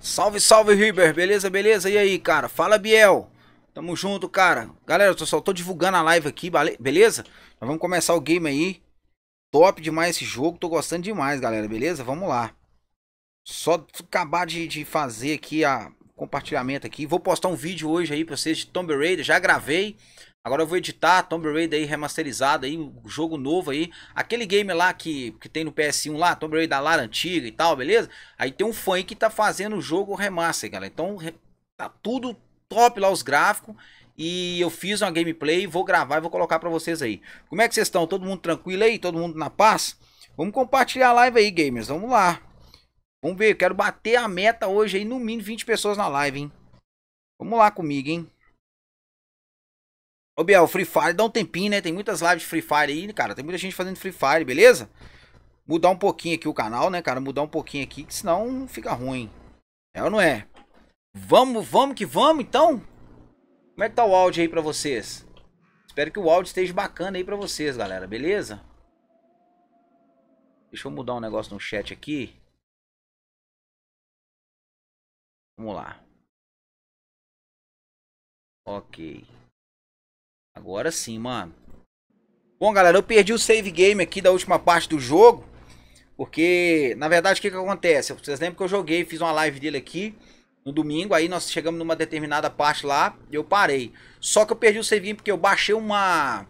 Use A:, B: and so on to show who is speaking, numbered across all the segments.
A: Salve, salve, Riber. Beleza, beleza? E aí, cara? Fala, Biel. Tamo junto, cara. Galera, eu só tô divulgando a live aqui, beleza? Nós vamos começar o game aí. Top demais esse jogo. Tô gostando demais, galera. Beleza? Vamos lá. Só acabar de, de fazer aqui a compartilhamento aqui. Vou postar um vídeo hoje aí pra vocês de Tomb Raider. Já gravei. Agora eu vou editar Tomb Raider aí remasterizado aí, um jogo novo aí. Aquele game lá que, que tem no PS1 lá, Tomb Raider da Lara antiga e tal, beleza? Aí tem um fã aí que tá fazendo o jogo remaster, galera. Então tá tudo top lá os gráficos. E eu fiz uma gameplay, vou gravar e vou colocar pra vocês aí. Como é que vocês estão? Todo mundo tranquilo aí? Todo mundo na paz? Vamos compartilhar a live aí, gamers. Vamos lá. Vamos ver, quero bater a meta hoje aí, no mínimo 20 pessoas na live, hein? Vamos lá comigo, hein? Ô Biel, Free Fire dá um tempinho, né? Tem muitas lives de Free Fire aí, cara. Tem muita gente fazendo Free Fire, beleza? Mudar um pouquinho aqui o canal, né, cara? Mudar um pouquinho aqui, que senão fica ruim. É ou não é? Vamos, vamos que vamos, então? Como é que tá o áudio aí pra vocês? Espero que o áudio esteja bacana aí pra vocês, galera, beleza? Deixa eu mudar um negócio no chat aqui. Vamos lá. Ok. Agora sim, mano. Bom, galera, eu perdi o save game aqui da última parte do jogo. Porque, na verdade, o que, que acontece? Vocês lembram que eu joguei, fiz uma live dele aqui no domingo. Aí nós chegamos numa determinada parte lá e eu parei. Só que eu perdi o save game porque eu baixei uma,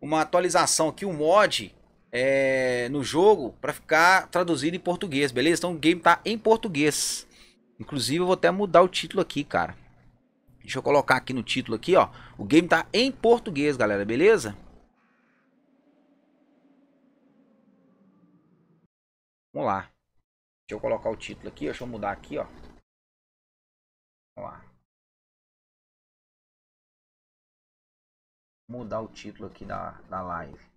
A: uma atualização aqui, um mod é, no jogo para ficar traduzido em português, beleza? Então o game tá em português. Inclusive eu vou até mudar o título aqui, cara. Deixa eu colocar aqui no título aqui, ó. O game tá em português, galera, beleza? Vamos lá. Deixa eu colocar o título aqui, deixa eu mudar aqui, ó. Vamos lá. Mudar o título aqui da, da live.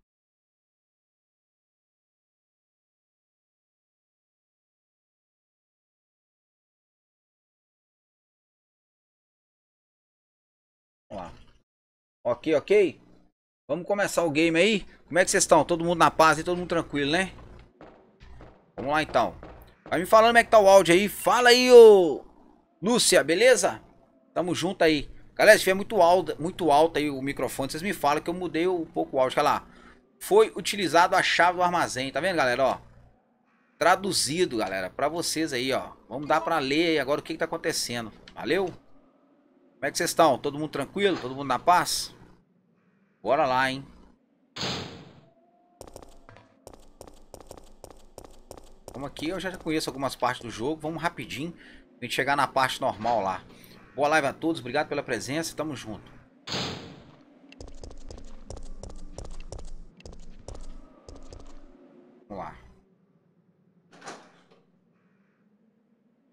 A: Lá. Ok, ok? Vamos começar o game aí. Como é que vocês estão? Todo mundo na paz e todo mundo tranquilo, né? Vamos lá então. Vai me falando como é que tá o áudio aí. Fala aí, ô Lúcia, beleza? Tamo junto aí. Galera, se tiver muito alto, muito alto aí o microfone, vocês me falam que eu mudei um pouco o áudio. Olha lá. Foi utilizado a chave do armazém. Tá vendo, galera? Ó. Traduzido, galera, pra vocês aí, ó. Vamos dar pra ler aí agora o que, que tá acontecendo. Valeu? Como é que vocês estão? Todo mundo tranquilo? Todo mundo na paz? Bora lá, hein? Vamos aqui, eu já conheço algumas partes do jogo. Vamos rapidinho. A gente chegar na parte normal lá. Boa live a todos, obrigado pela presença. Tamo junto. Vamos lá.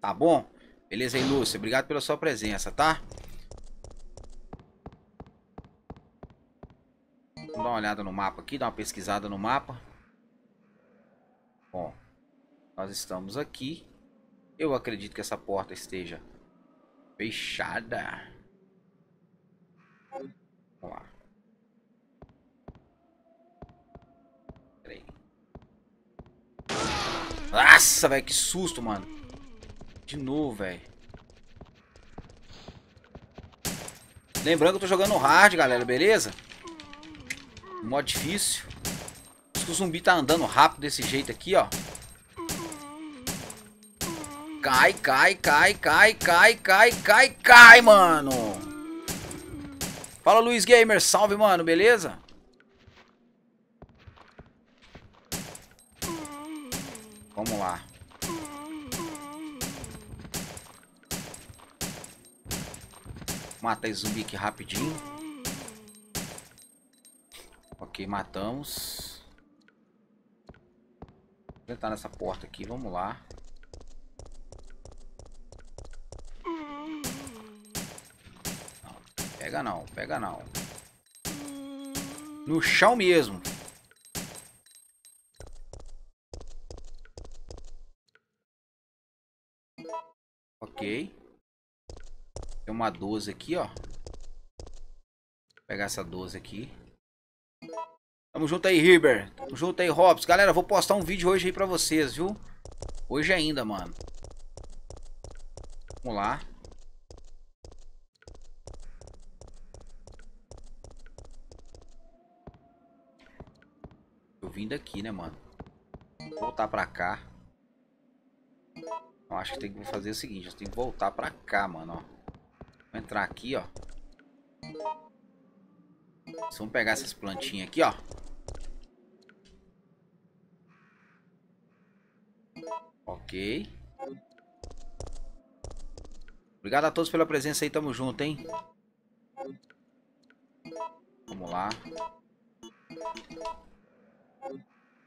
A: Tá bom? Beleza aí, Lúcia. Obrigado pela sua presença, tá? Vamos dar uma olhada no mapa aqui, dar uma pesquisada no mapa. Bom, nós estamos aqui. Eu acredito que essa porta esteja fechada. Vamos lá. Nossa, velho, que susto, mano. De novo, velho. Lembrando que eu tô jogando hard, galera, beleza? Modo difícil. O zumbi tá andando rápido desse jeito aqui, ó. Cai, cai, cai, cai, cai, cai, cai, cai, mano. Fala, Luiz Gamer. Salve, mano. Beleza? Vamos lá. Mata esse zumbi aqui rapidinho. Ok, matamos. Vou entrar nessa porta aqui, vamos lá. Não, pega não, pega não. No chão mesmo. Ok. Tem uma 12 aqui, ó. Vou pegar essa 12 aqui. Tamo junto aí, Riber. Tamo junto aí, Robs. Galera, vou postar um vídeo hoje aí pra vocês, viu? Hoje ainda, mano. Vamos lá. Eu vim daqui, né, mano? Vou voltar pra cá. Eu acho que tem que fazer o seguinte. Eu tenho que voltar pra cá, mano, ó. Vou entrar aqui, ó. Vamos pegar essas plantinhas aqui, ó. Ok. Obrigado a todos pela presença aí, tamo junto, hein? Vamos lá.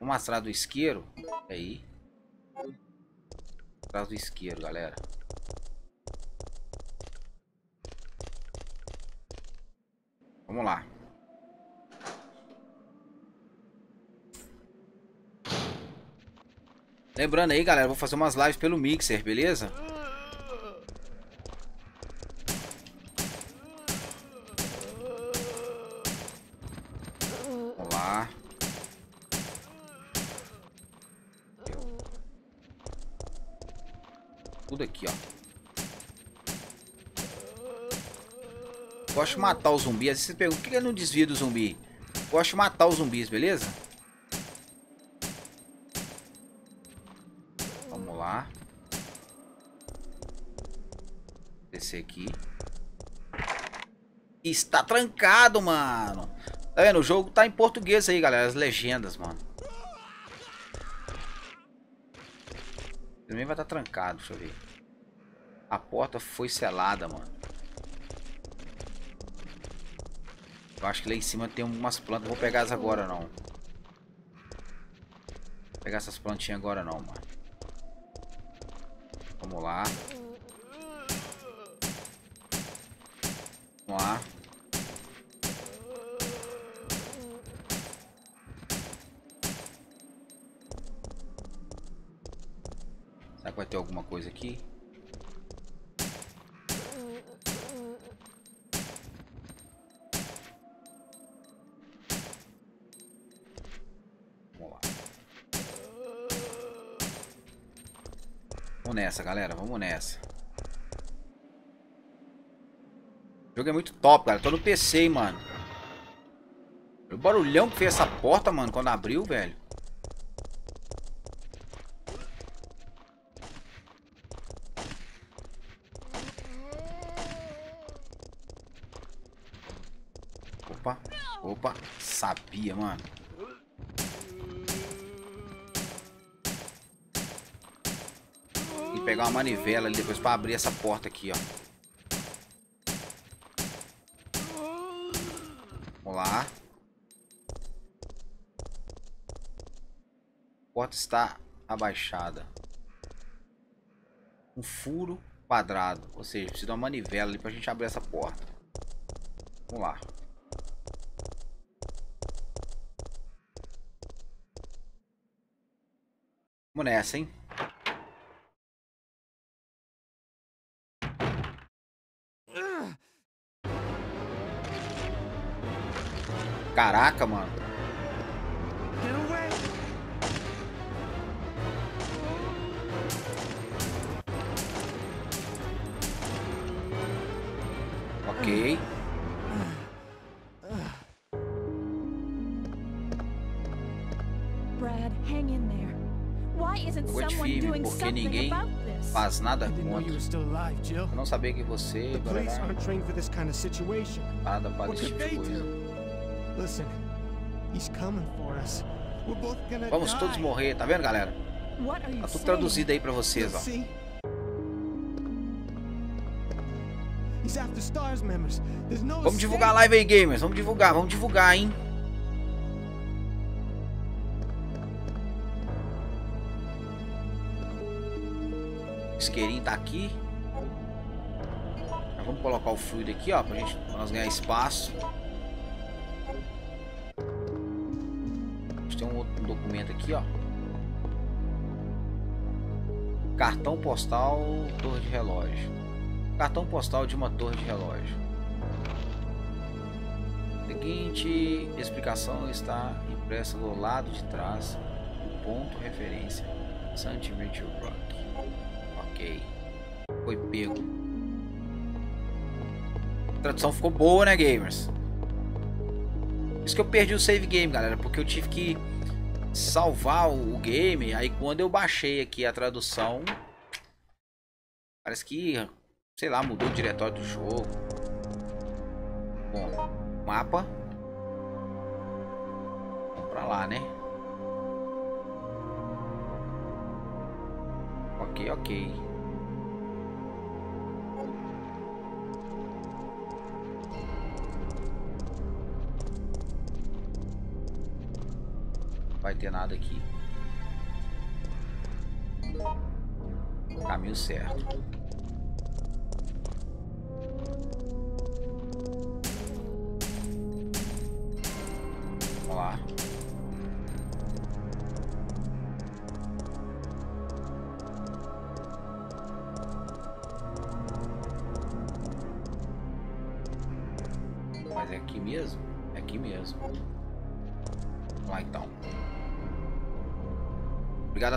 A: Vamos atrás do isqueiro. Aí. Atrás do isqueiro, galera. Vamos lá. Lembrando aí, galera, vou fazer umas lives pelo Mixer, beleza? Vamos lá. Tudo aqui, ó. Gosto de matar o zumbi. Às vezes você pergunta, por que ele não desvia do zumbi? Gosto de matar os zumbis, beleza? descer aqui. Está trancado, mano. Tá vendo? O jogo tá em português aí, galera. As legendas, mano. Também vai estar tá trancado, deixa eu ver. A porta foi selada, mano. Eu acho que lá em cima tem umas plantas. Vou pegar as agora, não. Vou pegar essas plantinhas agora, não, mano. Vamos lá. Vamos lá. Será que vai ter alguma coisa aqui? Vamos lá. Vamos nessa, galera. Vamos nessa. O jogo é muito top, cara. Tô no PC, mano. O barulhão que fez essa porta, mano, quando abriu, velho. Opa, opa. Sabia, mano. E pegar uma manivela ali depois pra abrir essa porta aqui, ó. lá. A porta está abaixada. Um furo quadrado. Ou seja, precisa de uma manivela ali pra gente abrir essa porta. Vamos lá. Vamos nessa, hein? Faz nada contra. Eu não sabia que você. Nada para esse tipo de coisa. Vamos todos morrer, tá vendo, galera? Tá tudo traduzido aí pra vocês, ó. Vamos divulgar a live aí, gamers. Vamos divulgar, vamos divulgar, hein? Isqueirinho tá aqui. Vamos colocar o fluido aqui, ó, pra, gente, pra nós ganhar espaço. tem um outro documento aqui, ó. Cartão postal, torre de relógio. Cartão postal de uma torre de relógio. Seguinte explicação está impressa do lado de trás do ponto referência Santimeter Rock. Ok. Foi pego. A tradução ficou boa, né, gamers? Por isso que eu perdi o save game, galera. Porque eu tive que salvar o game. Aí quando eu baixei aqui a tradução... Parece que, sei lá, mudou o diretório do jogo. Bom, mapa. Vamos pra lá, né? Ok, ok. Vai ter nada aqui. Caminho certo.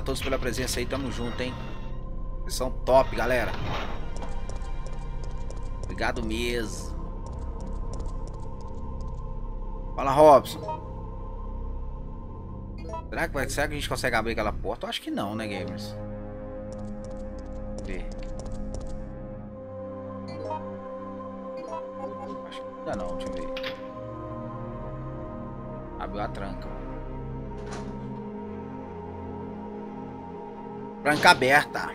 A: A todos pela presença aí, tamo junto, hein? Vocês são top, galera. Obrigado mesmo. Fala, Robson. Será que, será que a gente consegue abrir aquela porta? Eu acho que não, né, gamers? Vamos ver. Tranca aberta.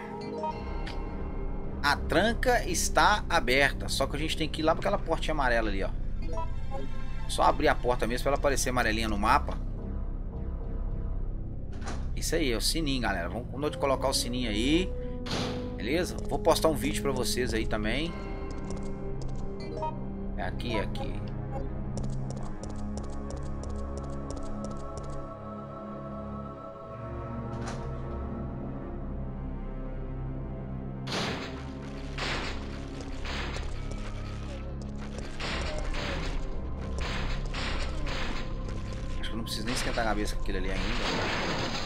A: A tranca está aberta. Só que a gente tem que ir lá para aquela portinha amarela ali, ó. Só abrir a porta mesmo para ela aparecer amarelinha no mapa. Isso aí, é o sininho, galera. Vamos de colocar o sininho aí. Beleza? Vou postar um vídeo para vocês aí também. É aqui, é aqui. Cabeça com aquilo ali ainda.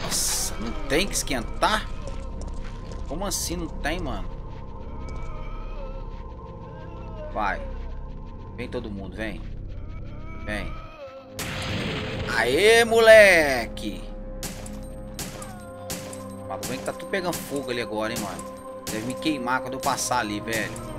A: Nossa, não tem que esquentar? Como assim não tem, mano? Vai. Vem todo mundo, vem. Vem. Aê, moleque! O bem que tá tudo pegando fogo ali agora, hein, mano. Deve me queimar quando eu passar ali, velho.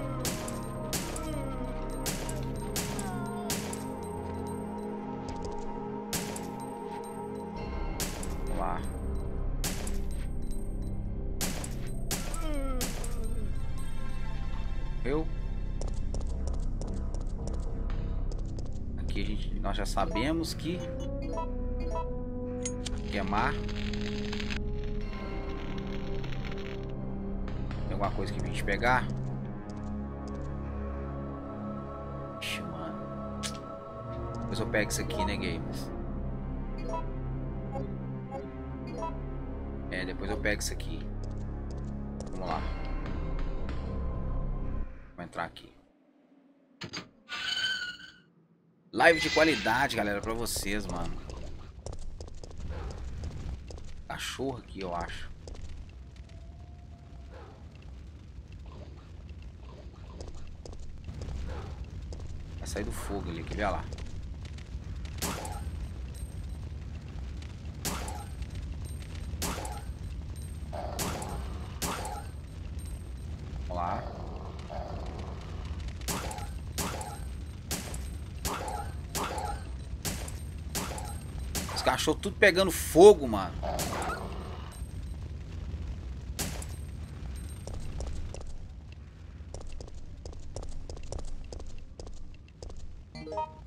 A: Sabemos que queimar tem alguma coisa que a gente pegar. Ixi, mano. Depois eu pego isso aqui né games é depois eu pego isso aqui Live de qualidade, galera, pra vocês, mano. Cachorro aqui, eu acho. Vai sair do fogo ali, quer ver lá. Cachorro tudo pegando fogo, mano.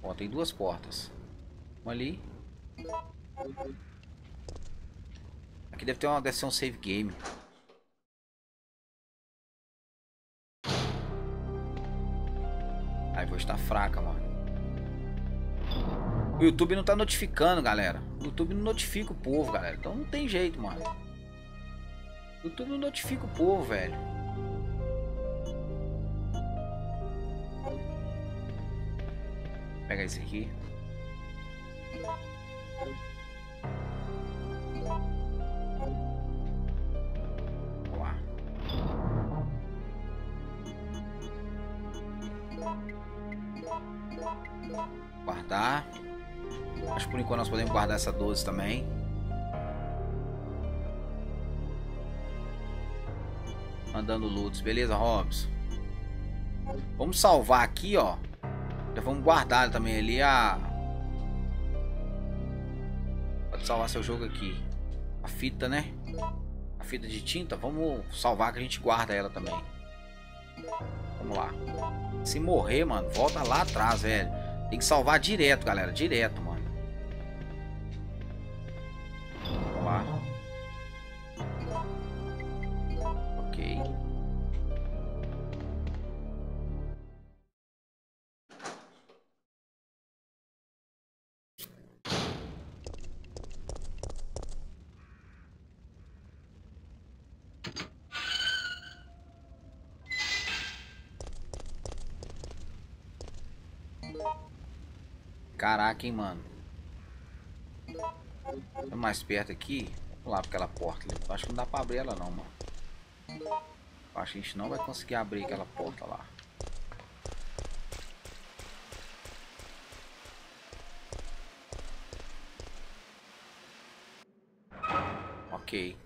A: Ó, tem duas portas. Uma ali. Aqui deve ter uma, deve ser um save game. YouTube não tá notificando, galera. O YouTube não notifica o povo, galera. Então não tem jeito, mano. O YouTube não notifica o povo, velho. Pega esse aqui. Por enquanto nós podemos guardar essa 12 também. Mandando loots. Beleza, Robson? Vamos salvar aqui, ó. Já vamos guardar também ali a... Pode salvar seu jogo aqui. A fita, né? A fita de tinta. Vamos salvar que a gente guarda ela também. Vamos lá. Se morrer, mano, volta lá atrás, velho. Tem que salvar direto, galera. Direto, Caraca, hein, mano. Tô mais perto aqui. Vamos lá pra aquela porta ali. Acho que não dá pra abrir ela não, mano. Acho que a gente não vai conseguir abrir aquela porta lá. Ok.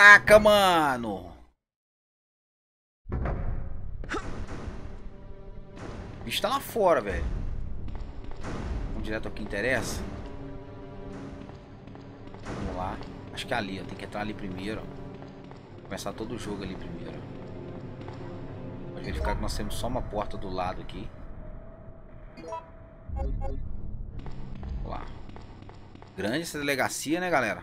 A: Caraca, mano! O bicho tá lá fora, velho. Vamos direto ao que interessa. Vamos lá. Acho que é ali, ó. Tem que entrar ali primeiro. Ó. Começar todo o jogo ali primeiro. Vamos verificar que nós temos só uma porta do lado aqui. Vamos lá. Grande essa delegacia, né, galera?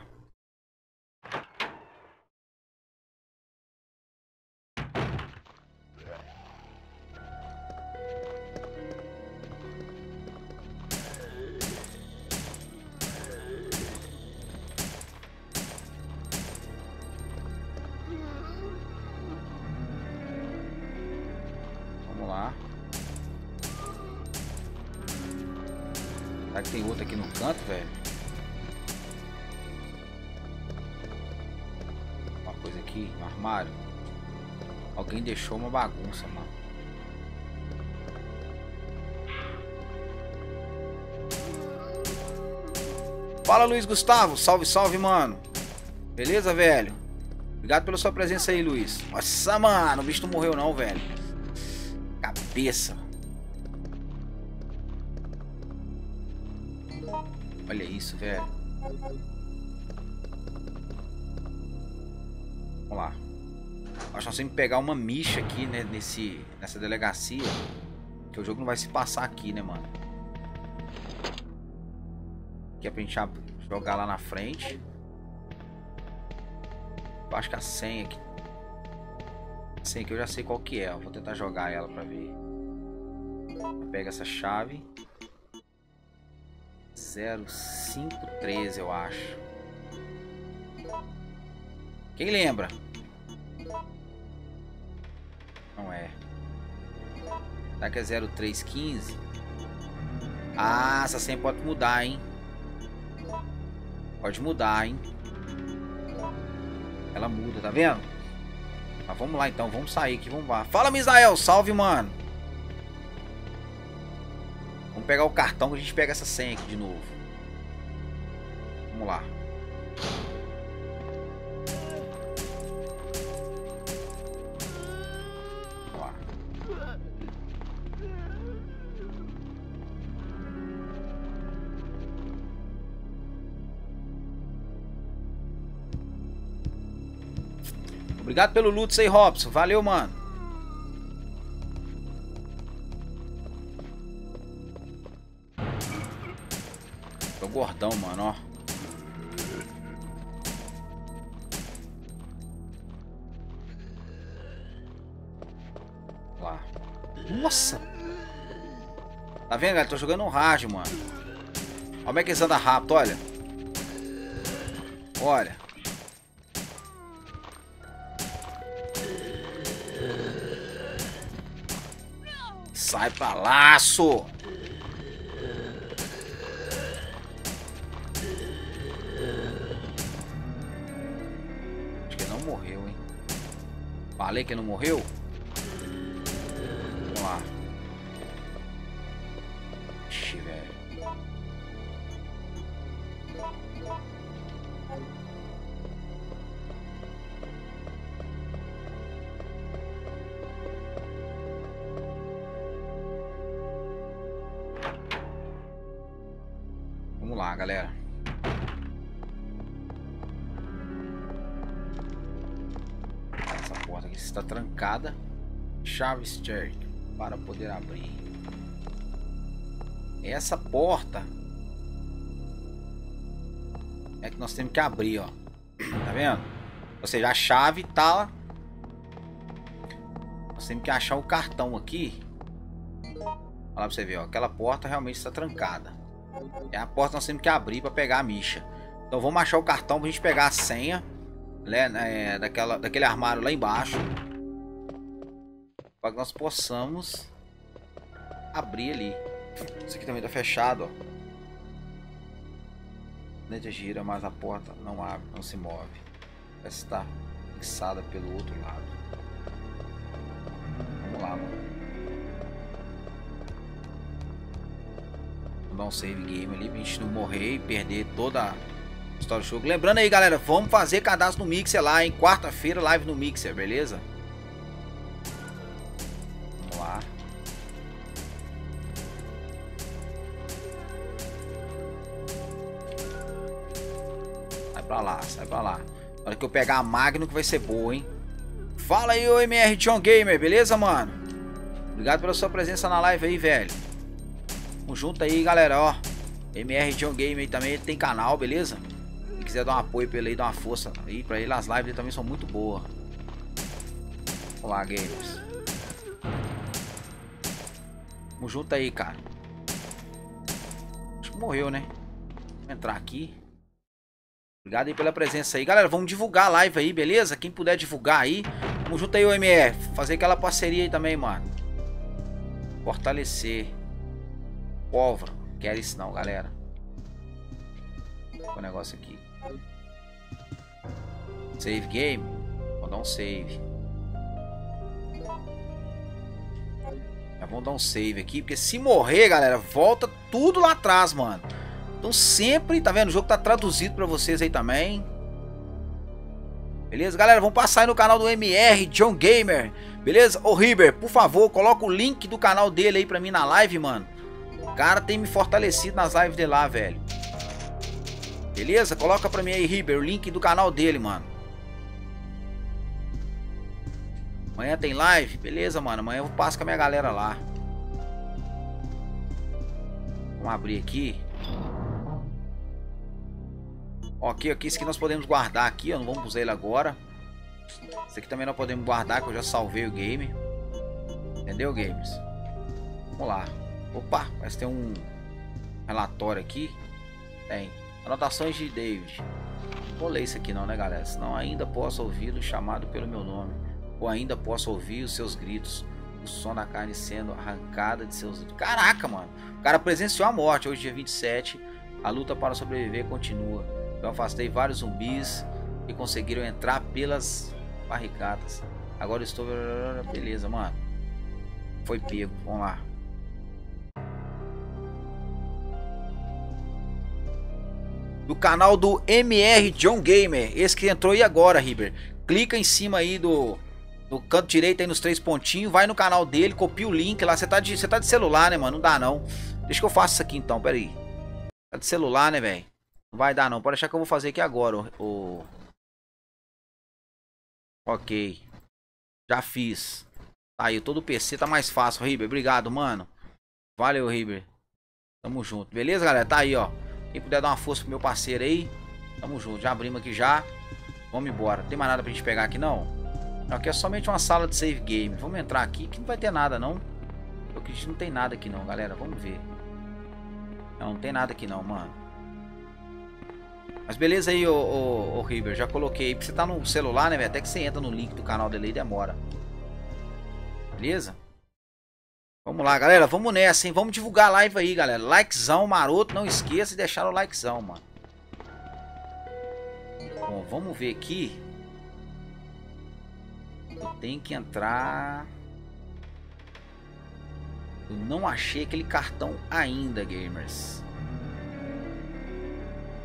A: Fala, Luiz Gustavo. Salve, salve, mano. Beleza, velho? Obrigado pela sua presença aí, Luiz. Nossa, mano. O bicho não morreu não, velho. Cabeça. Que pegar uma micha aqui, né? Nesse, nessa delegacia. Que o jogo não vai se passar aqui, né, mano? Que é pra gente jogar lá na frente. Eu acho que a senha aqui. A senha aqui eu já sei qual que é. Eu vou tentar jogar ela pra ver. Pega essa chave. 0513, eu acho. Quem lembra? Será que é 0315? Ah, essa senha pode mudar, hein? Pode mudar, hein? Ela muda, tá vendo? Mas vamos lá então, vamos sair aqui, vamos lá. Fala, Misael, salve, mano. Vamos pegar o cartão que a gente pega essa senha aqui de novo. Obrigado pelo loot aí, Robson. Valeu, mano. gordão, mano, ó. Lá. Nossa! Tá vendo, galera? Tô jogando um rádio, mano. Olha como é que eles andam rápido, olha. Olha. Sai pra laço! Acho que ele não morreu, hein? Falei que não morreu? Chave Sterling para poder abrir. Essa porta é que nós temos que abrir, ó. Tá vendo? Ou seja, a chave tá Nós temos que achar o cartão aqui. Olha pra você ver, ó. Aquela porta realmente está trancada. É a porta que nós temos que abrir para pegar a micha. Então vamos achar o cartão pra gente pegar a senha. Né, né, daquela, daquele armário lá embaixo. Para que nós possamos abrir ali. Isso aqui também tá fechado, ó. Lente gira, mas a porta não abre, não se move. Parece estar fixada pelo outro lado. Vamos lá, mano. Vou dar um save game ali pra gente não morrer e perder toda a história do jogo. Lembrando aí, galera, vamos fazer cadastro no Mixer lá, em quarta-feira, live no Mixer, beleza? Hora que eu pegar a Magno que vai ser boa, hein? Fala aí, o MR John Gamer, beleza, mano? Obrigado pela sua presença na live aí, velho. Tamo junto aí, galera, ó. MR John Gamer também, tem canal, beleza? Se quiser dar um apoio pra ele aí, dar uma força aí pra ele, as lives também são muito boas. Olá, gamers. Tamo junto aí, cara. Acho que morreu, né? Vou entrar aqui. Obrigado aí pela presença aí. Galera, vamos divulgar a live aí, beleza? Quem puder divulgar aí. Tamo junto aí, o. Fazer aquela parceria aí também, mano. Fortalecer. Pólvora. Quero isso não, galera. O negócio aqui. Save game. Vou dar um save. Já vamos dar um save aqui. Porque se morrer, galera, volta tudo lá atrás, mano. Então sempre, tá vendo? O jogo tá traduzido pra vocês aí também. Beleza, galera? Vamos passar aí no canal do MR John Gamer. Beleza? Ô Riber, por favor, coloca o link do canal dele aí pra mim na live, mano. O cara tem me fortalecido nas lives dele lá, velho. Beleza? Coloca pra mim aí, Riber, o link do canal dele, mano. Amanhã tem live? Beleza, mano. Amanhã eu passo com a minha galera lá. Vamos abrir aqui. Ok, aqui, isso aqui nós podemos guardar aqui, ó, não vamos usar ele agora. Isso aqui também nós podemos guardar, que eu já salvei o game. Entendeu, games? Vamos lá. Opa, parece que tem um relatório aqui. Tem. Anotações de David. Não vou ler isso aqui não, né, galera? Senão ainda posso ouvi-lo chamado pelo meu nome. Ou ainda posso ouvir os seus gritos. O som da carne sendo arrancada de seus... Caraca, mano. O cara presenciou a morte. Hoje, dia 27. A luta para sobreviver continua. Eu afastei vários zumbis que conseguiram entrar pelas barricadas. Agora estou. Beleza, mano. Foi pego. Vamos lá. Do canal do MR John Gamer. Esse que entrou aí agora, Riber. Clica em cima aí do. No canto direito aí nos três pontinhos. Vai no canal dele, copia o link lá. Você tá de, você tá de celular, né, mano? Não dá não. Deixa que eu faça isso aqui então, pera aí. Tá de celular, né, velho? Vai dar não. Pode achar que eu vou fazer aqui agora. O. Ok. Já fiz. Tá aí, todo o PC tá mais fácil, Riber. Obrigado, mano. Valeu, Riber. Tamo junto. Beleza, galera? Tá aí, ó. Quem puder dar uma força pro meu parceiro aí, tamo junto. Já abrimos aqui já. Vamos embora. Tem mais nada pra gente pegar aqui? Não, aqui é somente uma sala de save game. Vamos entrar aqui que não vai ter nada não. Eu acredito que não tem nada aqui não, galera. Vamos ver. Não, não tem nada aqui não, mano. Mas beleza aí, ô, ô, ô. Já coloquei. Você tá no celular, né, velho? Até que você entra no link do canal dele e demora. Beleza? Vamos lá, galera. Vamos nessa, hein? Vamos divulgar a live aí, galera. Likezão maroto. Não esqueça de deixar o likezão, mano. Bom, vamos ver aqui. Tenho que entrar... Eu não achei aquele cartão ainda, gamers.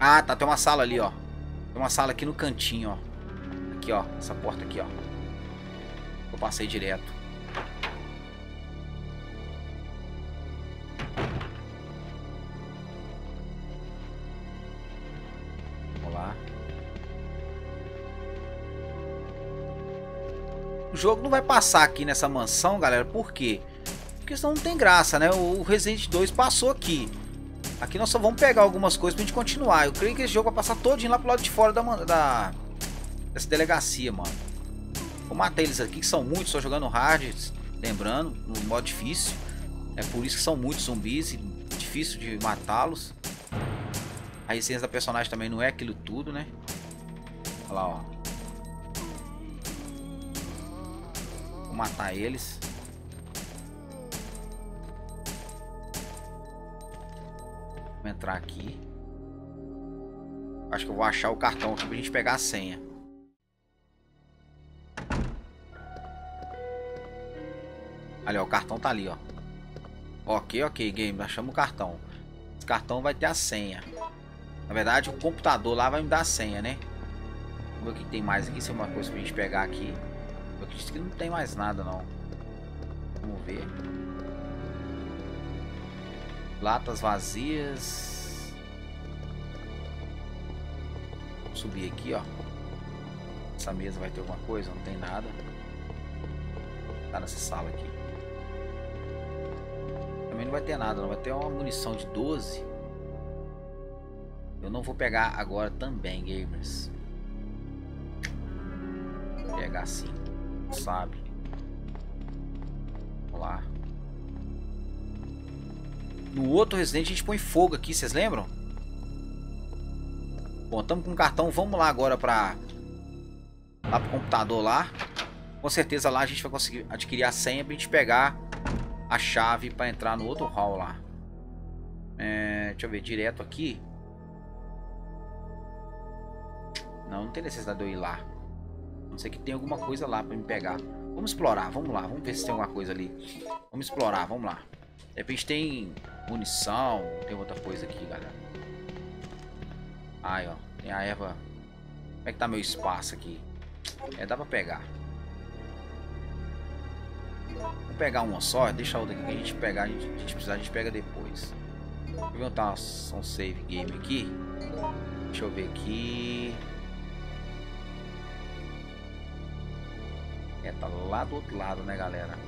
A: Ah, tá. Tem uma sala ali, ó. Tem uma sala aqui no cantinho, ó. Aqui, ó. Essa porta aqui, ó. Eu passei direto. O jogo não vai passar aqui nessa mansão, galera. Por quê? Porque senão não tem graça, né? O Resident 2 passou aqui. Aqui nós só vamos pegar algumas coisas pra gente continuar. Eu creio que esse jogo vai passar todinho lá pro lado de fora da, da dessa delegacia, mano. Vou matar eles aqui, que são muitos, só jogando hard, lembrando, no modo difícil. É por isso que são muitos zumbis e difícil de matá-los. A essência da personagem também não é aquilo tudo, né? Olha lá, ó. Vou matar eles. Entrar aqui. Acho que eu vou achar o cartão aqui pra gente pegar a senha. Ali, ó, o cartão tá ali, ó. Ok, ok, game, achamos o cartão. Esse cartão vai ter a senha. Na verdade, o computador lá vai me dar a senha, né? Vamos ver o que tem mais aqui, se é uma coisa pra gente pegar aqui. Eu acredito que não tem mais nada, não. Vamos ver. Latas vazias. Vou subir aqui, ó. Essa mesa vai ter alguma coisa? Não tem nada. Tá nessa sala aqui. Também não vai ter nada, não. Vai ter uma munição de 12. Eu não vou pegar agora também, gamers. Vou pegar sim. Sabe? No outro Resident a gente põe fogo aqui, vocês lembram? Bom, estamos com um cartão. Vamos lá agora para lá pro computador lá. Com certeza lá a gente vai conseguir adquirir a senha pra gente pegar a chave para entrar no outro hall lá. É, deixa eu ver, direto aqui. Não, não tem necessidade de eu ir lá. Não sei que tem alguma coisa lá para me pegar. Vamos explorar, vamos lá. Vamos ver se tem alguma coisa ali. Vamos explorar, vamos lá. De repente tem munição, tem outra coisa aqui, galera. Aí, ó. Tem a erva. Como é que tá meu espaço aqui? É, dá pra pegar. Vou pegar uma só, deixa a outra aqui que a gente pegar, a gente, a gente precisar, a gente pega depois. Vou ver uma, um save game aqui. Deixa eu ver aqui. É, tá lá do outro lado, né, galera?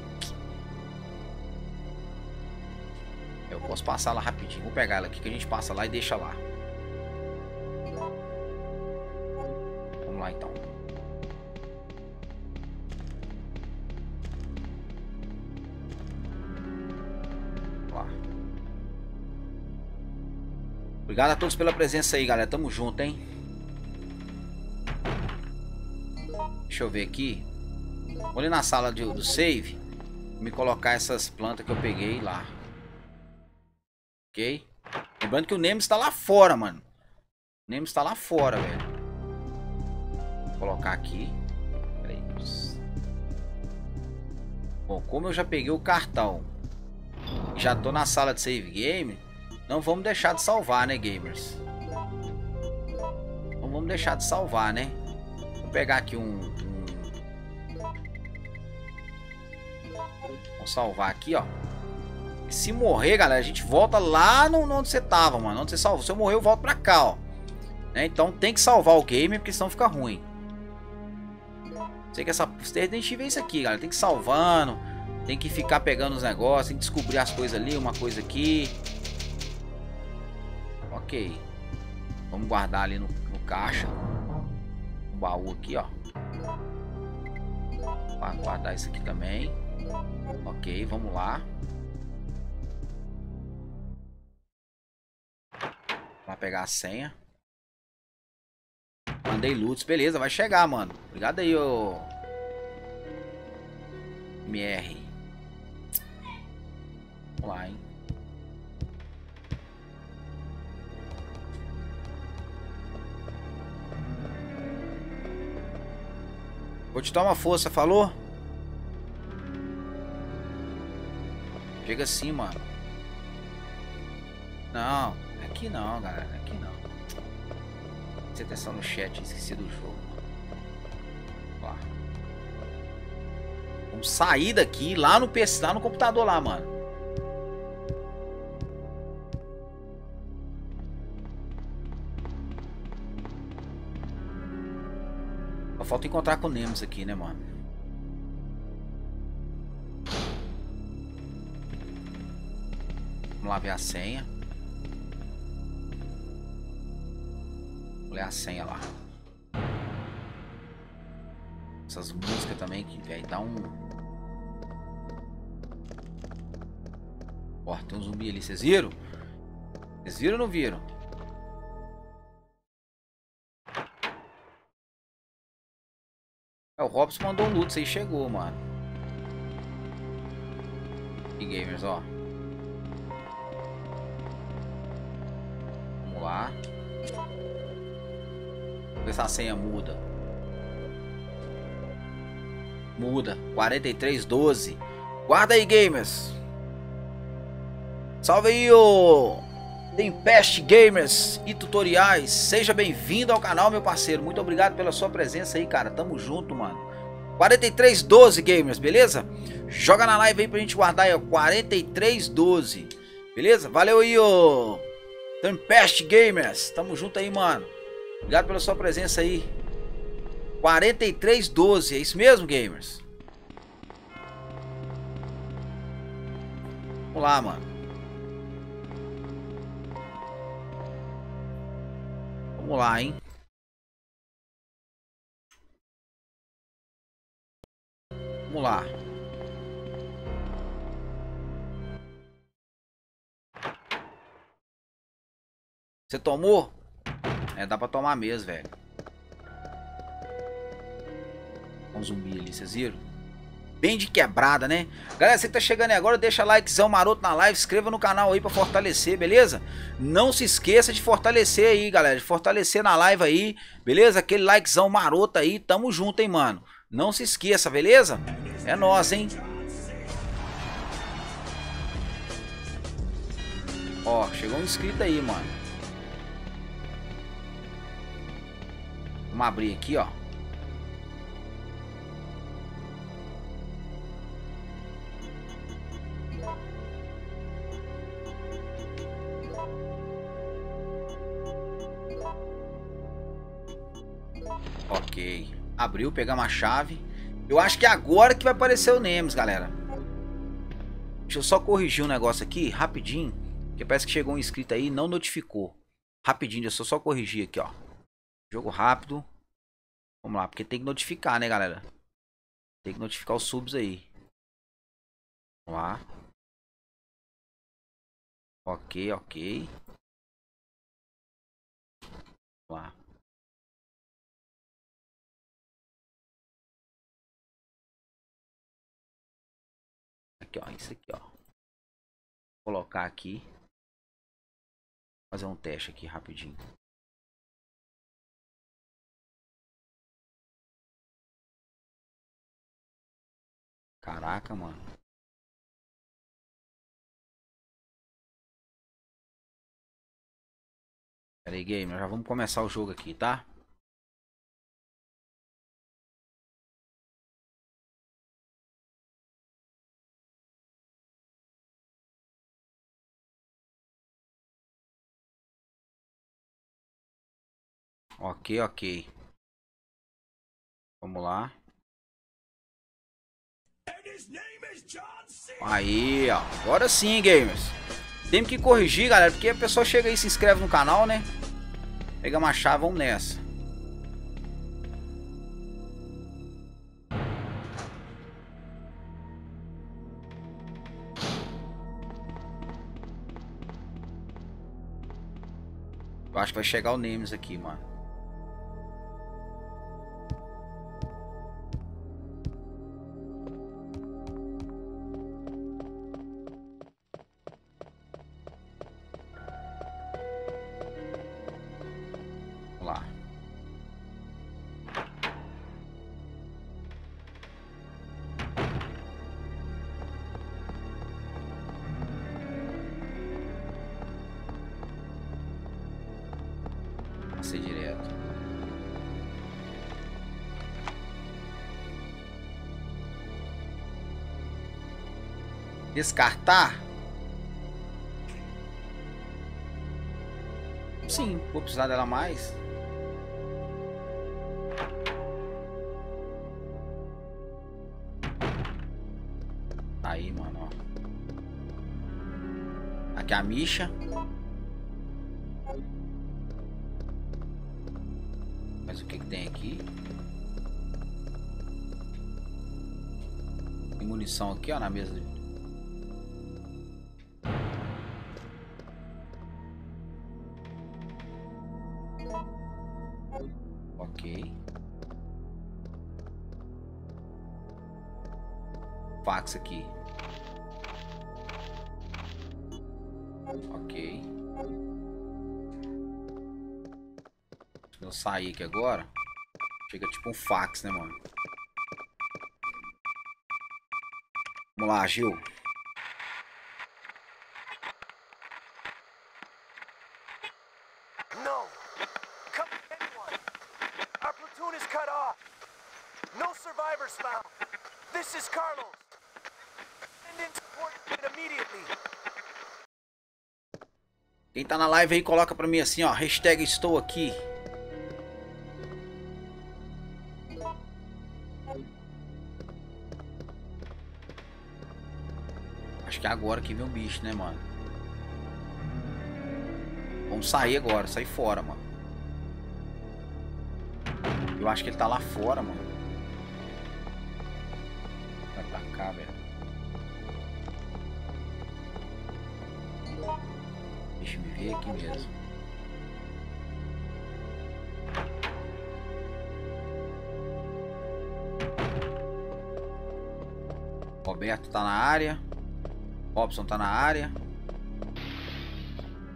A: Eu posso passar lá rapidinho. Vou pegar ela aqui que a gente passa lá e deixa lá. Vamos lá então. Obrigado a todos pela presença aí, galera. Tamo junto, hein? Deixa eu ver aqui. Vou ali na sala de, do save. Me colocar essas plantas que eu peguei lá. Ok? Lembrando que o Nemesis está lá fora, mano. O Nemesis está lá fora, velho. Vou colocar aqui. Peraí. Bom, como eu já peguei o cartão. Já tô na sala de save game. Não vamos deixar de salvar, né, gamers? Não vamos deixar de salvar, né? Vou pegar aqui um... um... Vou salvar aqui, ó. Se morrer, galera, a gente volta lá no, onde você tava, mano. Onde você salvou. Se eu morrer, eu volto pra cá, ó. Né? Então tem que salvar o game, porque senão fica ruim. Sei que essa... Tem que ver isso aqui, galera. Tem que ir salvando. Tem que ficar pegando os negócios. Tem que descobrir as coisas ali, uma coisa aqui. Ok. Vamos guardar ali no, no caixa. O baú aqui, ó. Vou guardar isso aqui também. Ok, vamos lá. Vamos pegar a senha. Mandei loots, beleza, vai chegar, mano. Obrigado aí, ô. MR. Vamos lá, hein. Vou te dar uma força, falou? Chega assim, mano. Não, aqui não, galera. Aqui não. Preste atenção no chat, esqueci do jogo. Lá. Vamos sair daqui, lá no PC, lá no computador lá, mano. Só falta encontrar com o Nemes aqui, né, mano? Vamos lá ver a senha. Vou ler a senha lá. Essas músicas também que, velho, dá um... Ó, tem um zumbi ali, vocês viram? Vocês viram ou não viram? É, o Robson mandou um loot, aí chegou, mano. E gamers, ó. Vamos lá. Ver se a senha muda. Muda. 4312. Guarda aí, gamers. Salve aí, ô. Tempest Gamers e Tutoriais. Seja bem-vindo ao canal, meu parceiro. Muito obrigado pela sua presença aí, cara. Tamo junto, mano. 4312 Gamers, beleza? Joga na live aí pra gente guardar aí, ó. 4312. Beleza? Valeu aí, ô. Tempest Gamers. Tamo junto aí, mano. Obrigado pela sua presença aí. 4312. É isso mesmo, gamers? Vamos lá, mano. Vamos lá, hein? Vamos lá. Você tomou? É, dá pra tomar mesmo, velho. Um zumbi ali, vocês viram? bem de quebrada, né? Galera, você que tá chegando aí agora, deixa likezão maroto na live, inscreva no canal aí pra fortalecer, beleza? Não se esqueça de fortalecer aí, galera, de fortalecer na live aí, beleza? Aquele likezão maroto aí, tamo junto, hein, mano? Não se esqueça, beleza? É nós, hein? Ó, chegou um inscrito aí, mano. Vamos abrir aqui, ó. Ok. Abriu, pegamos a chave. Eu acho que é agora que vai aparecer o Nemes, galera. Deixa eu só corrigir um negócio aqui, rapidinho. Porque parece que chegou um inscrito aí e não notificou. Rapidinho, deixa eu só corrigir aqui, ó. Jogo rápido. Vamos lá, porque tem que notificar, né, galera? Tem que notificar os subs aí. Vamos lá. Ok, ok. Vamos lá. Aqui, ó. Isso aqui, ó. Vou colocar aqui. Fazer um teste aqui rapidinho. Caraca, mano. Pera aí, game. Já vamos começar o jogo aqui, tá? Ok, ok. Vamos lá. Aí, ó. Agora sim, gamers. Tem que corrigir, galera, porque a pessoa chega aí e se inscreve no canal, né? Pega uma chave, vamos nessa. Eu acho que vai chegar o Nemes aqui, mano. Descartar? Sim, vou precisar dela mais. Tá aí, mano, ó. Aqui a Misha. Mas o que que tem aqui? Tem munição aqui, ó, na mesa fax aqui. Ok. Se eu sair aqui agora, chega tipo um fax, né, mano? Vamos lá, Gil. No. Come anyone. Our platoon is cut off. No survivors found. This is Carlos. Quem tá na live aí, coloca pra mim assim, ó. Hashtag estou aqui. Acho que é agora que vem o bicho, né, mano? Vamos sair agora, sair fora, mano. Eu acho que ele tá lá fora, mano. Vai pra cá, velho. Ver aqui mesmo. Roberto tá na área. Robson tá na área.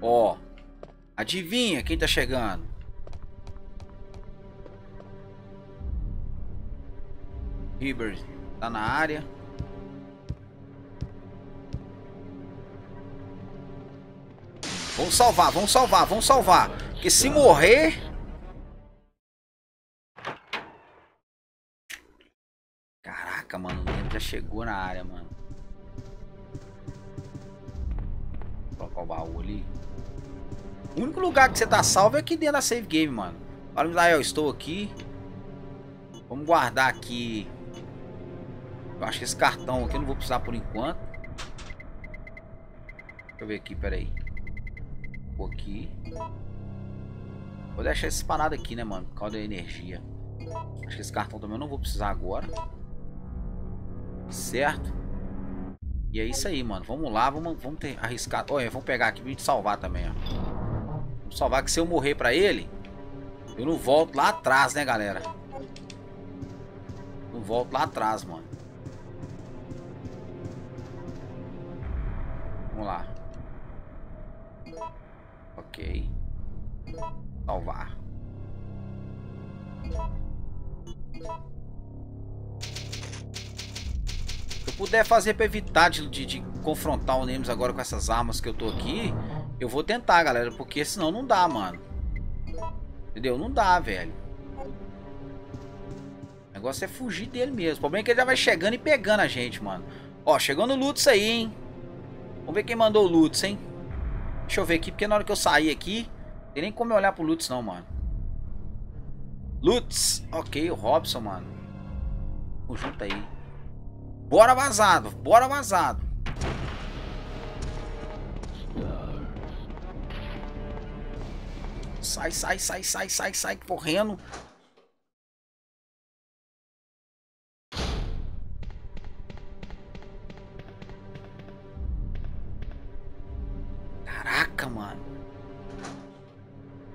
A: Ó. Adivinha quem tá chegando? Riber tá na área. Vamos salvar, vamos salvar, vamos salvar. Porque se morrer... Caraca, mano. O já chegou na área, mano. Vou colocar o baú ali. O único lugar que você tá salvo é aqui dentro da save game, mano. Fala, Israel, estou aqui. Vamos guardar aqui. Eu acho que esse cartão aqui eu não vou precisar por enquanto. Deixa eu ver aqui, peraí aqui. Vou deixar esse parado aqui, né, mano? Por causa da energia. Acho que esse cartão também eu não vou precisar agora. Certo? E é isso aí, mano. Vamos lá, vamos, vamos ter arriscado. Olha, vamos pegar aqui pra gente salvar também, ó. Vamos salvar que se eu morrer pra ele, eu não volto lá atrás, né, galera? Não volto lá atrás, mano. Vamos lá. Salvar. Se eu puder fazer para evitar de, de, de, confrontar o Nemes agora com essas armas que eu tô aqui, eu vou tentar, galera, porque senão não dá, mano. Entendeu? Não dá, velho. O negócio é fugir dele mesmo. O problema é que ele já vai chegando e pegando a gente, mano. Ó, chegou no Lutz aí, hein? Vamos ver quem mandou o Lutz, hein? Deixa eu ver aqui, porque na hora que eu sair aqui, tem nem como eu olhar pro Lutz não, mano. Lutz, ok, o Robson, mano. junto aí. Bora vazado, bora vazado. Sai, sai, sai, sai, sai, sai, correndo. Caraca, mano.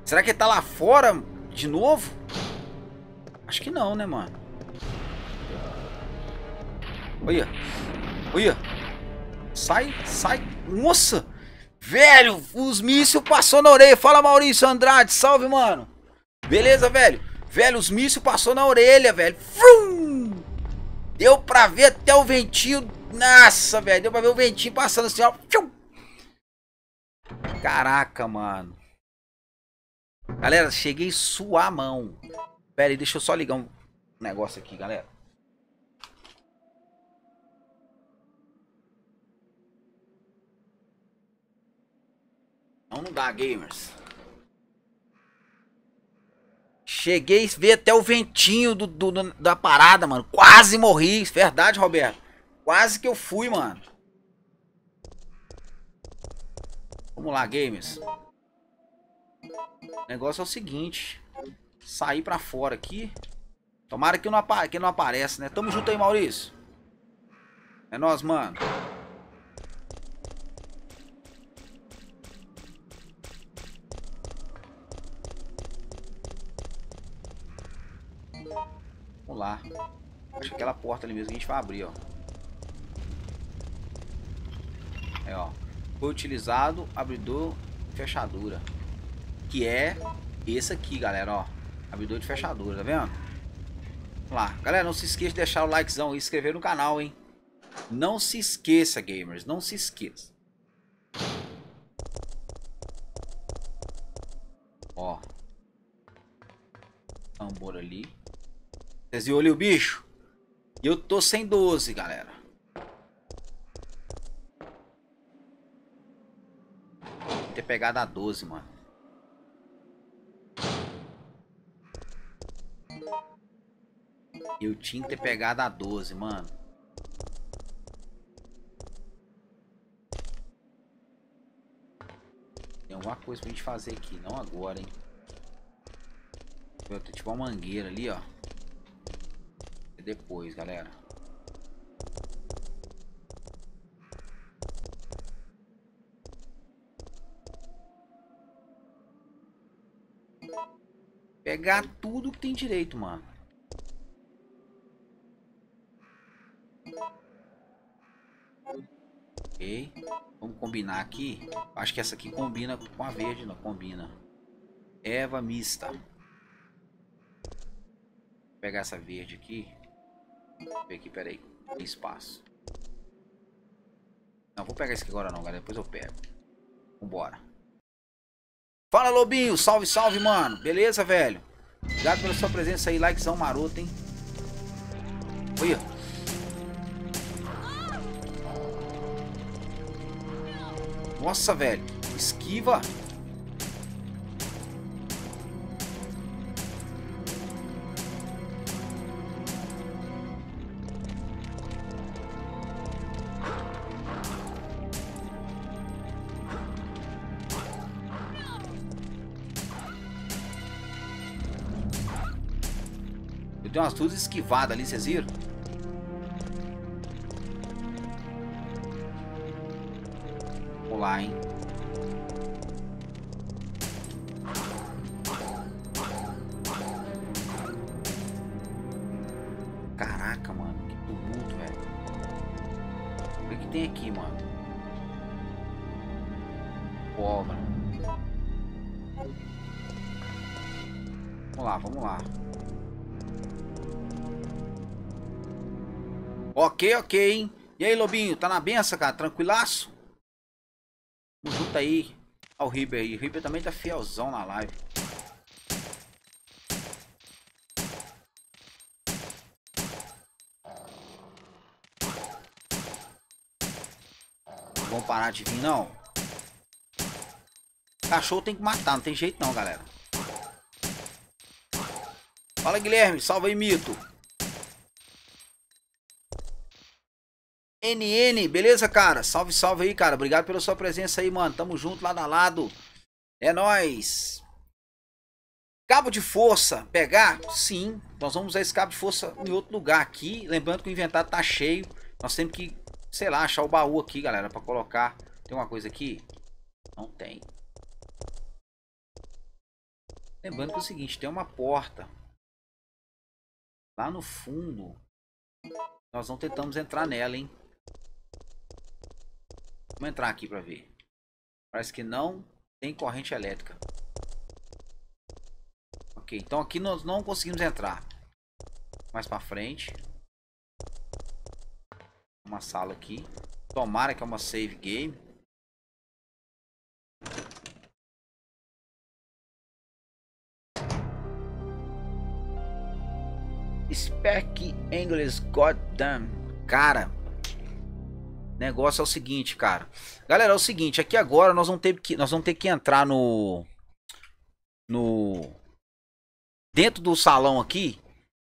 A: Será que ele tá lá fora de novo? Acho que não, né, mano? Olha. Olha. Sai, sai. Nossa. Velho, os mísseis passou na orelha. Fala, Maurício Andrade. Salve, mano. Beleza, velho? Velho, os mísseis passou na orelha, velho. Frum! Deu pra ver até o ventinho. Nossa, velho. Deu pra ver o ventinho passando assim, ó. Caraca, mano. Galera, cheguei a suar a mão. Pera aí, deixa eu só ligar um negócio aqui, galera. Não, não dá, gamers. Cheguei a ver até o ventinho do, do, da parada, mano. Quase morri. Verdade, Roberto. Quase que eu fui, mano. Vamos lá, gamers. O negócio é o seguinte. Sair pra fora aqui. Tomara que não, que não aparece, né? Tamo junto aí, Maurício. É nós, mano. Vamos lá. Acho que aquela porta ali mesmo que a gente vai abrir, ó. É, ó. Foi utilizado abridor fechadura. Que é esse aqui, galera, ó. Abridor de fechadura, tá vendo? Lá. Galera, não se esqueça de deixar o likezão e se inscrever no canal, hein? Não se esqueça, gamers. Não se esqueça. Ó. Tambor ali. Vocês viram ali o bicho? Eu tô sem 12, galera. Ter pegado a 12, mano. Eu tinha que ter pegado a 12, mano. Tem alguma coisa pra gente fazer aqui. Não agora, hein. Eu tenho tipo uma mangueira ali, ó depois, galera. Pegar tudo que tem direito, mano. Ok. Vamos combinar aqui. Acho que essa aqui combina com a verde, não combina. Eva mista. Vou pegar essa verde aqui. Aqui, peraí. Tem espaço. Não, vou pegar esse aqui agora não, galera. Depois eu pego. Vambora. Fala, Lobinho. Salve, salve, mano. Beleza, velho? Obrigado pela sua presença aí. Likezão maroto, hein? Olha. Nossa, velho. Esquiva. Umas duas esquivadas ali, vocês viram? Hein? Caraca, mano. Que tumulto, velho. O que, que tem aqui, mano? Cobra. Vamos lá, vamos lá. Ok, ok, hein? E aí, Lobinho, tá na benção, cara? Tranquilaço? Junto aí. Olha o Riber aí. O Riber também tá fielzão na live. Não vão parar de vir, não. Cachorro tem que matar, não tem jeito não, galera. Fala, Guilherme. Salve aí, Mito. NN, beleza, cara? Salve, salve aí, cara. Obrigado pela sua presença aí, mano. Tamo junto, lado a lado. É nóis. Cabo de força, pegar? Sim, nós vamos usar esse cabo de força em outro lugar aqui. Lembrando que o inventário tá cheio. Nós temos que, sei lá, achar o baú aqui, galera, para colocar. Tem uma coisa aqui? Não tem. Lembrando que é o seguinte, tem uma porta. Lá no fundo. Nós não tentamos entrar nela, hein? Vamos entrar aqui para ver. Parece que não tem corrente elétrica. Ok, então aqui nós não conseguimos entrar. Mais para frente. Uma sala aqui. Tomara que é uma save game. Spec English Goddamn. Cara, negócio é o seguinte, cara. Galera, é o seguinte, aqui agora nós vamos ter que nós vamos ter que entrar no no dentro do salão aqui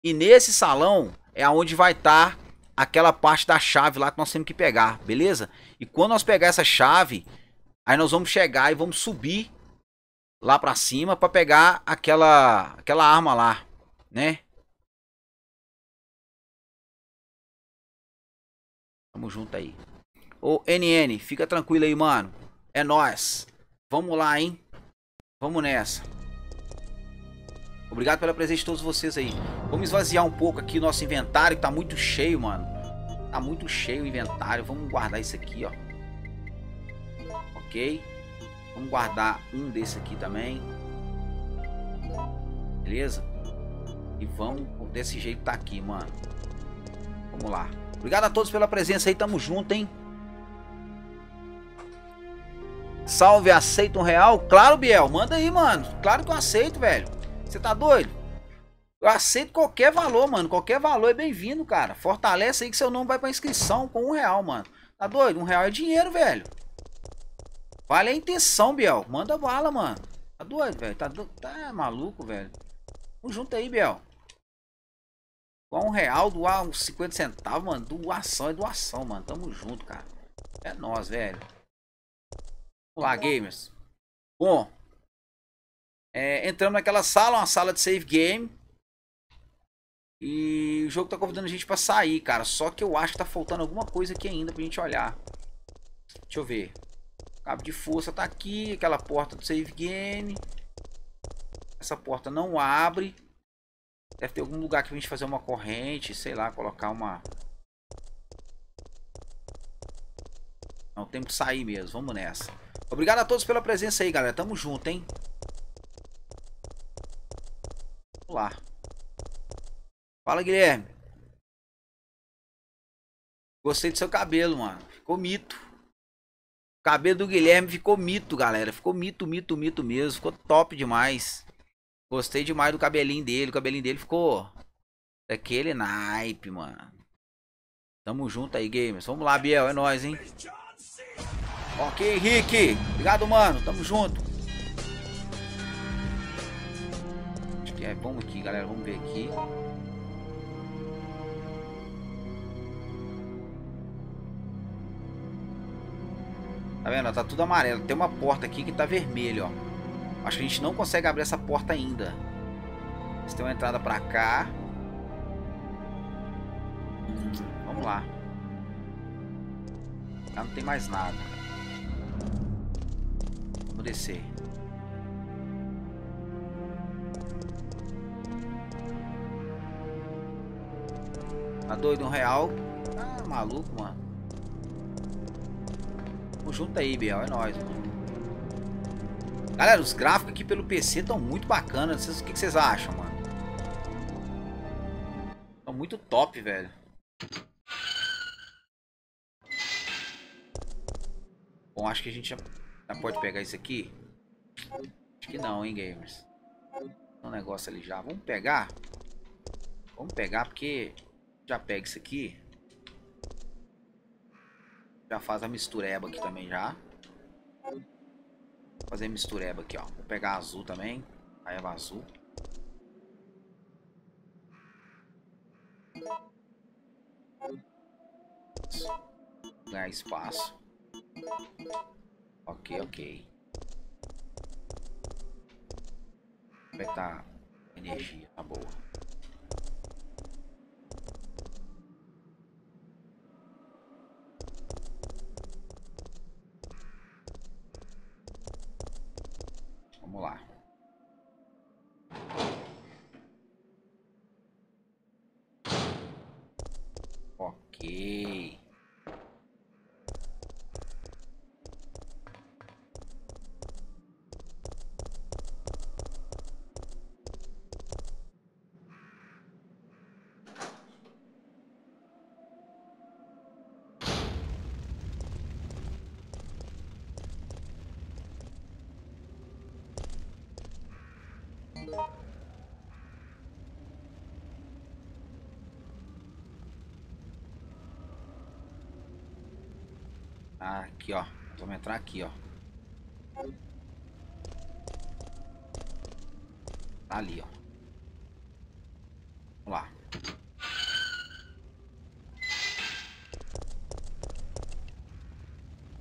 A: e nesse salão é aonde vai estar tá aquela parte da chave lá que nós temos que pegar, beleza? E quando nós pegar essa chave, aí nós vamos chegar e vamos subir lá para cima para pegar aquela aquela arma lá, né? Tamo junto aí. Ô, NN, fica tranquilo aí, mano. É nós. Vamos lá, hein? Vamos nessa. Obrigado pela presença de todos vocês aí. Vamos esvaziar um pouco aqui o nosso inventário, que tá muito cheio, mano. Tá muito cheio o inventário. Vamos guardar isso aqui, ó. Ok. Vamos guardar um desse aqui também. Beleza? E vamos desse jeito tá aqui, mano. Vamos lá. Obrigado a todos pela presença aí. Tamo junto, hein? Salve, aceita um real? Claro, Biel, manda aí, mano. Claro que eu aceito, velho. Você tá doido? Eu aceito qualquer valor, mano. Qualquer valor é bem-vindo, cara. Fortalece aí que seu nome vai pra inscrição com um real, mano. Tá doido? Um real é dinheiro, velho. Vale a intenção, Biel. Manda bala, mano. Tá doido, velho? Tá, do... tá maluco, velho. Vamos junto aí, Biel. Com um real, doar uns 50 centavos, mano. Doação é doação, mano. Tamo junto, cara. É nós, velho. Vamos lá, gamers. Bom, é, entramos naquela sala, uma sala de save game. E o jogo tá convidando a gente pra sair, cara. Só que eu acho que tá faltando alguma coisa aqui ainda pra gente olhar. Deixa eu ver. Cabo de força tá aqui. Aquela porta do save game. Essa porta não abre. Deve ter algum lugar que a gente fazer uma corrente. Sei lá, colocar uma... Não, temos que sair mesmo. Vamos nessa. Obrigado a todos pela presença aí, galera. Tamo junto, hein? Vamos lá. Fala, Guilherme. Gostei do seu cabelo, mano. Ficou mito. O cabelo do Guilherme ficou mito, galera. Ficou mito, mito, mito mesmo. Ficou top demais. Gostei demais do cabelinho dele. O cabelinho dele ficou daquele naipe, mano. Tamo junto aí, gamers. Vamos lá, Biel. É nóis, hein? Ok, Henrique. Obrigado, mano. Tamo junto. Acho que é bom aqui, galera. Vamos ver aqui. Tá vendo? Tá tudo amarelo. Tem uma porta aqui que tá vermelho, ó. Acho que a gente não consegue abrir essa porta ainda. Tem uma entrada pra cá. Vamos lá. Cá não tem mais nada. Vamos descer. Tá doido? Um real? Ah, maluco, mano. Junto aí, Biel. É nóis, mano. Galera, os gráficos aqui pelo PC estão muito bacanas. o que vocês acham, mano? Estão muito top, velho. Bom, acho que a gente já já pode pegar isso aqui? Acho que não, hein, gamers. Um negócio ali já. Vamos pegar? Vamos pegar porque já pega isso aqui. Já faz a mistureba aqui também já. Fazer mistureba aqui, ó. Vou pegar azul também. Aí é azul. Ganhar espaço. Ok, ok. Como é tá a energia? Tá boa. Vamos lá. Ok. Aqui, ó. Vamos entrar aqui, ó. Tá ali, ó. Vamos lá.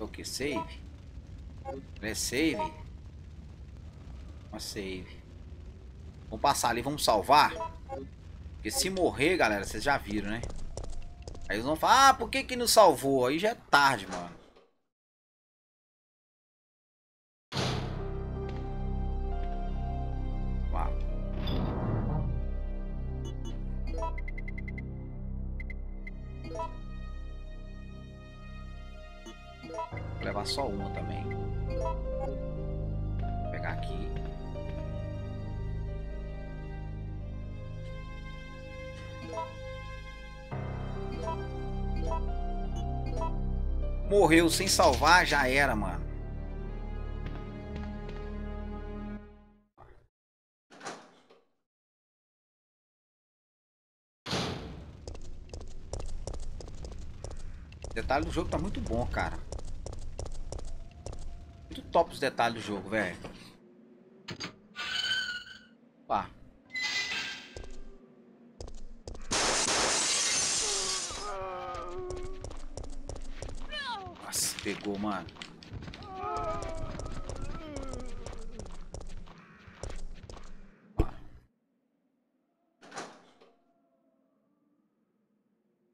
A: O que? Save? É save? Uma save. Vamos passar ali, vamos salvar. Porque se morrer, galera, vocês já viram, né? Aí eles vão falar, ah, por que que não salvou? Aí já é tarde, mano. Morreu sem salvar, já era, mano. O detalhe do jogo tá muito bom, cara. Muito top os detalhes do jogo, velho. Mano.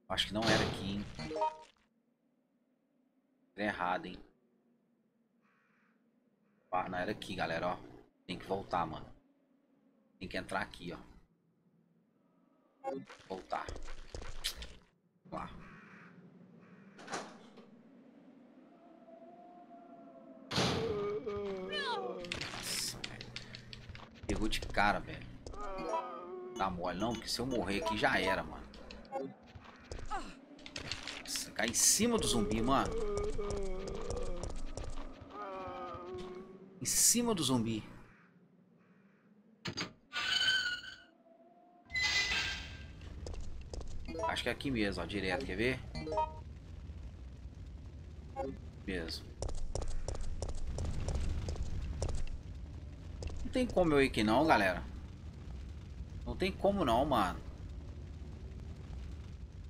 A: Acho que não era aqui, hein? Era errado, hein? Ah, não era aqui, galera, ó. Tem que voltar, mano. Tem que entrar aqui, ó. Voltar. Lá. Nossa, velho. Pegou de cara, velho. Tá mole não, porque se eu morrer aqui já era, mano. Nossa, cai em cima do zumbi, mano. Em cima do zumbi. Acho que é aqui mesmo, ó, direto, quer ver? Mesmo. Tem como eu ir aqui não, galera. Não tem como não, mano.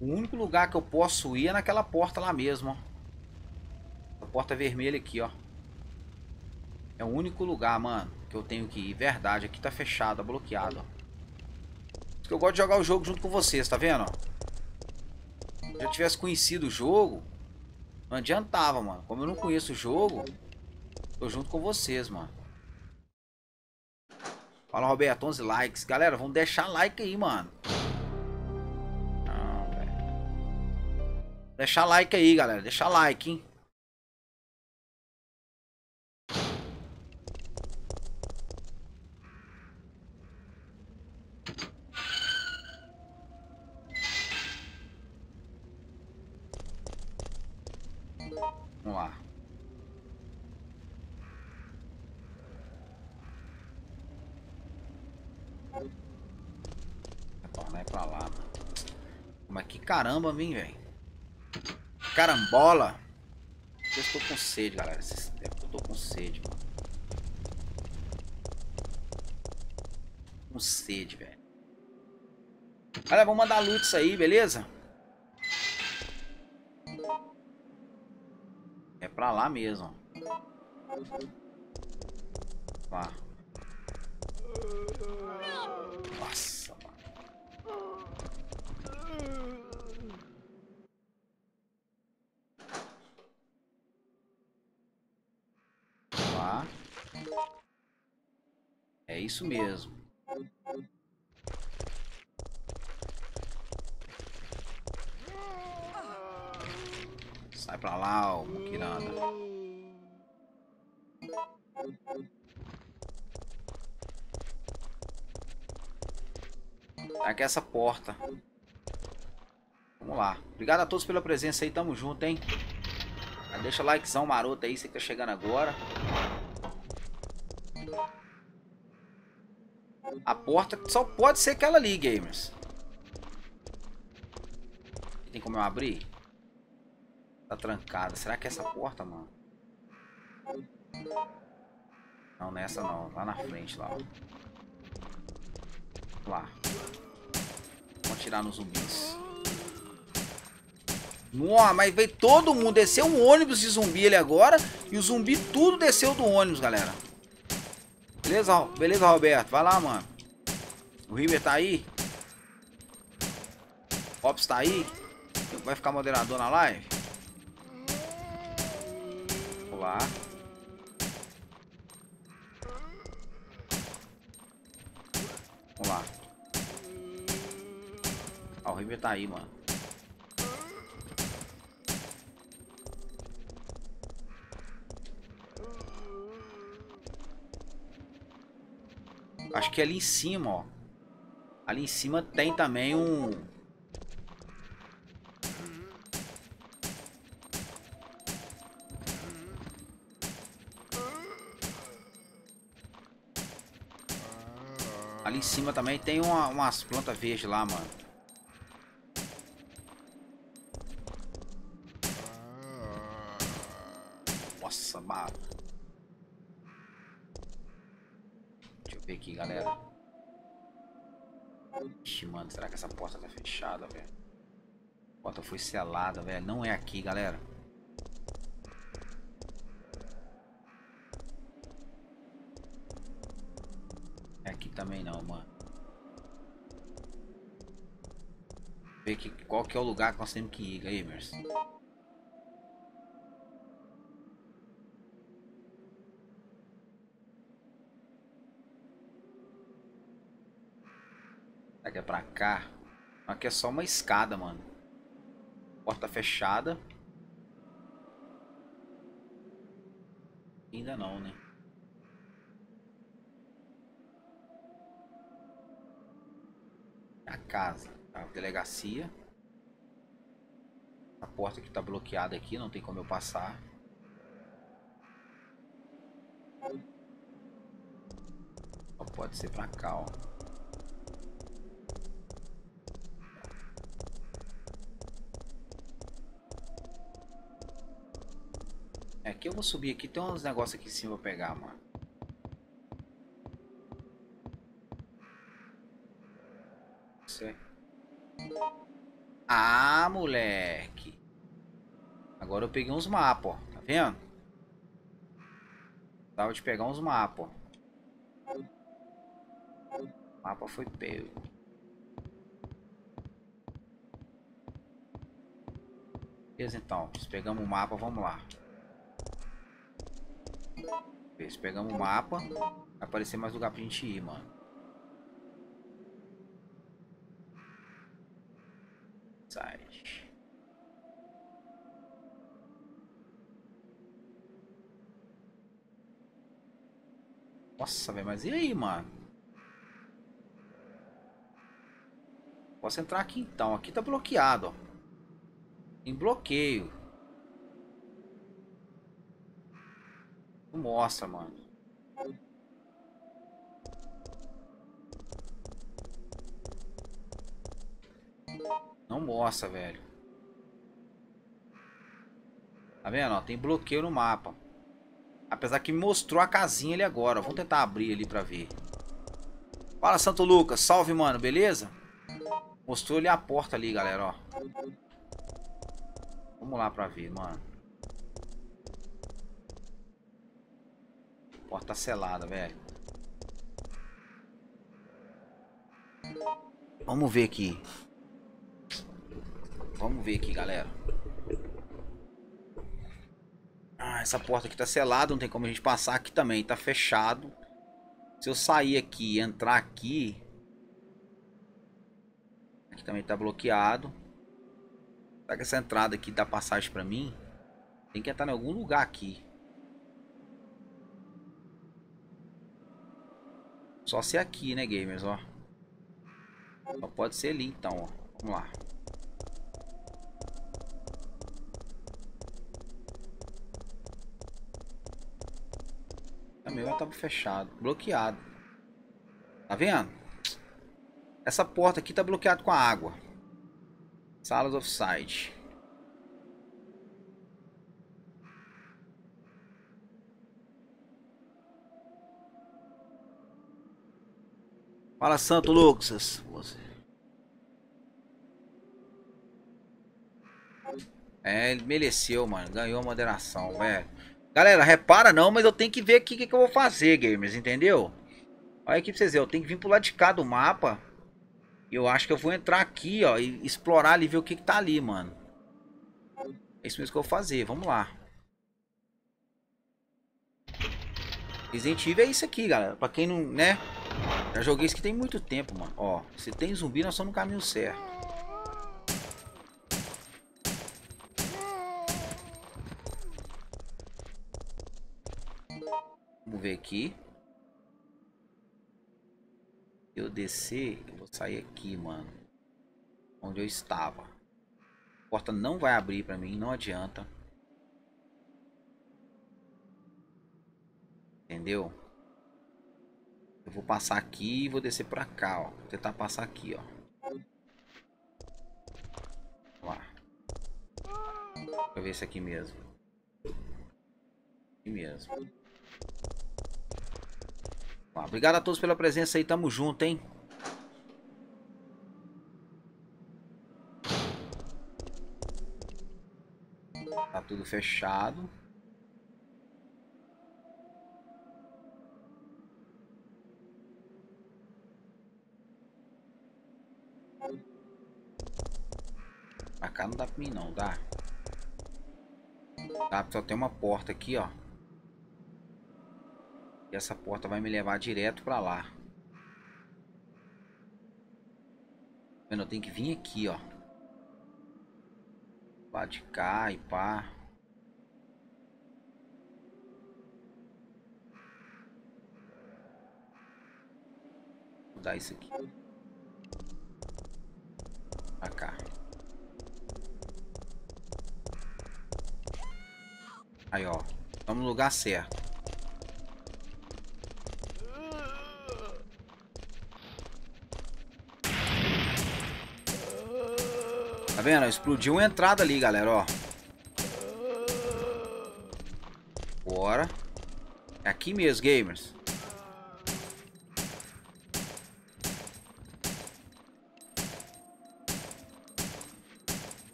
A: O único lugar que eu posso ir é naquela porta lá mesmo, ó. A porta vermelha aqui, ó. É o único lugar, mano, que eu tenho que ir. Verdade, aqui tá fechado, tá bloqueado, ó. Eu gosto de jogar o jogo junto com vocês, tá vendo? Se eu tivesse conhecido o jogo, não adiantava, mano. Como eu não conheço o jogo, tô junto com vocês, mano. Fala, Roberto, 11 likes. Galera, vamos deixar like aí, mano. Não, velho. Deixar like aí, galera. Deixa like, hein. Caramba, vem, velho. Carambola. Eu estou com sede, galera. Eu tô com sede. Com sede, velho. Galera, vamos mandar isso aí, beleza? É pra lá mesmo. Lá. Nossa, mano. Lá. É isso mesmo. Sai pra lá, ô Mukiranda. Aqui é essa porta. Vamos lá. Obrigado a todos pela presença aí. Tamo junto, hein? Deixa likezão maroto aí, você que tá chegando agora. A porta só pode ser aquela ali, gamers. Tem como eu abrir? Tá trancada. Será que é essa porta, mano? Não, nessa não. Lá na frente, lá. Lá. Vamos atirar nos zumbis. Nossa, mas veio todo mundo. Desceu um ônibus de zumbi ali agora. E o zumbi tudo desceu do ônibus, galera. Beleza, beleza, Roberto? Vai lá, mano. O River tá aí. Ops tá aí. Vai ficar moderador na live? Olá. Vamos lá. Ó, o River tá aí, mano. Acho que ali em cima, ó. Ali em cima tem também um... Ali em cima também tem uma, umas plantas verdes lá, mano. Porta foi selada, velho. Não é aqui, galera. É aqui também não, mano. Ver que, qual que é o lugar que nós temos que ir, gamers. Aqui é pra cá. Aqui é só uma escada, mano. Porta fechada. Ainda não, né? A casa. A delegacia. A porta que tá bloqueada aqui, não tem como eu passar. Só pode ser pra cá, ó. É que eu vou subir aqui. Tem uns negócios aqui em cima pra pegar, mano. Ah, moleque. Agora eu peguei uns mapas, ó. Tá vendo? Dava de pegar uns mapas, ó. O mapa foi pego. Beleza, então. Pegamos o mapa, vamos lá. Pegamos o mapa, vai aparecer mais lugar pra gente ir, mano. Site. Nossa, velho, mas e aí, mano? Posso entrar aqui então. Aqui tá bloqueado, ó. Em bloqueio. Mostra, mano. Não mostra, velho. Tá vendo? Ó, tem bloqueio no mapa. Apesar que mostrou a casinha ali agora. Vamos tentar abrir ali pra ver. Fala, Santo Lucas. Salve, mano. Beleza? Mostrou ali a porta ali, galera, ó. Vamos lá pra ver, mano. Porta selada, velho. Vamos ver aqui. Vamos ver aqui, galera. Ah, essa porta aqui tá selada, não tem como a gente passar aqui também, tá fechado. Se eu sair aqui e entrar aqui... Aqui também tá bloqueado. Será que essa entrada aqui dá passagem pra mim? Tem que entrar em algum lugar aqui. Só ser aqui, né, gamers, ó. Só pode ser ali, então, ó. Vamos lá. Também vai estar fechado, bloqueado. Tá vendo? Essa porta aqui tá bloqueada com a água. Salas offside. Fala, Santo Luxas. É, ele mereceu, mano. Ganhou a moderação, velho. Galera, repara não, mas eu tenho que ver aqui o que, que, eu vou fazer, gamers, entendeu? Olha aqui pra vocês verem, eu tenho que vir pro lado de cá do mapa. E eu acho que eu vou entrar aqui, ó, e explorar ali, ver o que que tá ali, mano. É isso mesmo que eu vou fazer, vamos lá. Resident Evil é isso aqui, galera. Pra quem não, né? Já joguei isso aqui tem muito tempo, mano. Ó, se tem zumbi, nós estamos no caminho certo. Vamos ver aqui. Eu descer, eu vou sair aqui, mano. Onde eu estava. A porta não vai abrir pra mim, não adianta. Entendeu? Eu vou passar aqui e vou descer pra cá, ó. Vou tentar passar aqui, ó. Lá. Deixa eu ver se aqui mesmo. Aqui mesmo. Lá. Obrigado a todos pela presença aí. Tamo junto, hein? Tá tudo fechado. Cá não dá pra mim não, dá? Dá, só tem uma porta aqui, ó. E essa porta vai me levar direto pra lá. Mano, eu tenho que vir aqui, ó. Lá de cá e pá. Vou dar isso aqui. Pra cá. Aí, ó. Vamos no lugar certo. Tá vendo? Explodiu uma entrada ali, galera, ó. Bora. É aqui mesmo, gamers.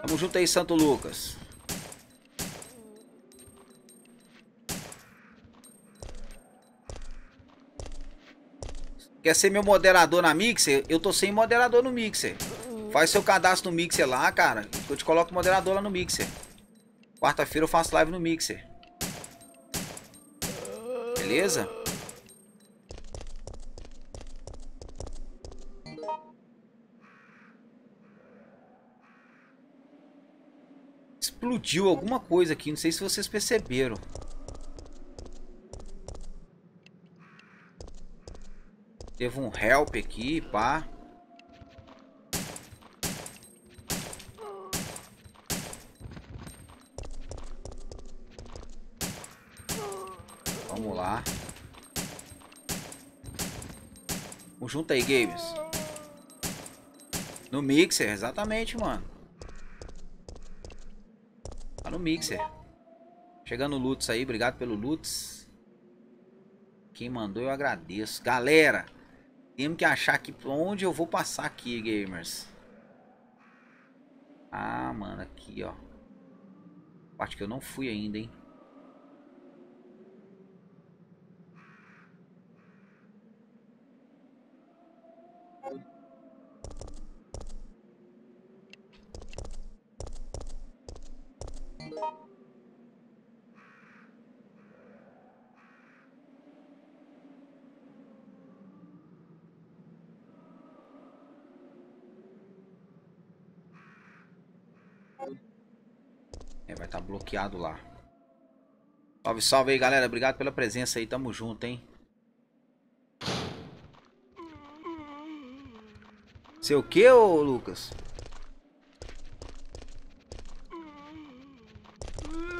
A: Tamo junto aí, Santo Lucas. Quer ser meu moderador na Mixer? Eu tô sem moderador no Mixer. Faz seu cadastro no Mixer lá, cara. Eu te coloco moderador lá no Mixer. Quarta-feira eu faço live no Mixer. Beleza? Explodiu alguma coisa aqui, não sei se vocês perceberam. Teve um help aqui, pá. Vamos lá. Vamos junto aí, games. No mixer, exatamente, mano. Tá no mixer. Chegando o Lutz aí, obrigado pelo Lutz. Quem mandou eu agradeço. Galera, temos que achar aqui onde eu vou passar aqui, gamers. Ah, mano, aqui, ó. Parte que eu não fui ainda, hein. Bloqueado lá. Salve, salve aí, galera. Obrigado pela presença aí. Tamo junto, hein? Sei o que, ô Lucas?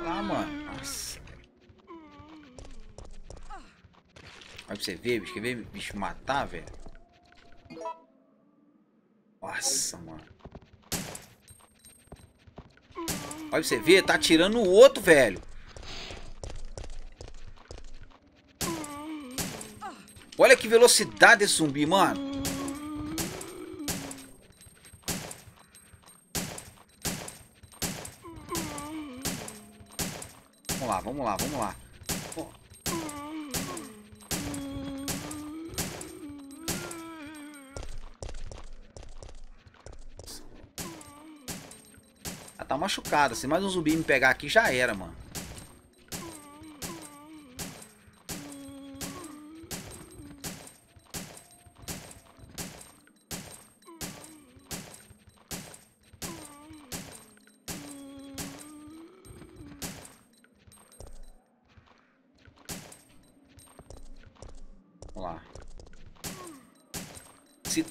A: Lá, mano. Nossa. Olha pra você ver, bicho. Quer ver bicho matar, velho? Nossa, mano. Olha pra você ver, tá atirando no outro, velho. Olha que velocidade desse zumbi, mano. Vamos lá, vamos lá, vamos lá. Machucada. Se mais um zumbi me pegar aqui, já era, mano.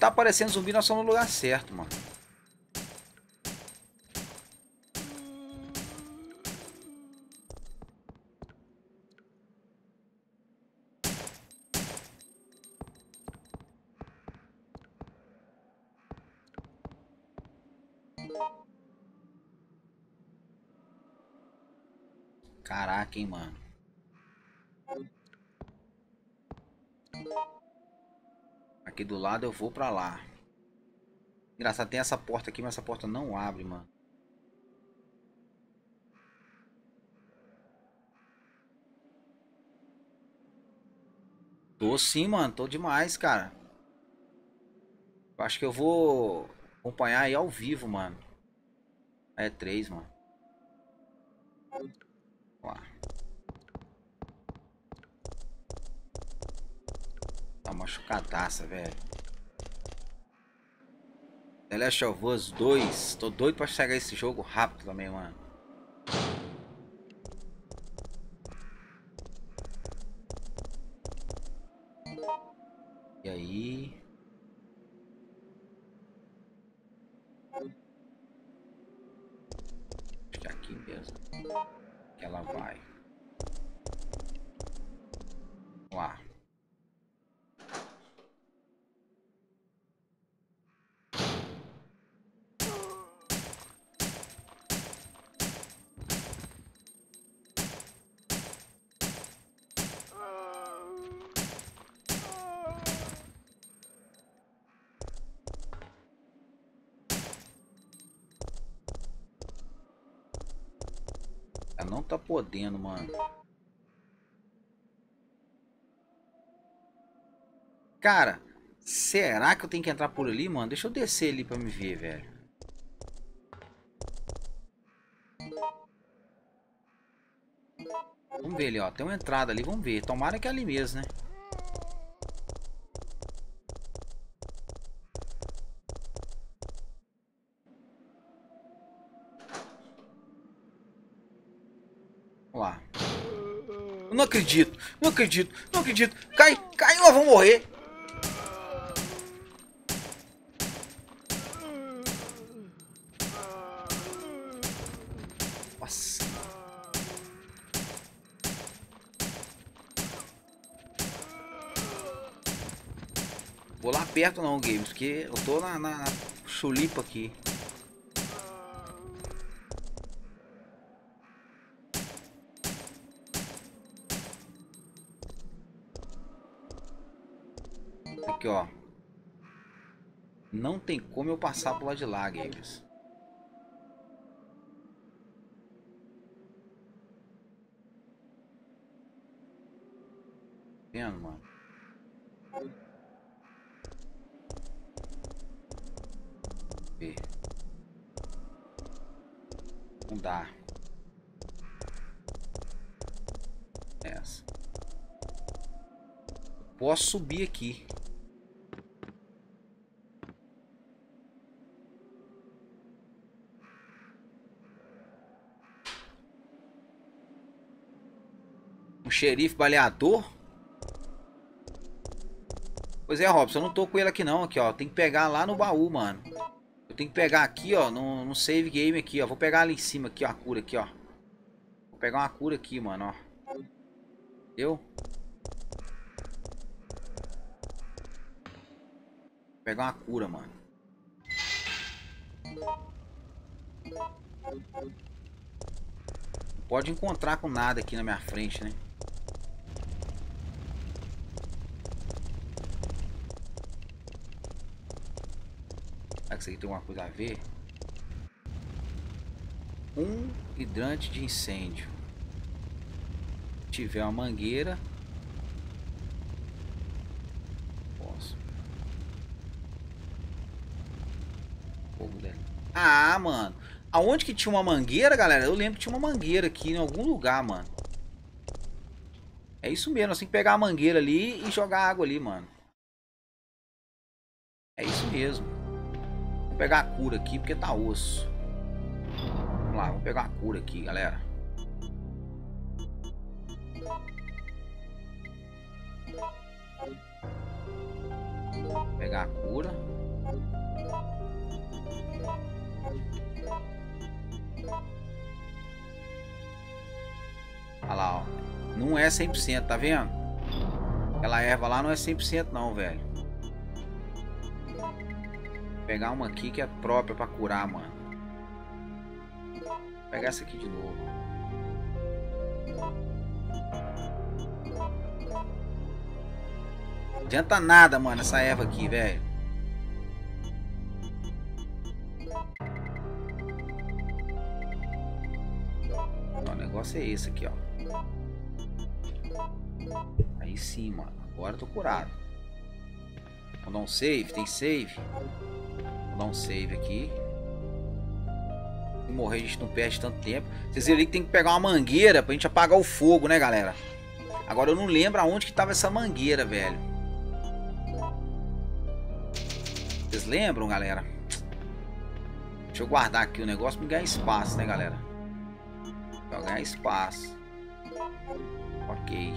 A: tá aparecendo zumbi, nós estamos no lugar certo, mano. Mano. Aqui do lado eu vou pra lá. Engraçado, tem essa porta aqui, mas essa porta não abre, mano. Tô sim, mano. Tô demais, cara. Eu acho que eu vou acompanhar aí ao vivo, mano. É três, mano. Vamos lá. Tá machucadaça, velho. The Last of Us 2. Tô doido pra chegar esse jogo rápido também, mano. Podendo, mano. Cara, será que eu tenho que entrar por ali, mano? Deixa eu descer ali pra me ver, velho. Vamos ver ali, ó. Tem uma entrada ali, vamos ver. Tomara que é ali mesmo, né? não acredito, não acredito, não acredito. Cai, cai, nós vamos morrer. Nossa. Vou lá perto não, Games, porque eu tô na, na chulipa aqui. Aqui, Não tem como eu passar por lá de lá, games. Vendo, mano? Ver. Não dá. Essa. Posso subir aqui. Xerife baleador? Pois é, Robson, eu não tô com ele aqui não, aqui, ó. Tem que pegar lá no baú, mano. Eu tenho que pegar aqui, ó, no, no save game aqui, ó. Vou pegar ali em cima aqui, ó, a cura aqui, ó. Vou pegar uma cura aqui, mano, ó. Deu? Vou pegar uma cura, mano. pode encontrar com nada aqui na minha frente, né? Que isso aqui tem alguma coisa a ver? Um hidrante de incêndio. Se tiver uma mangueira. Posso. Fogo dele. Ah, mano. Aonde que tinha uma mangueira, galera? Eu lembro que tinha uma mangueira aqui em algum lugar, mano. É isso mesmo, assim, pegar a mangueira ali e jogar água ali, mano. É isso mesmo. Pegar a cura aqui porque tá osso. Vamos lá, vou pegar a cura aqui, galera. Pegar a cura. Olha lá, ó. Não é 100%, tá vendo? Aquela erva lá não é 100% não, velho. Pegar uma aqui que é própria pra curar, mano. Vou pegar essa aqui de novo. Não adianta nada, mano, essa erva aqui, velho. O negócio é esse aqui, ó. Aí sim, mano. Agora eu tô curado. Vou dar um save. Tem save? Vou dar um save aqui. Se morrer, a gente não perde tanto tempo. Vocês viram ali que tem que pegar uma mangueira pra gente apagar o fogo, né, galera? Agora eu não lembro aonde que tava essa mangueira, velho. Vocês lembram, galera? Deixa eu guardar aqui o negócio pra ganhar espaço, né, galera? Pra ganhar espaço. Ok.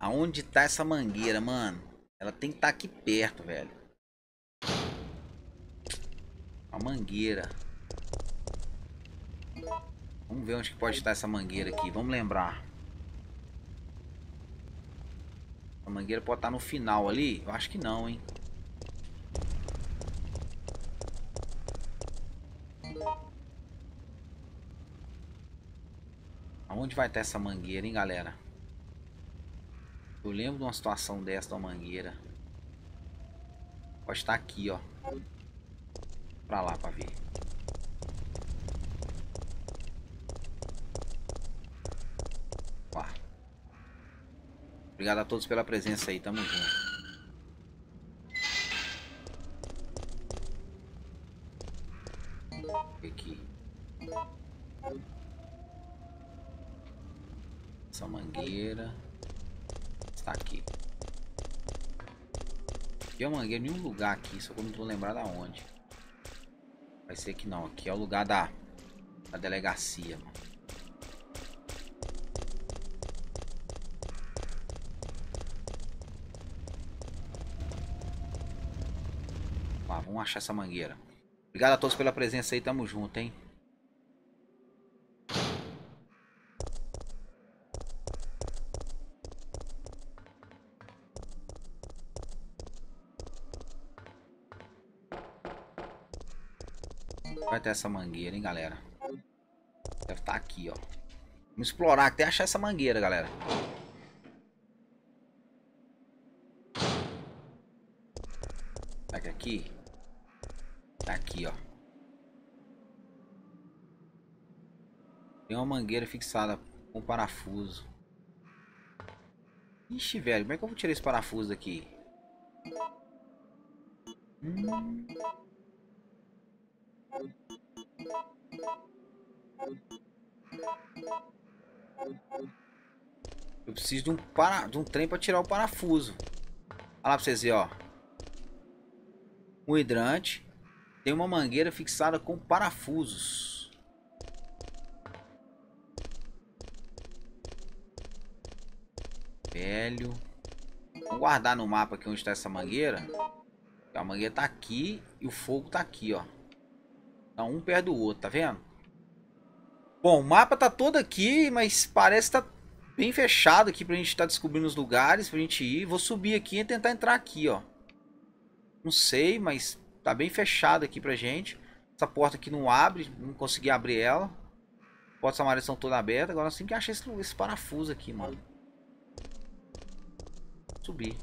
A: Aonde tá essa mangueira, mano? Ela tem que estar tá aqui perto, velho. A mangueira. Vamos ver onde que pode estar essa mangueira aqui. Vamos lembrar. A mangueira pode estar no final ali? Eu acho que não, hein? Aonde vai estar essa mangueira, hein, galera? Eu lembro de uma situação dessa da mangueira. Pode estar aqui, ó. Pra lá, pra ver. Ó. Obrigado a todos pela presença aí. Tamo junto. Aqui. Essa mangueira está aqui. É uma mangueira em nenhum lugar aqui, só que eu não tô lembrado aonde. Vai ser que não, aqui é o lugar da, da delegacia, mano. Lá, vamos achar essa mangueira. Obrigado a todos pela presença aí, tamo junto, hein? Ter essa mangueira, hein, galera? Deve estar tá aqui, ó. Vamos explorar até achar essa mangueira, galera. Será que é aqui? Tá aqui, ó. Tem uma mangueira fixada com parafuso. Ixi, velho, como é que eu vou tirar esse parafuso daqui? Hum... Eu preciso de um, para... de um trem para tirar o parafuso. Olha lá pra vocês verem, ó. Um hidrante. Tem uma mangueira fixada com parafusos. velho. Vamos guardar no mapa aqui onde está essa mangueira. A mangueira tá aqui e o fogo tá aqui, ó. Tá um perto do outro, tá vendo? Bom, o mapa tá todo aqui, mas parece que tá bem fechado aqui pra gente estar tá descobrindo os lugares pra gente ir. Vou subir aqui e tentar entrar aqui, ó. Não sei, mas tá bem fechado aqui pra gente. Essa porta aqui não abre, não consegui abrir ela. Portas amarelas estão todas abertas. Agora assim que achei esse, esse parafuso aqui, mano. Subir.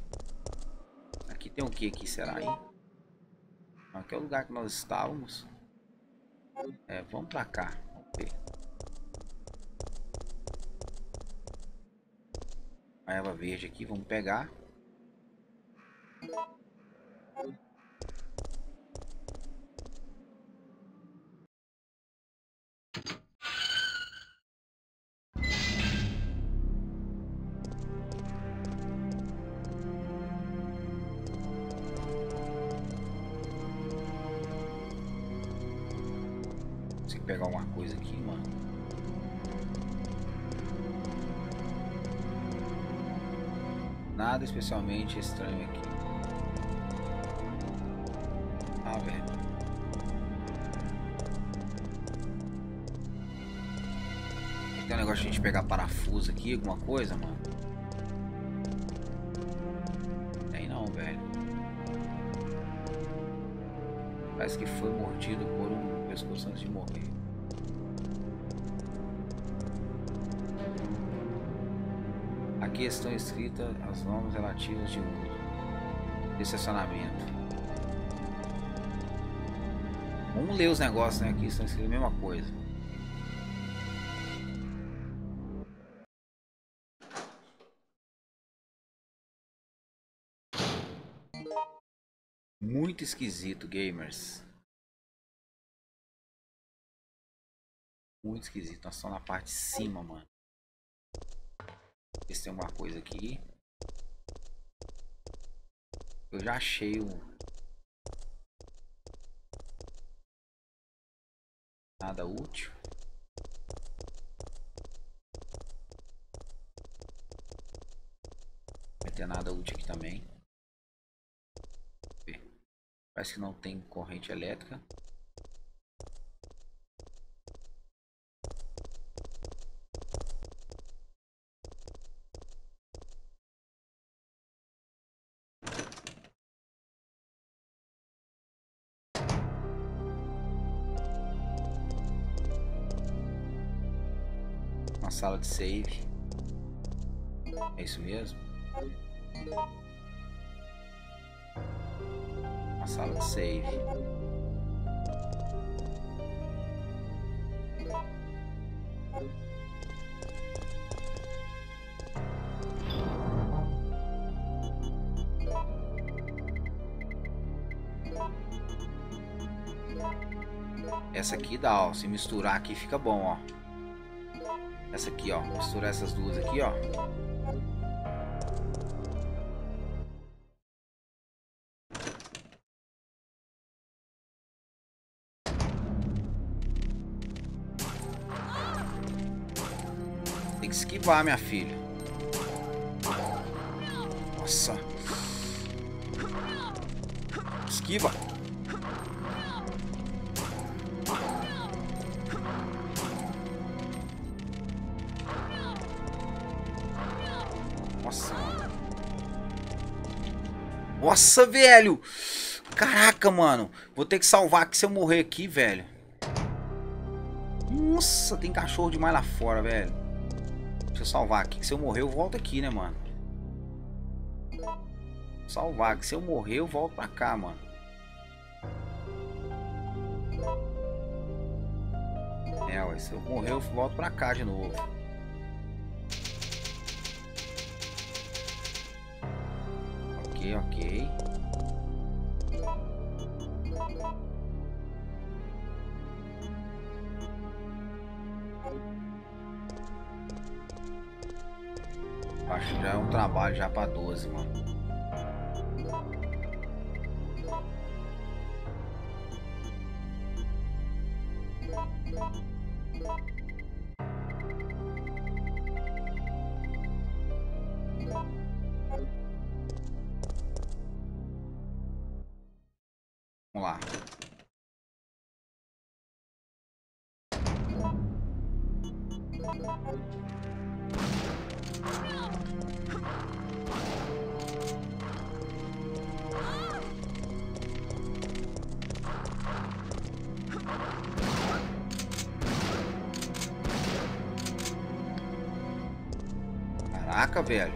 A: Aqui tem o que aqui, será aí? Aqui é o lugar que nós estávamos. É, vamos pra cá. A erva verde aqui, vamos pegar Nada especialmente estranho aqui. Ah, velho. Tem um negócio de a gente pegar parafuso aqui, alguma coisa, mano. Tem não, velho. Parece que foi mordido por um pescoço antes de morrer. Aqui estão escritas as normas relativas de uso de estacionamento. Vamos ler os negócios, né? Aqui estão escritos a mesma coisa. Muito esquisito, gamers. Muito esquisito. Nós estamos na parte de cima, mano. Ver se tem alguma coisa aqui. Eu já achei o... Nada útil. Vai ter nada útil aqui também. Parece que não tem corrente elétrica. Sala de save. É isso mesmo? Uma sala de save. Essa aqui dá, ó. Se misturar aqui fica bom, ó. Essa aqui, ó. Misturar essas duas aqui, ó. Tem que esquivar, minha filha. Nossa. Esquiva. Nossa, velho. Caraca, mano. Vou ter que salvar aqui se eu morrer aqui, velho. Nossa, tem cachorro demais lá fora, velho. Deixa eu salvar aqui. Se eu morrer, eu volto aqui, né, mano? Salvar que se eu morrer, eu volto pra cá, mano. É, ué, se eu morrer, eu volto pra cá de novo. Ok, ok. Acho que já é um trabalho já para 12, mano. Velho.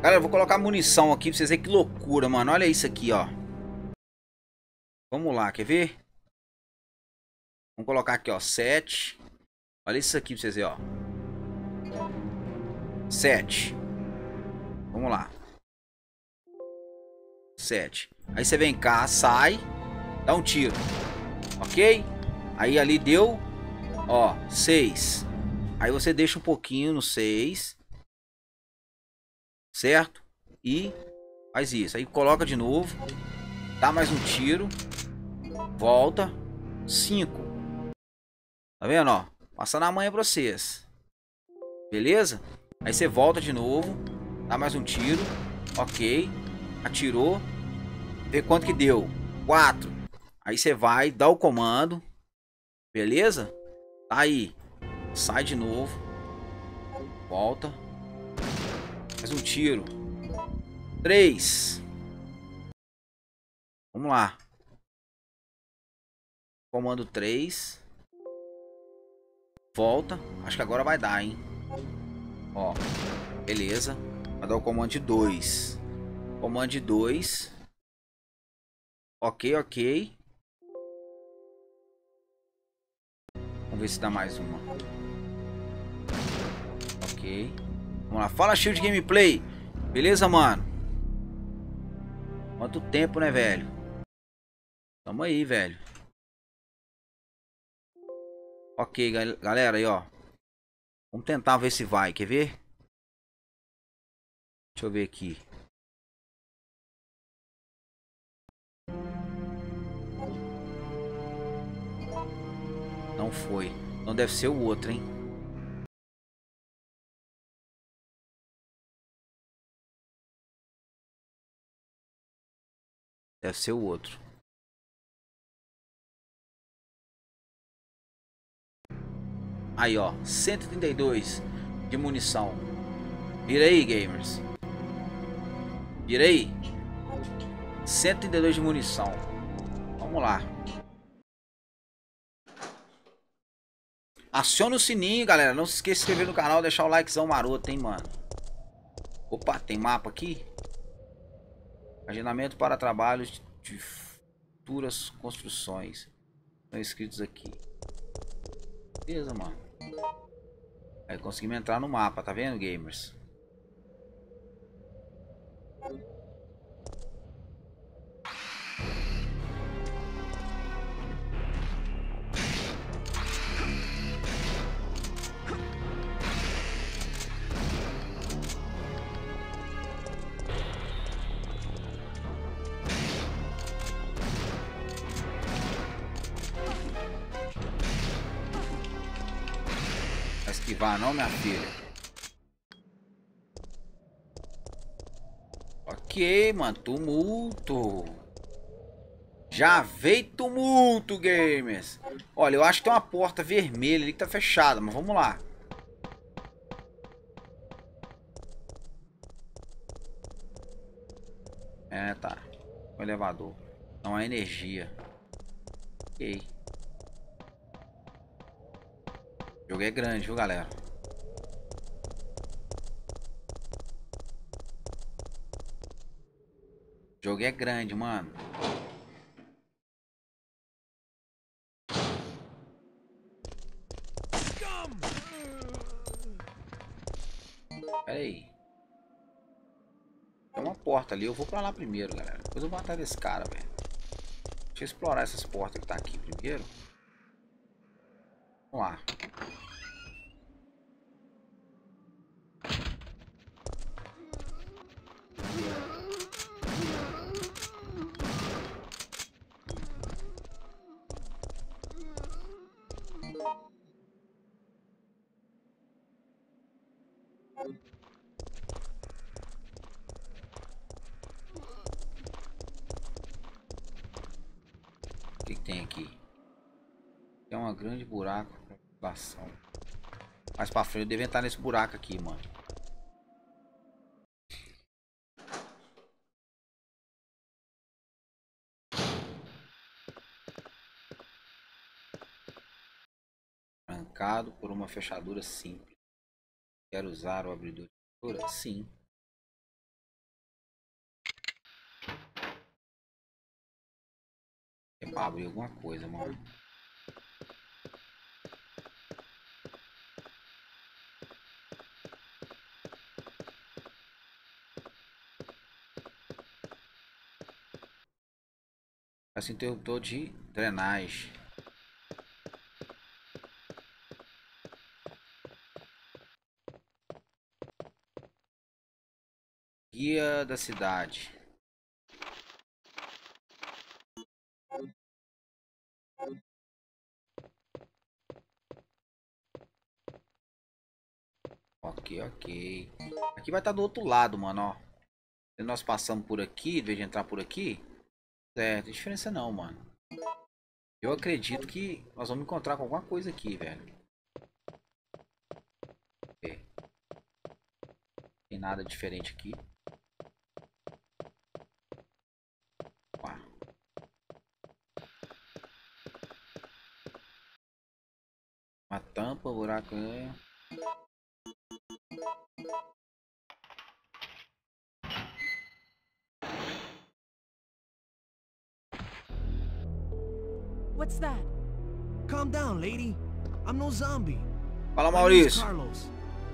A: Galera, eu vou colocar munição aqui pra vocês verem que loucura, mano. Olha isso aqui, ó. Vamos lá, quer ver? Vamos colocar aqui, ó, 7. Olha isso aqui pra vocês verem, ó. 7. Vamos lá. 7. Aí você vem cá, sai, dá um tiro. Ok? Aí ali deu, ó, 6. Aí você deixa um pouquinho no 6. Certo? E faz isso. Aí coloca de novo. Dá mais um tiro. Volta. 5. Tá vendo, ó? Passando a manha pra vocês. Beleza? Aí você volta de novo. Dá mais um tiro. Ok. Atirou. Vê quanto que deu. 4. Aí você vai, dá o comando. Beleza? Tá aí. Sai de novo. Volta. Faz um tiro. 3. Vamos lá. Comando 3. Volta. Acho que agora vai dar, hein? Ó. Beleza. Vai dar o comando de 2. Comando de 2. Ok, ok. Vamos ver se dá mais uma. Ok. Vamos lá. Fala, Shield Gameplay. Beleza, mano? Quanto tempo, né, velho? Tamo aí, velho. Ok, galera, aí, ó. Vamos tentar ver se vai. Quer ver? Deixa eu ver aqui. Não foi. Não deve ser o outro, hein? Deve ser o outro. Aí, ó. 132 de munição. Vira aí, gamers. Vira aí. 132 de munição. Vamos lá. Aciona o sininho, galera. Não se esqueça de se inscrever no canal, deixar o likezão maroto, hein, mano. Opa, tem mapa aqui? Agendamento para trabalhos de futuras construções. Estão escritos aqui. Beleza, mano. Aí conseguimos entrar no mapa, tá vendo, gamers? Não, minha filha. Ok, mano. Tumulto. Já veio tumulto, gamers. Olha, eu acho que tem uma porta vermelha ali que tá fechada, mas vamos lá. É, tá. O elevador. Não há energia. Ok. O jogo é grande, viu, galera? Jogo é grande, mano. Pera aí. Tem uma porta ali. Eu vou pra lá primeiro, galera. Depois eu vou matar desse cara, velho. Deixa eu explorar essas portas que tá aqui primeiro. Vamos lá. Mais pra frente eu devo entrar nesse buraco aqui, mano. Trancado por uma fechadura simples. Quero usar o abridor de fechadura? Sim. É pra abrir alguma coisa, mano. Esse interruptor de drenagem. Guia da cidade. Ok, ok. Aqui vai estar do outro lado, mano, ó. Nós passamos por aqui, em vez de entrar por aqui, é, tem diferença não, mano. Eu acredito que nós vamos encontrar com alguma coisa aqui, velho. É. Tem nada diferente aqui. Uma tampa, buraco.
B: What's that?
C: Calm down, lady. I'm no zombie.
A: Fala,
C: My name's
A: Maurício.
C: Carlos,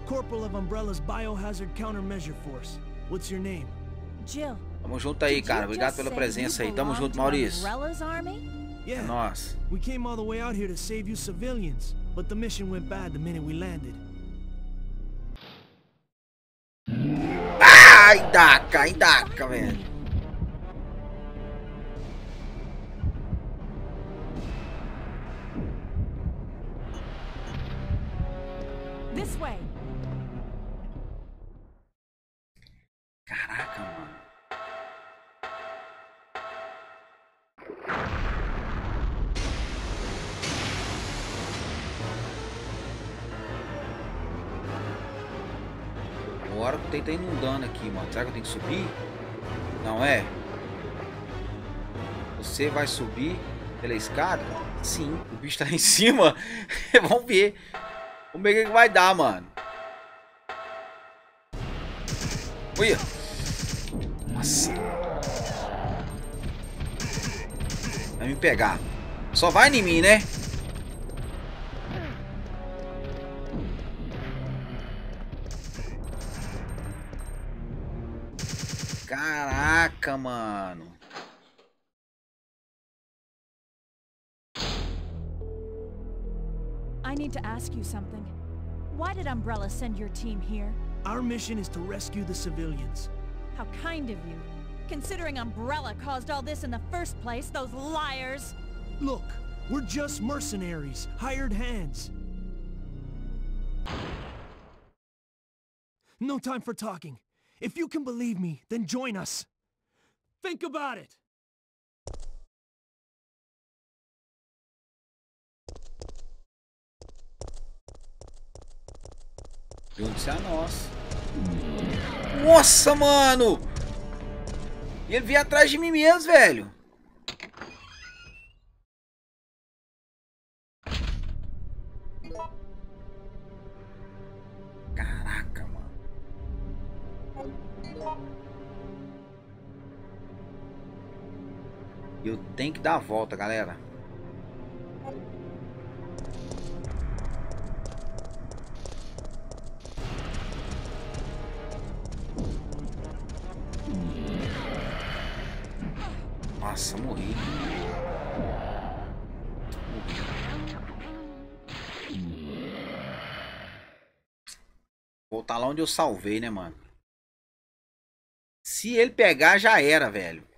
C: Corporal of Umbrella's Biohazard Countermeasure Force. What's your name?
B: Jill.
A: Tamo junto aí,
B: did
A: cara. Obrigado pela
B: say
A: presença
B: you
A: aí. Tamo junto,
B: to
A: Maurício.
B: Army?
A: É
C: Yeah,
A: nóis.
C: we came all the way out here to save you civilians, but the mission went bad the minute we landed.
A: Ai, daca, ai, daca, velho. Tá inundando aqui, mano. Será que eu tenho que subir? Não é? Você vai subir pela escada? Sim. O bicho tá em cima. Vamos ver. Vamos ver o que vai dar, mano. Olha. Nossa. Vai me pegar. Só vai em mim, né? Caraca, mano.
B: I need to ask you something. Why did Umbrella send your team here?
C: Our mission is to rescue the civilians.
B: How kind of you. Considering Umbrella caused all this in the first place, those liars!
C: Look, we're just mercenaries, hired hands. No time for talking. If you can believe me, then join us. Think about it.
A: Junte-se a nós. Nossa, mano! Ele veio atrás de mim mesmo, velho. Eu tenho que dar a volta, galera. Nossa, morri. Voltar lá onde eu salvei, né, mano? Se ele pegar, já era, velho.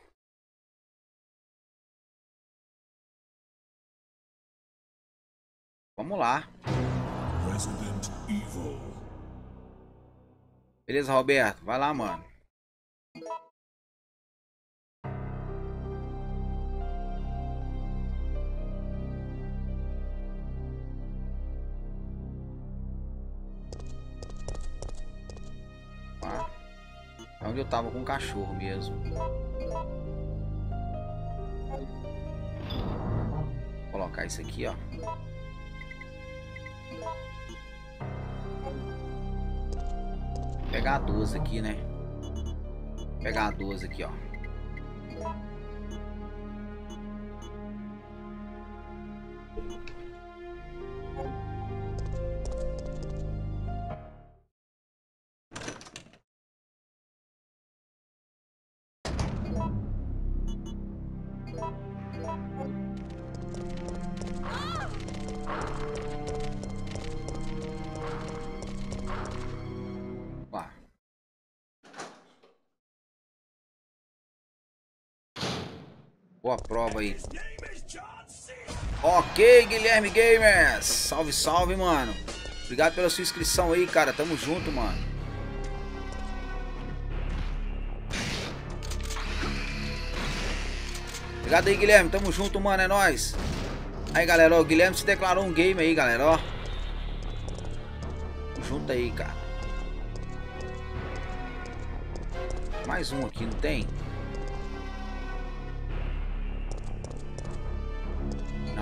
A: Vamos lá. Beleza, Roberto. Vai lá, mano. Ah, é onde eu tava com o cachorro mesmo. Vou colocar isso aqui, ó. Pegar a 12 aqui, né? Vou pegar a 12 aqui, ó. Boa prova aí. Ok, Guilherme Gamers. Salve, salve, mano. Obrigado pela sua inscrição aí, cara. Tamo junto, mano. Obrigado aí, Guilherme. Tamo junto, mano. É nóis. Aí, galera, ó. O Guilherme se declarou um game aí, galera, ó. Tamo junto aí, cara. Mais um aqui, não tem? Não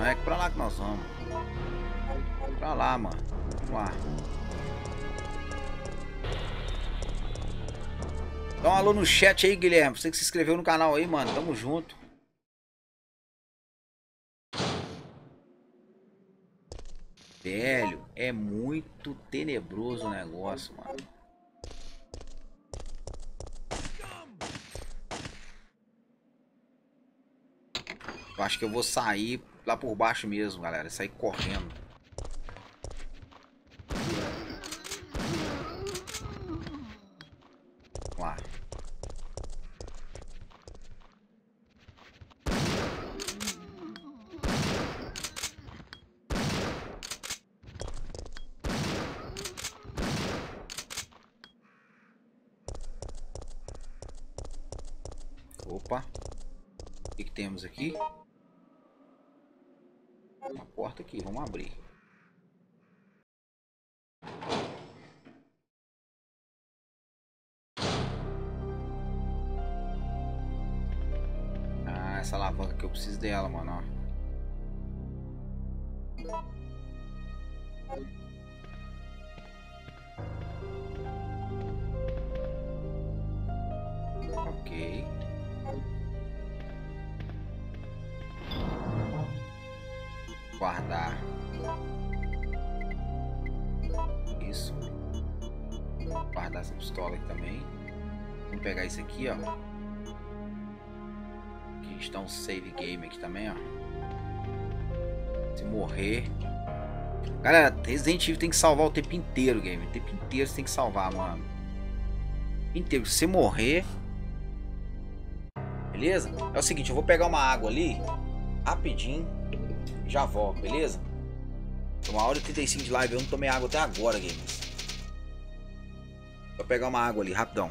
A: é que pra lá que nós vamos. Pra lá, mano. Vamos lá. Dá um alô no chat aí, Guilherme. Você que se inscreveu no canal aí, mano. Tamo junto. Velho, é muito tenebroso o negócio, mano. Eu acho que eu vou sair lá por baixo mesmo, galera. Sair correndo. Vamos lá. Opa. O que, que temos aqui? Aqui, vamos abrir. Ah, essa alavanca que eu preciso dela, mano, ó. Pegar isso aqui, ó. Aqui está um save game aqui também, ó. Se morrer. Galera, Resident Evil tem que salvar o tempo inteiro, game. O tempo inteiro você tem que salvar, mano. Inteiro. Se você morrer. Beleza? É o seguinte, eu vou pegar uma água ali. Rapidinho. Já volto, beleza? Uma hora e 35 de live. Eu não tomei água até agora, gamers. Vou pegar uma água ali, rapidão.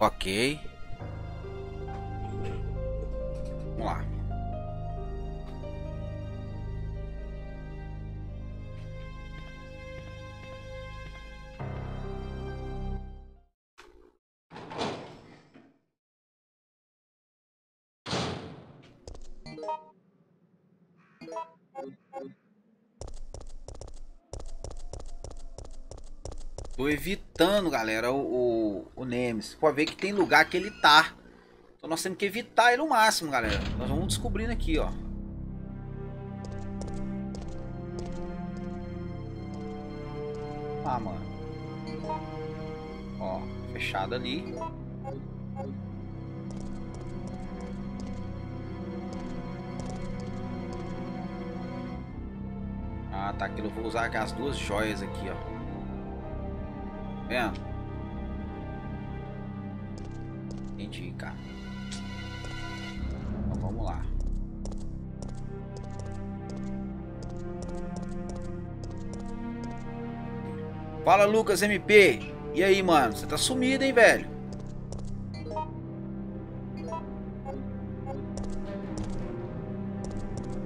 A: Ok. Vamos lá. Tô evitando, galera, o, o, Nemesis. Pode ver que tem lugar que ele tá. Então nós temos que evitar ele o máximo, galera. Nós vamos descobrindo aqui, ó. Ah, mano. Ó, fechado ali. Ah, tá aqui. Eu vou usar as duas joias aqui, ó. Vendo? Então vamos lá. Fala Lucas MP. E aí, mano? Você tá sumido, hein, velho?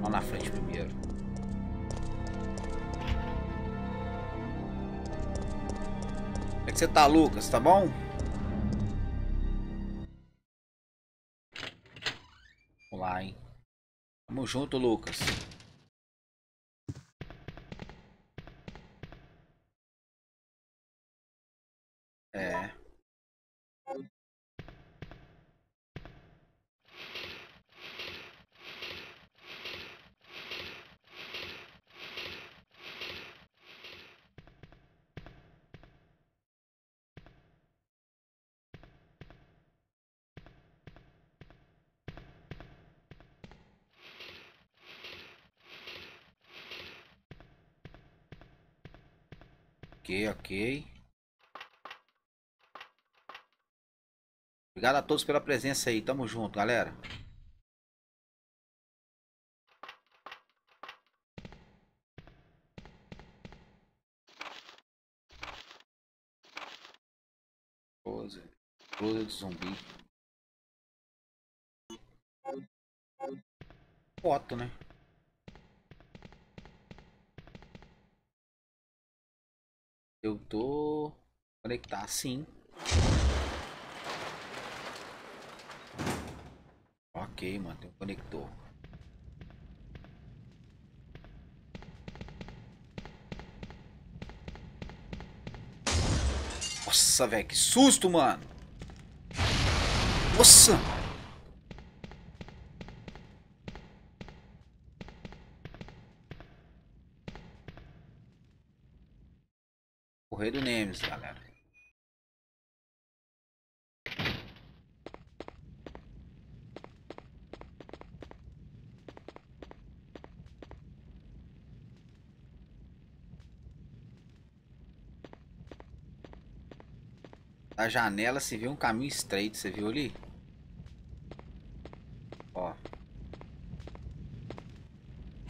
A: Vamos na frente primeiro. Como é que você tá, Lucas? Tá bom? Junto, Lucas. É. Ok, ok. Obrigado a todos pela presença aí. Tamo junto, galera. Close. Close de zumbi. Conectar sim. Ok, mano, tem um conector. Nossa, velho, que susto, mano. Nossa. Correio do Nemesis, galera. Da janela se vê um caminho estreito, você viu ali? Ó,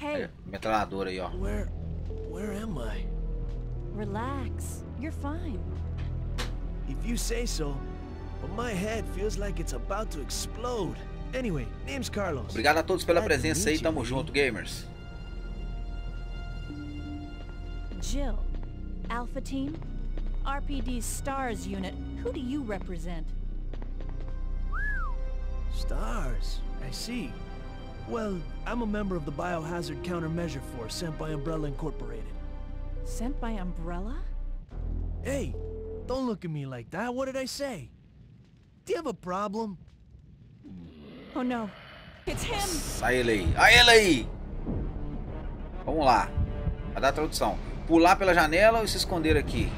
B: Hey,
A: aí, metralhadora aí, ó.
C: Where... where am I?
B: relax. You're fine.
C: If you say so, but my head feels like it's about to explode. Anyway, name's Carlos.
A: Obrigado a todos pela presença aí, tamo junto, gamers.
B: Jill, Alpha Team, RPD's STARS unit. Who do you represent?
C: Stars, I see. Well, I'm a member of the Biohazard Countermeasure Force sent by Umbrella Incorporated.
B: Sent by Umbrella?
C: Hey, don't look at me like that. What did I say? Do you have a problem?
B: Oh no, it's him!
A: Sai ele aí. Aí ele aí. Vamos lá. Vai dar a tradução. Pular pela janela ou se esconder aqui?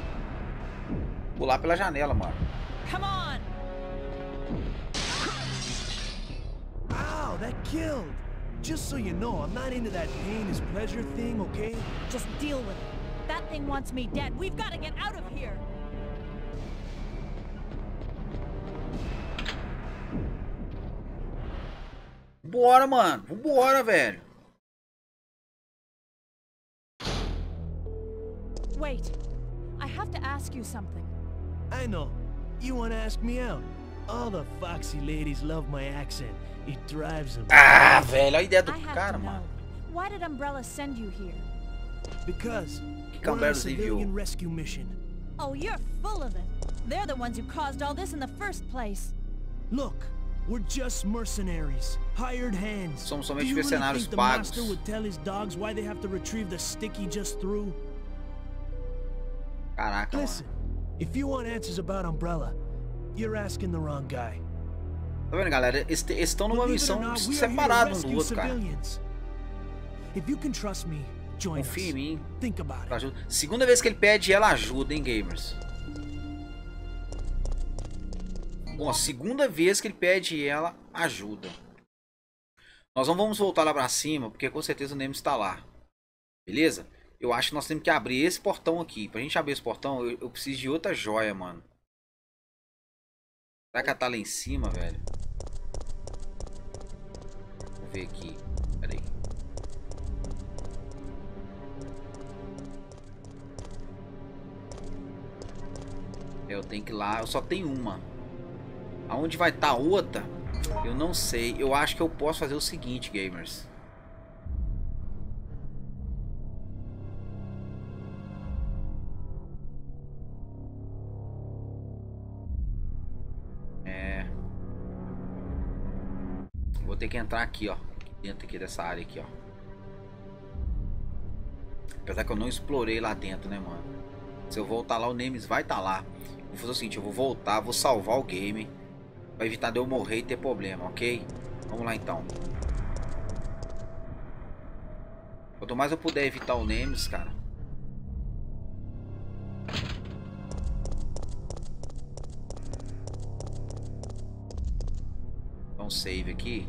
A: Pular pela janela, mano.
B: Come on!
C: Ow, that killed! Just so you know, I'm not into that pain is pleasure thing, okay?
B: Just deal with it. That thing wants me dead. We've got to get out of here!
A: Bora, mano. Vambora, velho.
B: Wait, I have to ask you something.
C: I know. You want to ask me out? All the foxy ladies love my accent. It drives them.
A: Ah, velho, a ideia do
B: I have
A: cara, mano.
B: Why did Umbrella send you here?
C: Because
A: que
C: we're on a civilian rescue mission.
B: Oh, you're full of it. They're the ones who caused all this in the first place.
C: Look, we're just mercenaries, hired hands.
A: Somos
C: Do
A: somente
C: you really think the
A: pagos.
C: master would tell his dogs why they have to retrieve the stick he just threw?
A: Caraca, mano.
C: If you want answers about Umbrella, you're asking the wrong guy.
A: Tá vendo, galera? Eles estão numa missão separadas um do outro, cara.
C: If you can trust me, join.
A: Confia em mim.
C: Think about it.
A: Segunda vez que ele pede ela ajuda, hein, gamers? Bom, segunda vez que ele pede ela ajuda. Nós não vamos voltar lá pra cima, porque com certeza o Nemesis tá lá. Beleza? Eu acho que nós temos que abrir esse portão aqui. Pra gente abrir esse portão, eu, eu preciso de outra joia, mano. Será que ela tá lá em cima, velho? Vou ver aqui. Pera aí. Eu tenho que ir lá, eu só tenho uma. Aonde vai estar outra? Eu não sei. Eu acho que eu posso fazer o seguinte, gamers. Ter que entrar aqui, ó. Dentro aqui dessa área aqui, ó. Apesar que eu não explorei lá dentro, né, mano? Se eu voltar lá, o Nemes vai estar lá. Vou fazer o seguinte, eu vou voltar, vou salvar o game. Pra evitar de eu morrer e ter problema, ok? Vamos lá então. Quanto mais eu puder evitar o Nemes, cara. Um save aqui.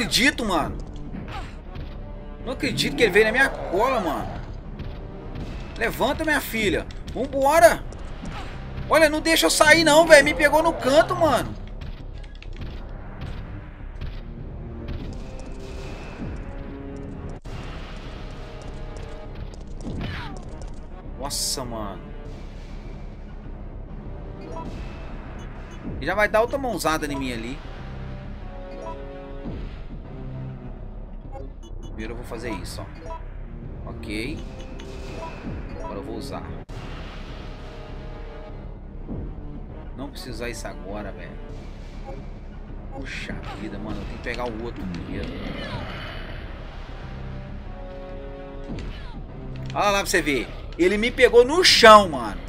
A: Acredito, mano. Não acredito que ele veio na minha cola, mano. Levanta, minha filha. Vambora. Olha, não deixa eu sair não, velho. Me pegou no canto, mano. Nossa, mano. Já vai dar outra mãozada em mim ali. Primeiro eu vou fazer isso, ó. Ok. Agora eu vou usar. Não precisa usar isso agora, velho. Puxa vida, mano. Eu tenho que pegar o outro primeiro. Olha lá pra você ver. Ele me pegou no chão, mano.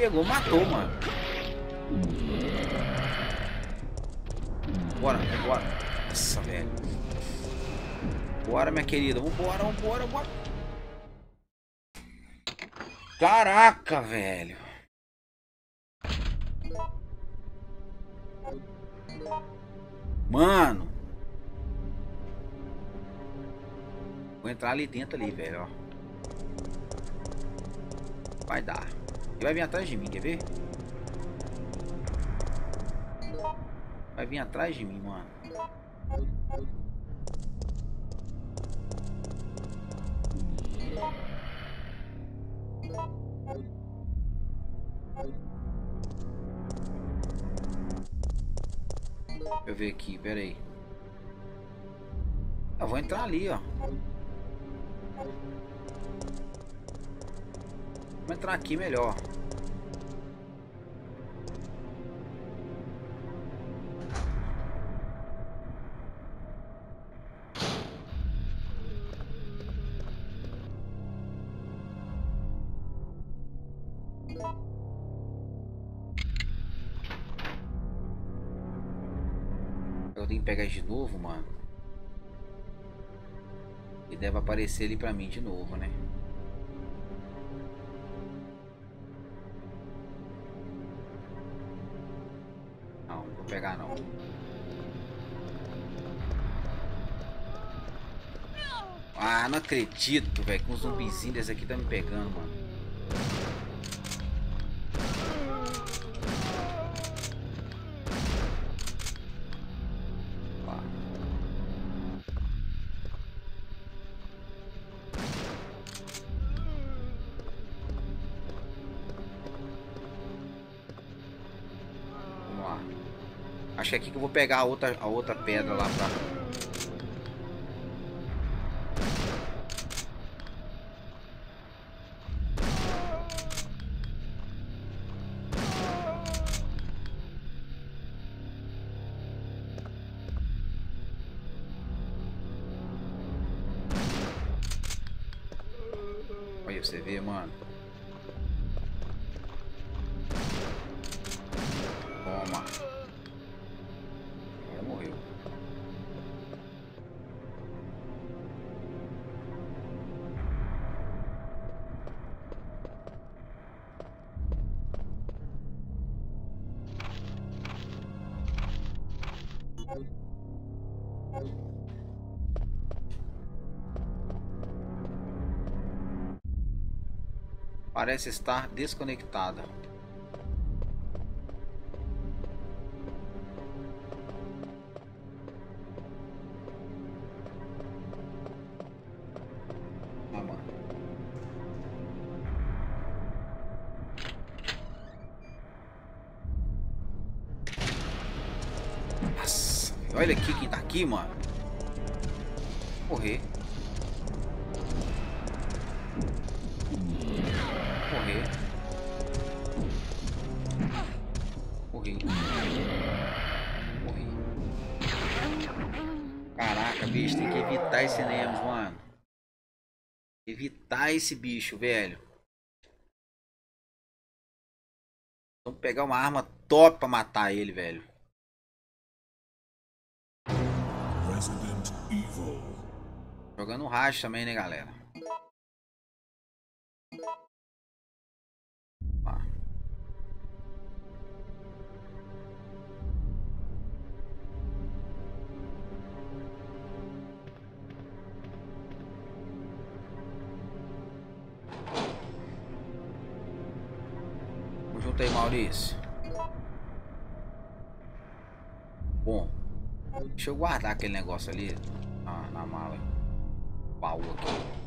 A: Pegou, matou, mano. Bora, vambora. Nossa, velho. Bora, minha querida. Vambora, vambora, vambora. Caraca, velho. Mano. Vou entrar ali dentro ali, velho, ó. Vai dar. Ele vai vir atrás de mim, quer ver? Vai vir atrás de mim, mano. Deixa eu ver aqui, pera aí. Eu vou entrar ali, ó. Entrar aqui melhor. Eu tenho que pegar de novo, mano. E deve aparecer ali pra mim de novo, né? Pegar não. Ah, não acredito, velho. Com um zumbizinho desse aqui tá me pegando, mano. Pegar a outra, a outra pedra lá pra... Parece estar desconectada. Esse bicho, velho. Vamos pegar uma arma top pra matar ele, velho.
D: Resident Evil.
A: Jogando racha também, né, galera? Eu guardar aquele negócio ali na, na mala. Baú aqui.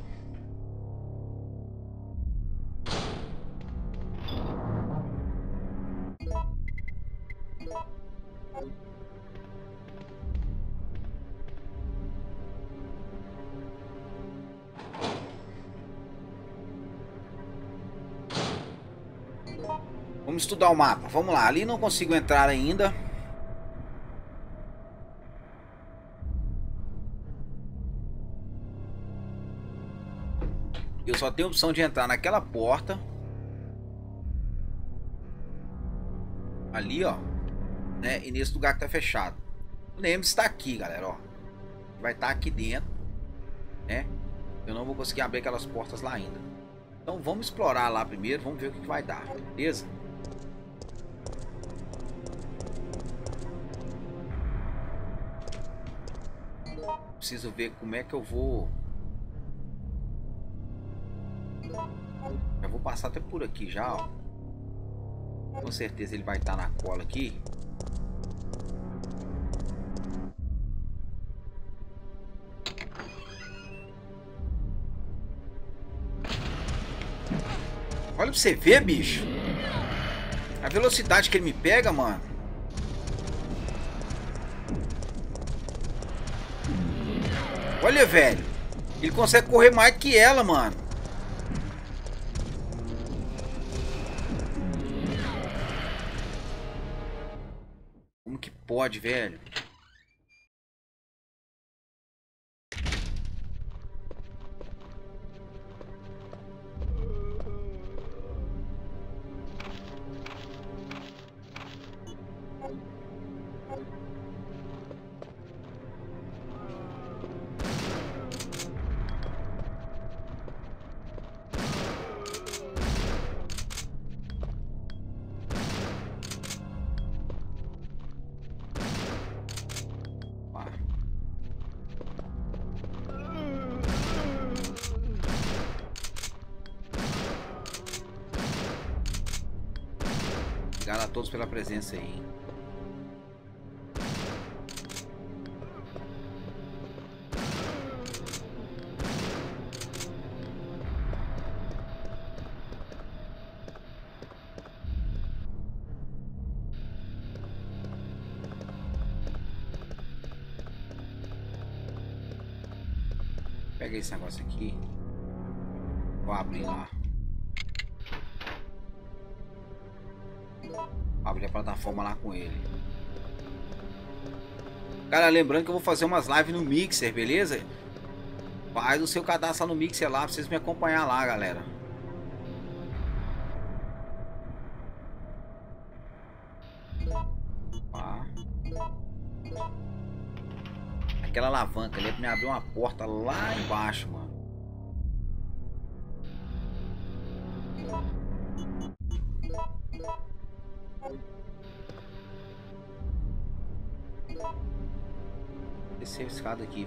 A: Vamos estudar o mapa. Vamos lá. Ali não consigo entrar ainda. Só tenho opção de entrar naquela porta. Ali, ó. Né? E nesse lugar que tá fechado. O Nemesis está aqui, galera, ó. Vai estar aqui dentro. Né? Eu não vou conseguir abrir aquelas portas lá ainda. Então vamos explorar lá primeiro. Vamos ver o que, que vai dar. Beleza? Preciso ver como é que eu vou... passar até por aqui já, ó. Com certeza ele vai estar tá na cola aqui. Olha pra você ver, bicho. A velocidade que ele me pega, mano. Olha, velho. Ele consegue correr mais que ela, mano. Como que pode, velho? Presença aí. Pega esse negócio aqui. Vou abrir lá. Plataforma lá com ele. Cara, lembrando que eu vou fazer umas lives no Mixer, beleza? Faz o seu cadastro no Mixer lá pra vocês me acompanhar lá, galera. Aquela alavanca ali é pra me abrir uma porta lá embaixo, mano. Descer a escada aqui,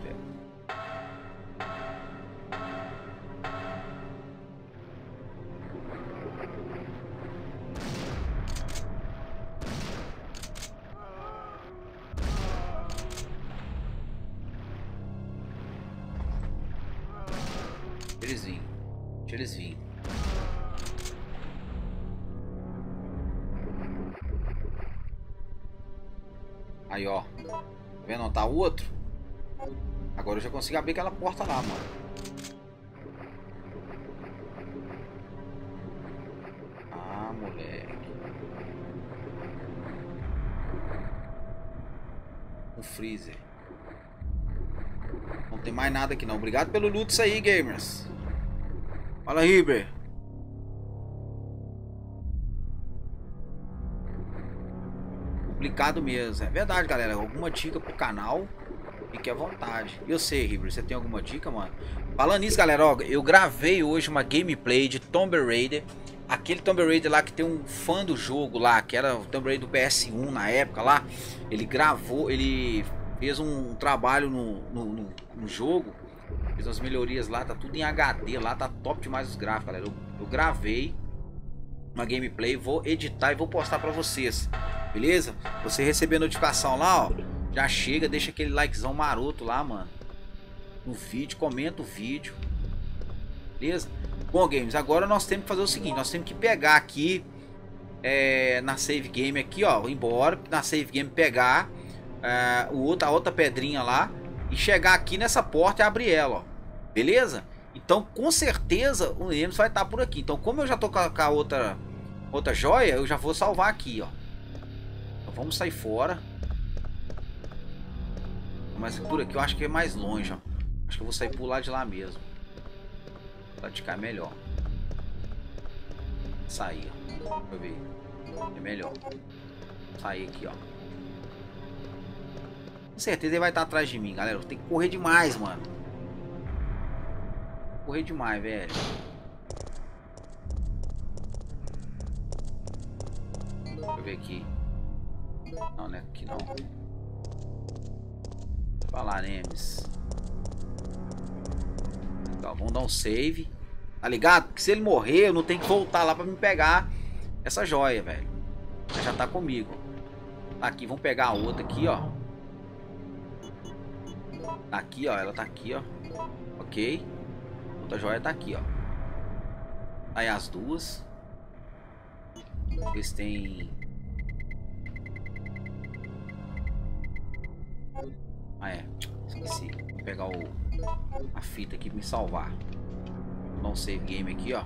A: consigo abrir aquela porta lá, mano. Ah, moleque. Um freezer. Não tem mais nada aqui não. Obrigado pelo loot aí, gamers. Fala, Riber. Complicado mesmo. É verdade, galera. Alguma dica pro canal, fique à vontade. Eu sei, Riber, você tem alguma dica, mano? Falando nisso, galera, ó, eu gravei hoje uma gameplay de Tomb Raider. Aquele Tomb Raider lá que tem um fã do jogo lá, que era o Tomb Raider do PS1 na época lá. Ele gravou, ele fez um trabalho no, no, no, no jogo. Fez umas melhorias lá, tá tudo em HD lá, tá top demais os gráficos, galera. Eu, eu gravei uma gameplay, vou editar e vou postar pra vocês. Beleza? Você receber notificação lá, ó. Já chega, deixa aquele likezão maroto lá, mano. No vídeo, comenta o vídeo. Beleza? Bom, games, agora nós temos que fazer o seguinte: nós temos que pegar aqui é, na save game aqui, ó. Embora na save game pegar é, o outro, a outra pedrinha lá e chegar aqui nessa porta e abrir ela, ó. Beleza? Então, com certeza, o Nemesis vai estar por aqui. Então, como eu já tô com a, com a outra, outra joia, eu já vou salvar aqui, ó. Então, vamos sair fora. Mas por aqui eu acho que é mais longe, ó. Acho que eu vou sair por lá de lá mesmo. Praticar é melhor. Sair, ó. Deixa eu ver. É melhor. Sair aqui, ó. Com certeza ele vai estar atrás de mim, galera. Tem que correr demais, mano. Correr demais, velho. Deixa eu ver aqui. Não, não é aqui não. Falar, Nemes. Legal, vamos dar um save. Tá ligado? Porque se ele morrer, eu não tenho que voltar lá pra me pegar essa joia, velho. Já tá comigo. Tá aqui, vamos pegar a outra aqui, ó. Tá aqui, ó. Ela tá aqui, ó. Ok. Outra joia tá aqui, ó. Aí as duas. Ver se tem. Ah, é. Esqueci. Vou pegar o, a fita aqui pra me salvar. Vou dar um save game aqui, ó.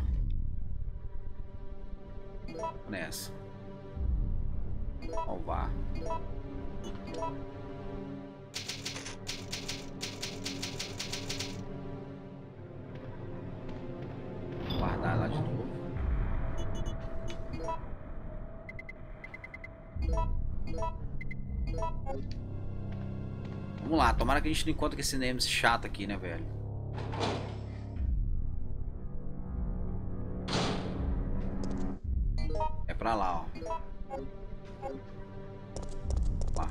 A: Nessa. Salvar. Guardar lá de novo. Vamos lá, tomara que a gente não encontre esse Nemesis chato aqui, né, velho? É pra lá, ó. Lá.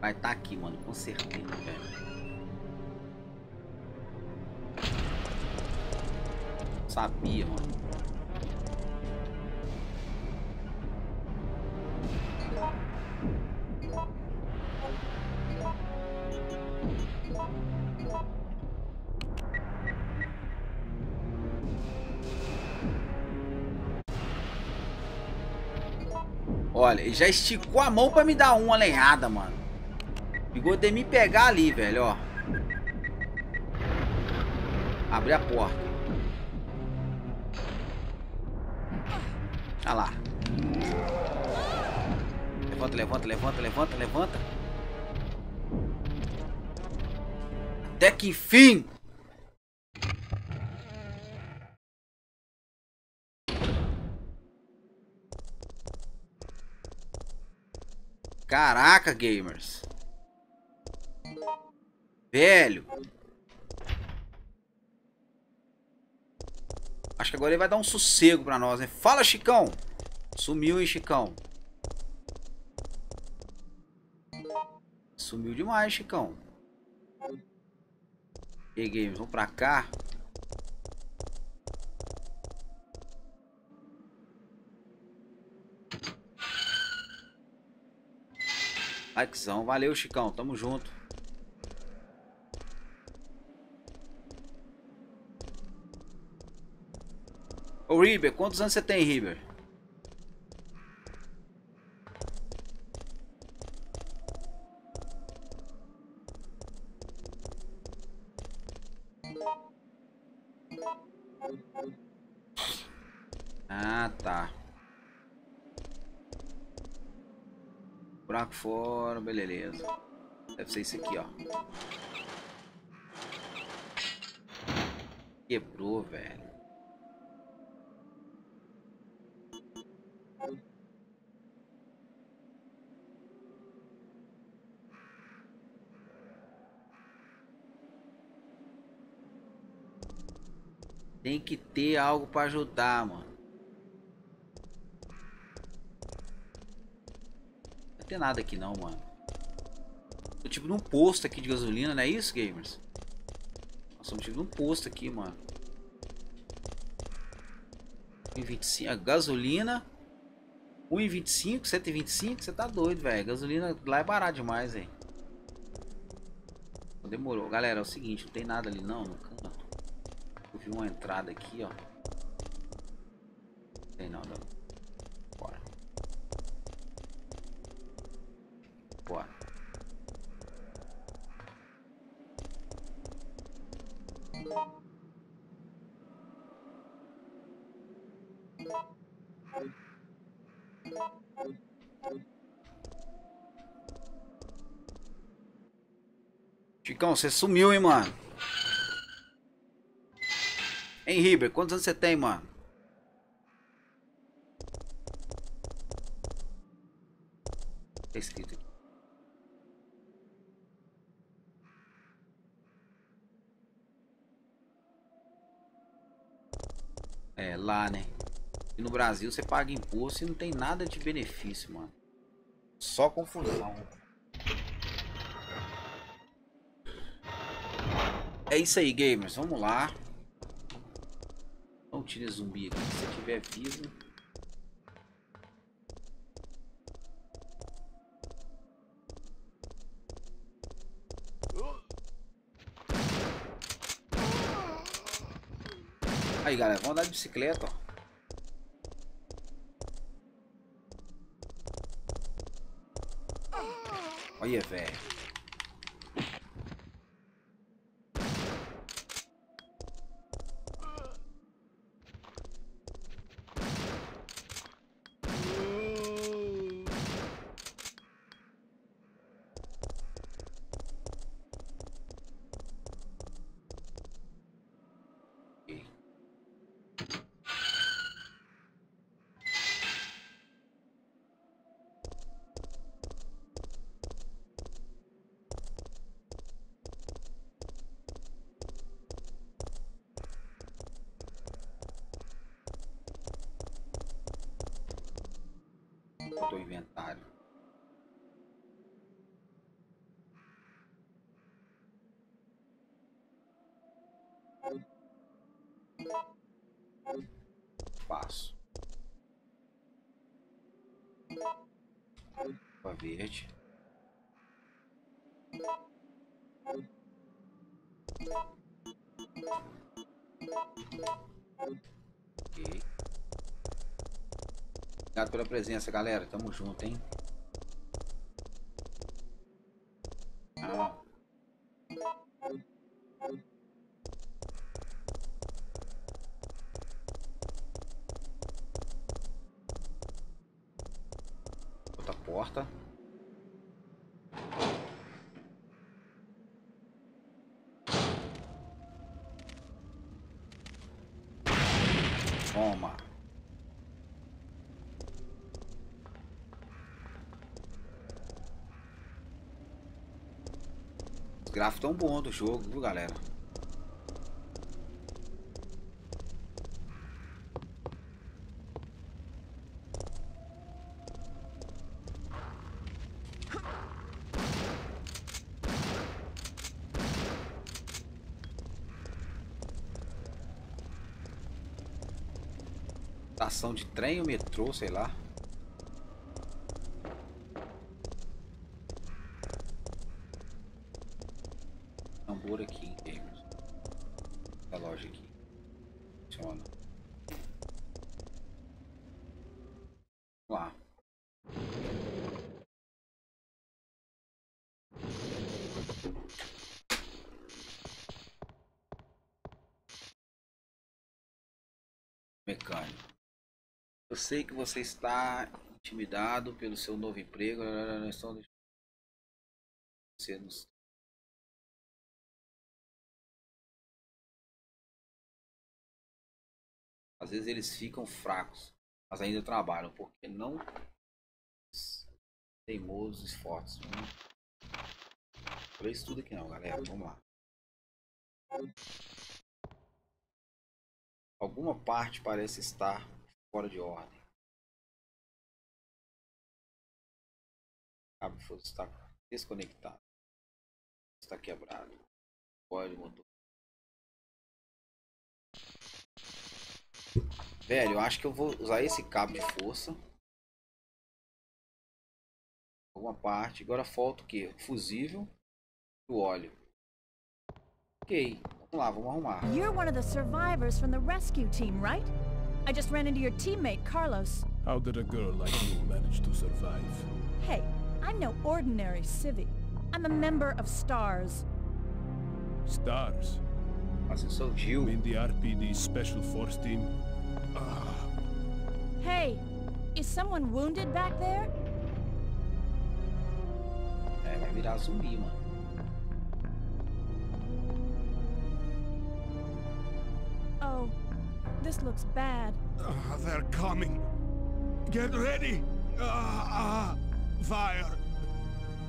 A: Vai estar tá aqui, mano, com certeza, velho. Sabia, mano. Ele já esticou a mão pra me dar uma lenhada, mano. Ficou de me pegar ali, velho, ó. Abrir a porta. Olha lá. Levanta, levanta, levanta, levanta, levanta. Até que enfim. Caraca, gamers. Velho. Acho que agora ele vai dar um sossego pra nós, né? Fala, Chicão. Sumiu, hein, Chicão. Sumiu demais, Chicão. E aí, games, vamos pra cá. Likezão. Valeu, Chicão. Tamo junto. Ô, Riber, quantos anos você tem, Riber? Ah, tá. Buraco fora, beleza. Deve ser isso aqui, ó. Quebrou, velho. Tem que ter algo para ajudar, mano. Não tem nada aqui não, mano. Tô tipo num posto aqui de gasolina, não é isso, gamers? Nós estamos tipo num posto aqui, mano. 1,25. A gasolina. 1,25, 125, você tá doido, velho. Gasolina lá é barato demais, velho. Demorou. Galera, é o seguinte, não tem nada ali não, no canto. Eu vi uma entrada aqui, ó. Não tem nada. Chicão, você sumiu, hein, mano? Hein, Riber, quantos anos você tem, mano? Tá escrito aqui. É, lá, né? E no Brasil você paga imposto e não tem nada de benefício, mano. Só confusão. É isso aí, gamers. Vamos lá. Não tire zumbi aqui. Se tiver vivo. Aí, galera. Vamos andar de bicicleta, ó. Olha, velho. Obrigado pela presença, galera. Tamo junto, hein? Outra porta. Toma. Os gráficos tão bons do jogo, viu, galera? Estação de trem ou metrô, sei lá. Tambor aqui em termos. Da loja aqui. Funciona. Vamos lá. Mecânico. Eu sei que você está intimidado pelo seu novo emprego. Às vezes eles ficam fracos, mas ainda trabalham, porque não teimosos e fortes. Vamos ler isso tudo aqui não, galera. Vamos lá. Alguma parte parece estar fora de ordem. Cabo de força está desconectado. Está quebrado. Pode motor. Velho, eu acho que eu vou usar esse cabo de força. Alguma parte. Agora falta o que? Fusível e o óleo. Ok. Vamos lá, vamos arrumar.
B: You're one of the survivors from the rescue team, right? I just ran into your teammate, Carlos.
D: How did a girl like you manage to survive?
B: Hey, I'm no ordinary civvy. I'm a member of STARS.
D: Stars.
A: Nossa, eu sou o
D: You
A: Gil.
D: mean the RPD Special Force Team? Ah,
B: Hey, is someone wounded back there?
A: É, vai virar zumbi, mano.
B: Oh, this looks bad.
D: ah, they're coming. Get ready. Ah, ah. Fire.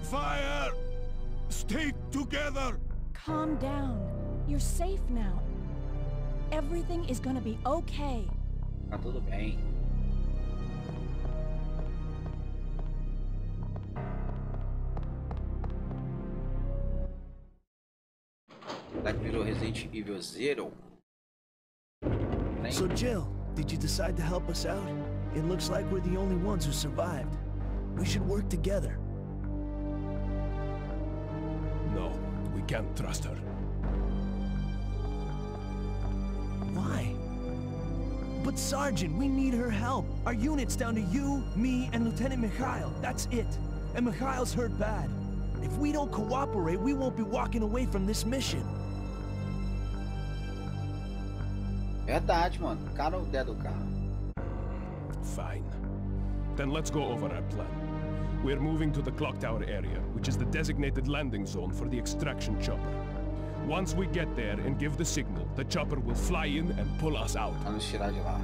D: Fire. Stay together.
B: Calm down. You're safe now. Everything is gonna be okay.
A: Tá tudo bem. Será que virou Resident Evil Zero?
C: So, Jill, did you decide to help us out? It looks like we're the only ones who survived. We should work together.
D: No, we can't trust her.
C: Why? But Sergeant, we need her help. Our unit's down to you, me, and Lieutenant Mikhail. That's it. And Mikhail's hurt bad. If we don't cooperate, we won't be walking away from this mission.
A: Verdade, mano. Cara, o dedo do carro.
D: Fine. Then let's go over our plan. We're moving to the clock tower area, which is the designated landing zone for the extraction chopper. Once we get there and give the signal, the chopper will fly in and pull us out.
A: Pra nos tirar de lá.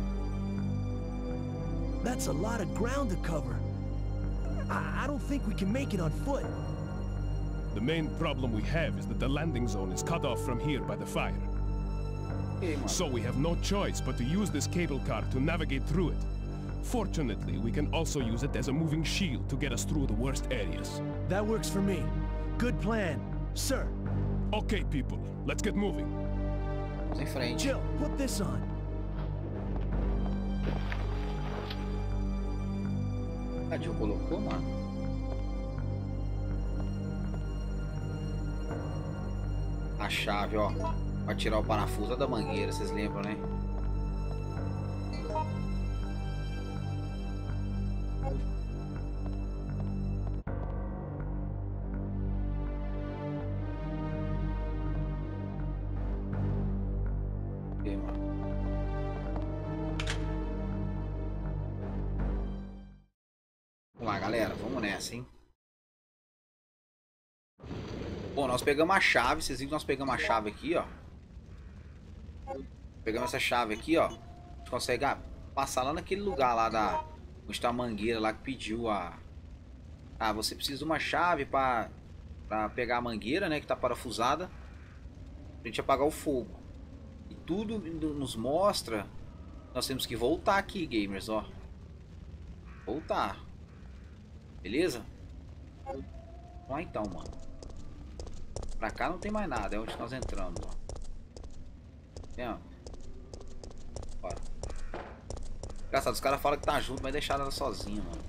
C: That's a lot of ground to cover. I, I don't think we can make it on foot.
D: The main problem we have is that the landing zone is cut off from here by the fire. So we have no choice but to use this cable car to navigate through it. Fortunately, we can also use it as a moving shield to get us through the worst areas.
C: That works for me. Good plan. Sir,
D: Okay, people, let's get moving.
A: Vamos em frente.
C: Jill, put this on.
A: A Jill colocou, mano. A chave, ó. Pra tirar o parafuso da mangueira, vocês lembram, né? Nós pegamos a chave. Vocês viram que nós pegamos a chave aqui, ó. Pegamos essa chave aqui, ó. A gente consegue ah, passar lá naquele lugar lá da... Onde tá a mangueira lá que pediu a... Ah, você precisa de uma chave pra, pra pegar a mangueira, né? Que tá parafusada. Pra gente apagar o fogo. E tudo nos mostra... Nós temos que voltar aqui, gamers, ó. Voltar. Beleza? Lá então, mano. Pra cá não tem mais nada, é onde nós entramos, ó. Tem, ó. Bora. Engraçado, os caras falam que tá junto, mas deixaram ela sozinha, mano.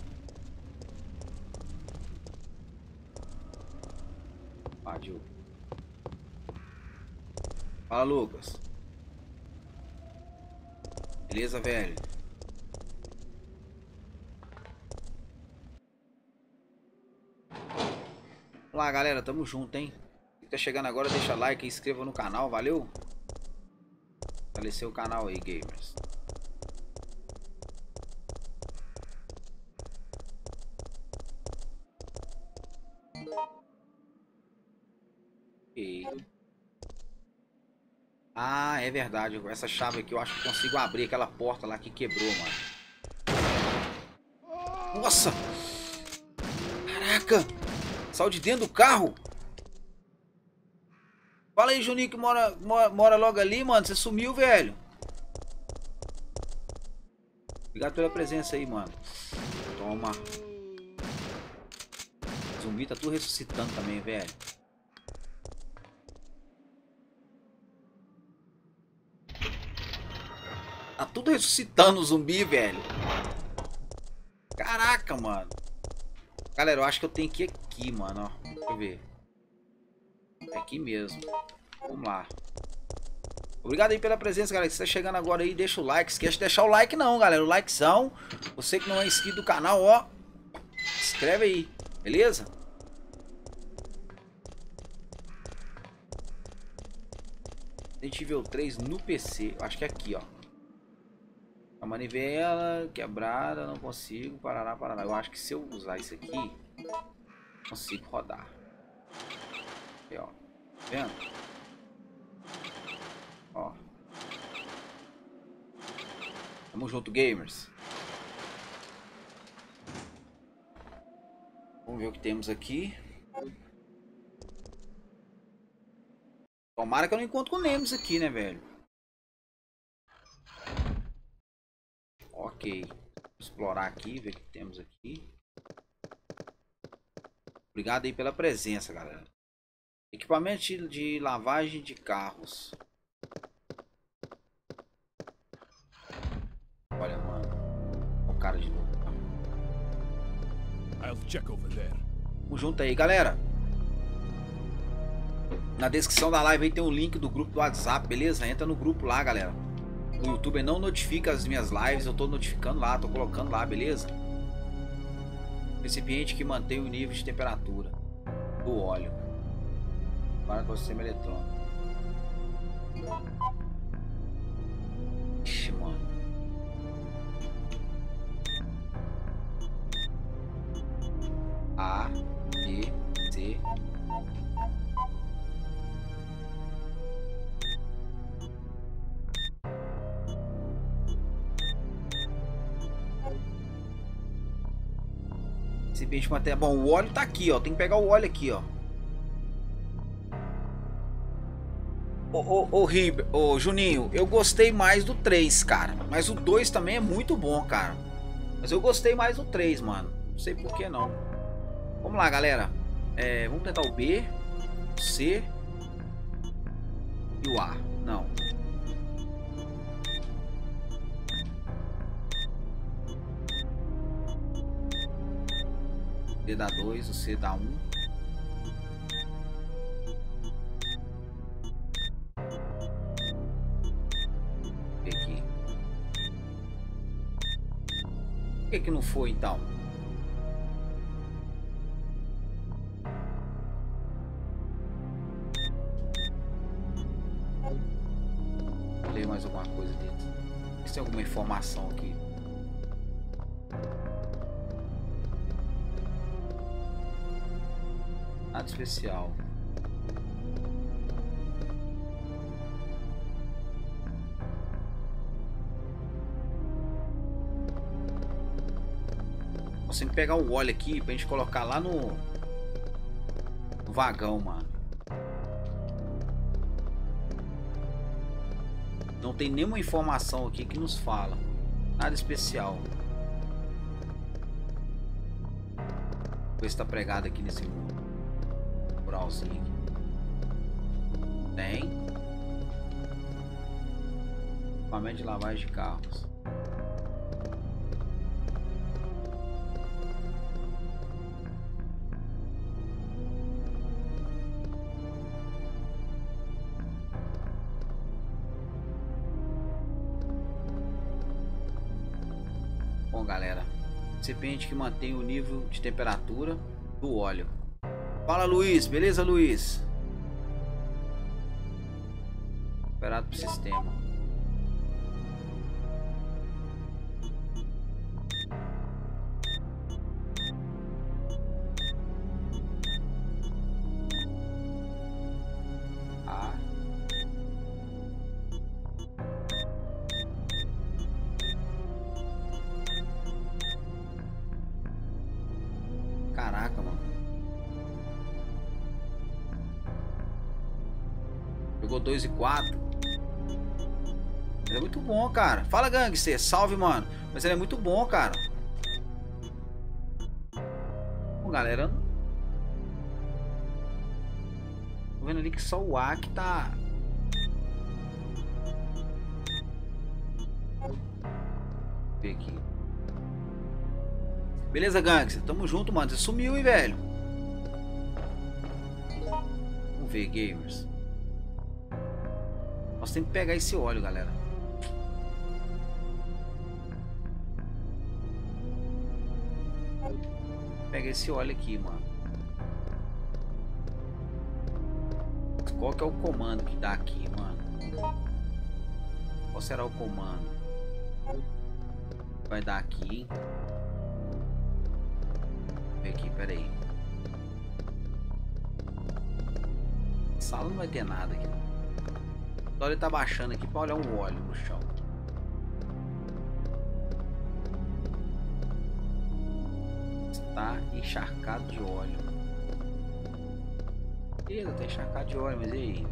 A: Gil. Fala, Lucas. Beleza, velho? Lá, galera. Tamo junto, hein? Tá chegando agora, deixa like inscreva no canal. Valeu? Fortalecer o canal aí, gamers. Ok. Ah, é verdade. Essa chave aqui eu acho que consigo abrir aquela porta lá que quebrou, mano. Nossa! Caraca! Saiu de dentro do carro! Fala aí, Juninho, que mora, mora, mora logo ali, mano. Você sumiu, velho. Obrigado pela presença aí, mano. Toma. Zumbi tá tudo ressuscitando também, velho. Tá tudo ressuscitando o zumbi, velho. Caraca, mano. Galera, eu acho que eu tenho que ir aqui, mano, ó. Deixa eu ver. É aqui mesmo. Vamos lá. Obrigado aí pela presença, galera. Se tá chegando agora aí, deixa o like. Esquece de deixar o like não, galera. O likezão. Você que não é inscrito do canal, ó. Inscreve aí. Beleza? Resident Evil 3 no PC. Acho que é aqui, ó. A manivela quebrada, não consigo. Parará, parará. Eu acho que se eu usar isso aqui, consigo rodar. Aqui, ó. Vendo? Ó. Tamo junto, gamers. Vamos ver o que temos aqui. Tomara que eu não encontro com Nemes aqui, né, velho? Ok. Explorar aqui, ver o que temos aqui. Obrigado aí pela presença, galera. Equipamento de, lavagem de carros. Olha, mano. O cara de novo.
D: I'll check over there.
A: Tamo junto aí, galera. Na descrição da live aí tem o link do grupo do WhatsApp, beleza? Entra no grupo lá, galera. O YouTube não notifica as minhas lives, eu tô notificando lá, tô colocando lá, beleza? Recipiente que mantém o nível de temperatura. do óleo para com o sistema eletrônico. Ixi, mano. A, B, C. Esse bicho até bom, o óleo tá aqui, ó. Tem que pegar o óleo aqui, ó. Ô, ô, ô, ô, Juninho, eu gostei mais do 3, cara. Mas o 2 também é muito bom, cara. Mas eu gostei mais do 3, mano. Não sei por que não. Vamos lá, galera. É, vamos tentar o B, o C e o A. Não. D dá 2, o C dá 1. Um. Que, que não foi então? ler mais alguma coisa dentro. Se tem alguma informação aqui. Nada especial. Pegar o óleo aqui pra gente colocar lá no, no vagão, mano. Não tem nenhuma informação aqui que nos fala. Nada especial. Ver se tá pregado aqui nesse muralzinho. Tem. Equipamento de lavagem de carros. Recipiente que mantém o nível de temperatura do óleo. Fala, Luiz. Beleza, Luiz? Operado pro sistema. 2 e 4. Ele é muito bom, cara. Fala, gangster. Salve, mano. Mas ele é muito bom, cara. Bom, galera. Tô vendo ali que só o A que tá... Vou ver aqui. Beleza, gangster? Tamo junto, mano. Você sumiu, hein, velho? Vamos ver, gamers. Temos que pegar esse óleo, galera. Pega esse óleo aqui, mano. Qual que é o comando que dá aqui, mano? Qual será o comando? Vai dar aqui, ver aqui, pera aí. Sala não vai ter nada aqui. Ele tá baixando aqui pra olhar um óleo no chão. Está encharcado de óleo. Beleza, tá encharcado de óleo, mas e aí?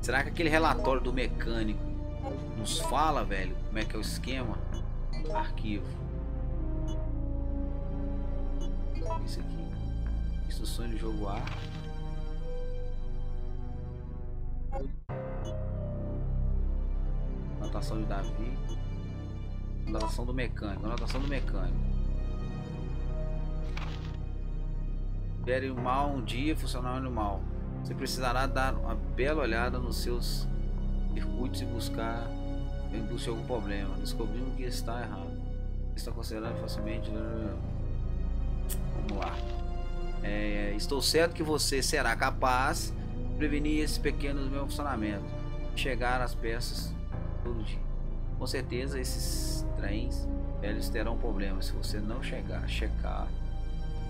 A: Será que aquele relatório do mecânico nos fala, velho, como é que é o esquema? Arquivo. Instruções de jogo A. Anotação de Davi. Anotação do mecânico. Anotação do mecânico. Querem mal um dia funcionar no mal. Você precisará dar uma bela olhada nos seus circuitos e buscar indústria algum problema. Descobrimos que está errado. Está considerado facilmente. Vamos lá. É, estou certo que você será capaz de prevenir esse pequeno meu funcionamento. Chegar às peças todo dia. Com certeza esses trens velhos terão problemas se você não chegar, checar,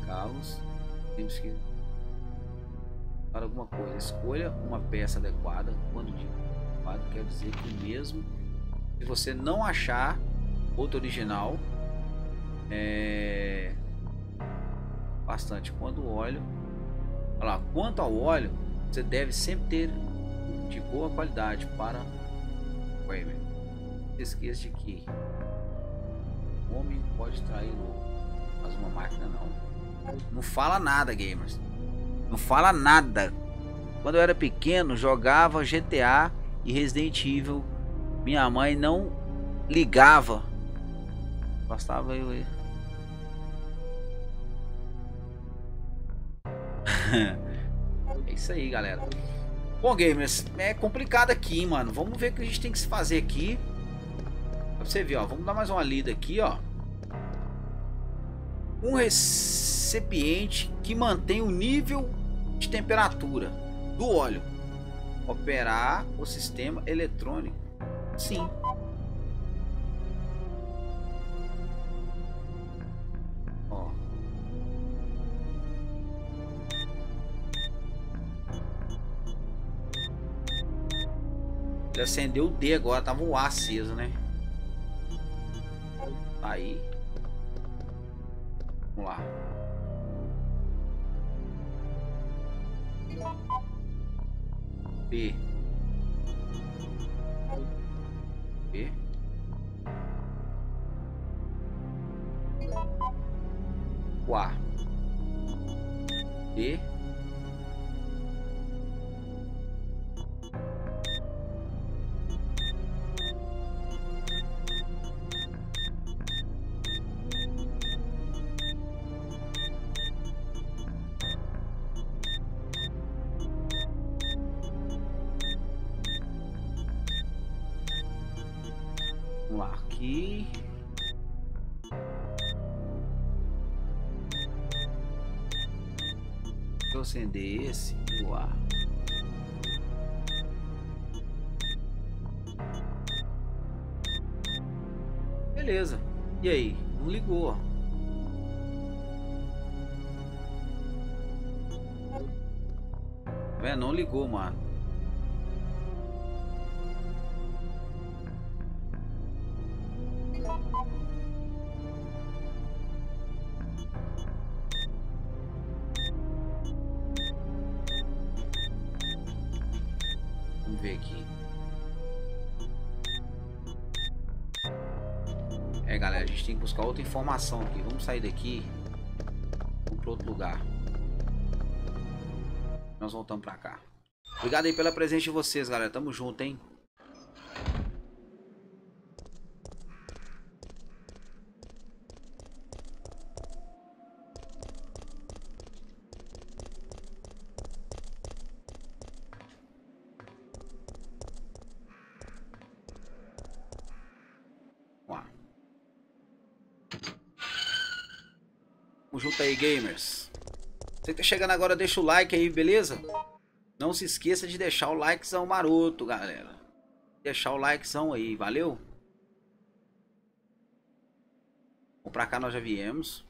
A: checá-los. Temos que para alguma coisa. Escolha uma peça adequada. Quando digo quer dizer que mesmo se você não achar outro original, é bastante. Quando o óleo, lá, quanto ao óleo, você deve sempre ter de boa qualidade para Kramer. Não esqueça de que o homem pode trair o mas uma máquina não. Não fala nada, gamers. Não fala nada. Quando eu era pequeno, jogava GTA e Resident Evil. Minha mãe não ligava. Bastava eu ir. é isso aí, galera. Bom, gamers, é complicado aqui, mano. Vamos ver o que a gente tem que se fazer aqui. Pra você ver, ó. Vamos dar mais uma lida aqui, ó. Um recipiente que mantém o nível de temperatura do óleo. Operar o sistema eletrônico. Sim. Acendeu o D agora, tava o A aceso, né? Aí. Vamos lá. B. B. O A. D. acender esse no ar. Beleza. E aí? Não ligou. Vendo? Não ligou, mano. Informação aqui. Vamos sair daqui. Vamos para outro lugar. Nós voltamos pra cá. Obrigado aí pela presença de vocês, galera. Tamo junto, hein? Vamos lá. Tamo junto aí, gamers. Você tá chegando agora, deixa o like aí, beleza? Não se esqueça de deixar o likezão maroto, galera. Deixar o likezão aí, valeu? Vamos pra cá, nós já viemos.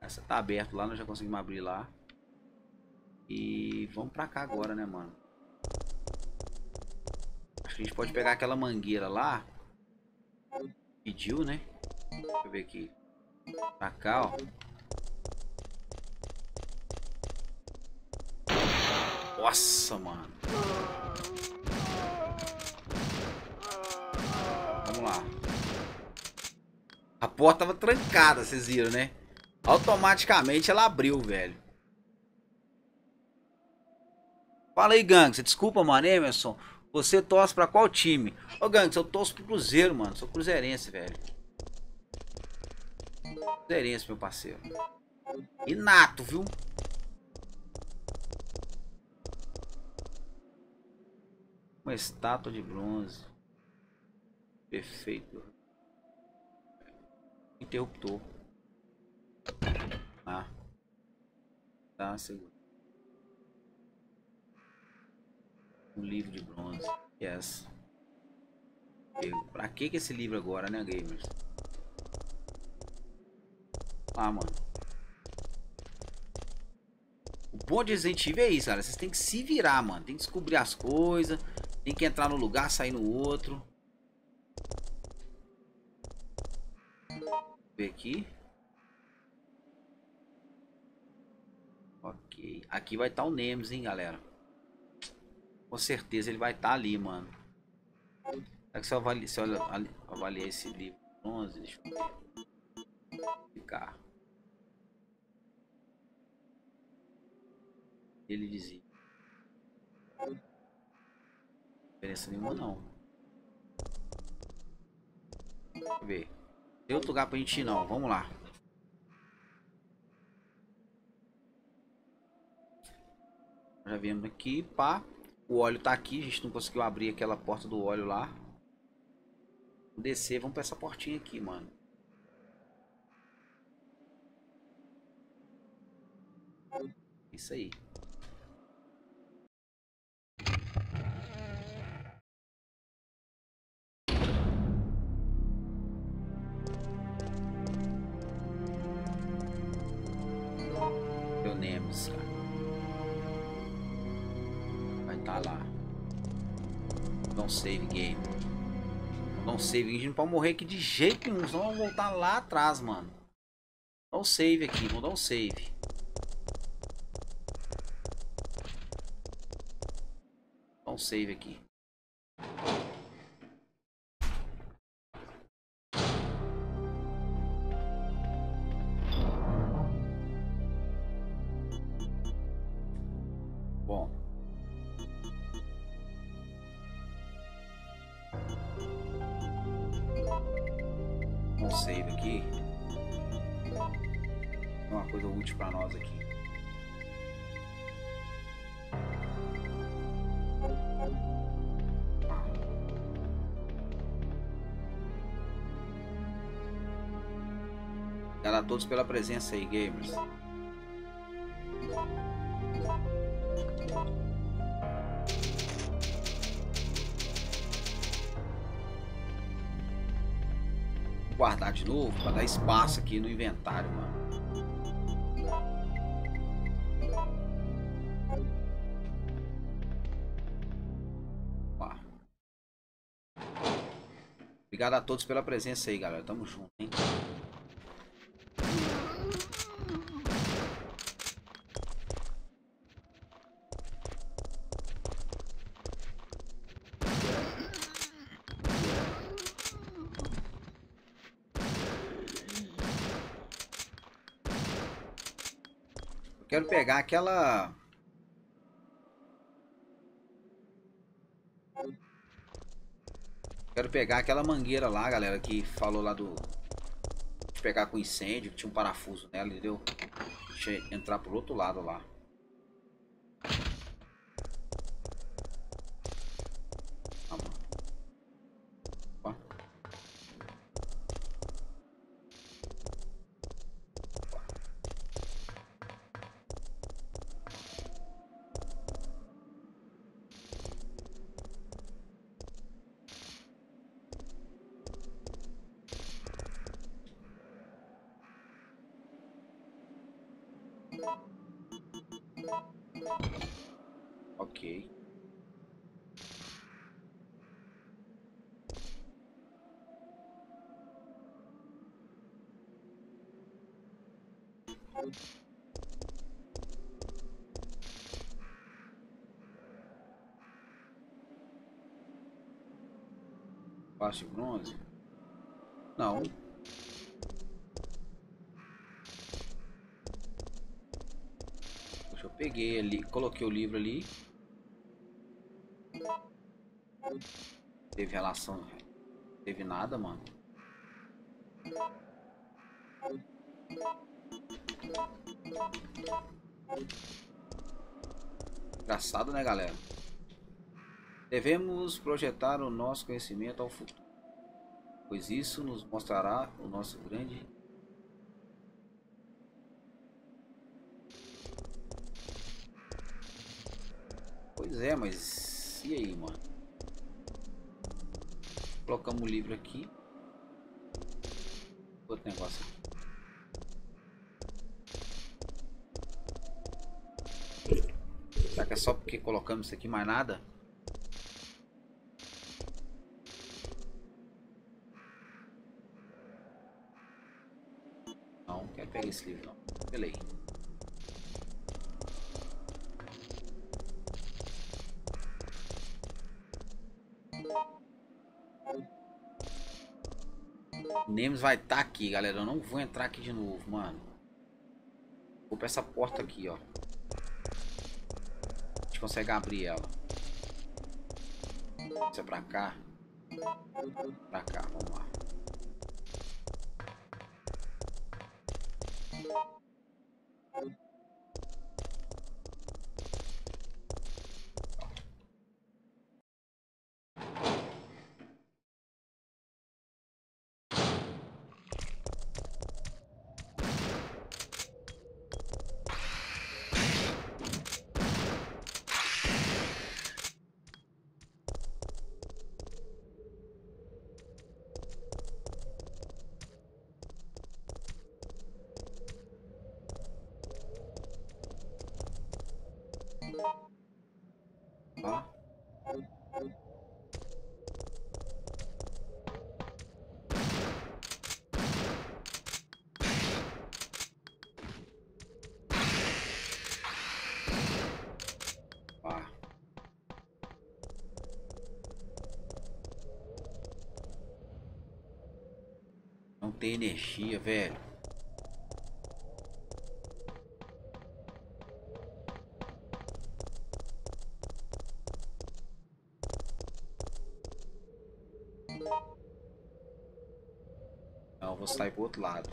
A: Essa tá aberto lá, nós já conseguimos abrir lá. E vamos pra cá agora, né, mano? Acho que a gente pode pegar aquela mangueira lá. Pediu, né? Deixa eu ver aqui. Pra cá, ó. Nossa, mano. Vamos lá. A porta tava trancada, vocês viram, né? Automaticamente ela abriu, velho. Fala aí, Gangs. Desculpa, mano, Emerson. Você torce pra qual time? Ô, Gangs, eu torço pro Cruzeiro, mano. Sou cruzeirense, velho. Cruzeirense, meu parceiro. Inato, viu? Uma estátua de bronze. Perfeito. Interruptor. Ah. Tá, seguro. Um livro de bronze. Yes. Pra que que esse livro agora, né, gamers? Ah, mano. O bom de Resident Evil é isso, cara. Vocês tem que se virar, mano. Tem que descobrir as coisas. Tem que entrar no lugar, sair no outro. Ver aqui. Ok. Aqui vai estar tá o Nemes, hein, galera. Com certeza ele vai estar tá ali, mano. Será que se eu avaliar esse livro 11, deixa eu ver. Ficar. Ele dizia. Diferença nenhuma não. Deixa eu ver. Tem outro lugar pra gente ir não. Vamos lá. Já viemos aqui, pá. O óleo tá aqui, a gente não conseguiu abrir aquela porta do óleo lá. Vamos descer, vamos pra essa portinha aqui, mano. Isso aí. Save game. Não save, a gente não pode morrer aqui de jeito nenhum, senão vamos voltar lá atrás, mano. Dá um save aqui, vou dar um save. Dá um save aqui. Todos pela presença aí, gamers. Vou guardar de novo para dar espaço aqui no inventário, mano. Obrigado a todos pela presença aí, galera. Tamo junto, hein? Aquela... Quero pegar aquela mangueira lá, galera, que falou lá do... De pegar com incêndio, que tinha um parafuso nela, entendeu? Deixa eu entrar pro outro lado lá. Parte bronze? Não. Deixa eu peguei ali, coloquei o livro ali. Teve relação, teve nada, mano. Engraçado, né, galera? Devemos projetar o nosso conhecimento ao futuro. Pois isso nos mostrará o nosso grande Pois é, mas e aí, mano? Colocamos o livro aqui. Outro negócio aqui. Será que é só porque colocamos isso aqui mais nada? Vai estar tá aqui, galera. Eu não vou entrar aqui de novo, mano. Vou pra essa porta aqui, ó. A gente consegue abrir ela. Isso é pra cá. Pra cá, vamos lá. Tem energia, velho. Não, vou sair pro outro lado.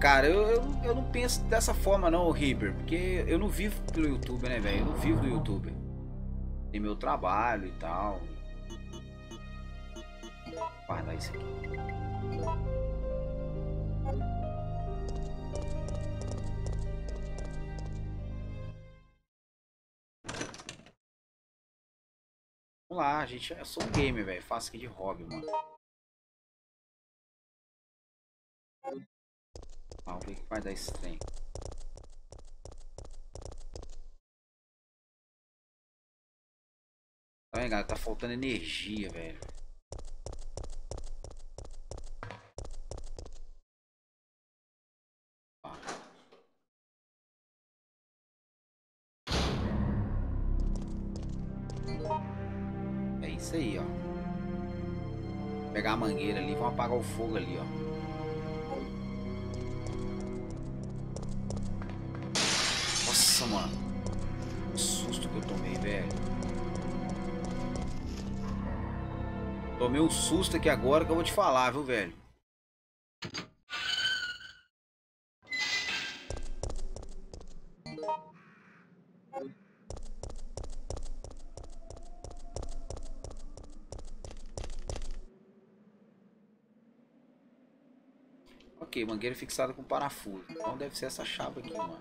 A: Cara, eu, eu, eu, não penso dessa forma não, River, porque eu não vivo pelo YouTube, né, velho? Eu não vivo do YouTube. Tem meu trabalho e tal guardar isso aqui. Vamos lá, gente. Eu sou um gamer, velho. Faço aqui de hobby, mano. Vamos ver o que vai dar esse trem. Tá galera? Tá faltando energia, velho. Isso aí, ó. Vou pegar a mangueira ali, vamos apagar o fogo ali, ó. Tomei um susto aqui agora que eu vou te falar, viu, velho. Ok, mangueira fixada com parafuso. Então deve ser essa chave aqui, mano.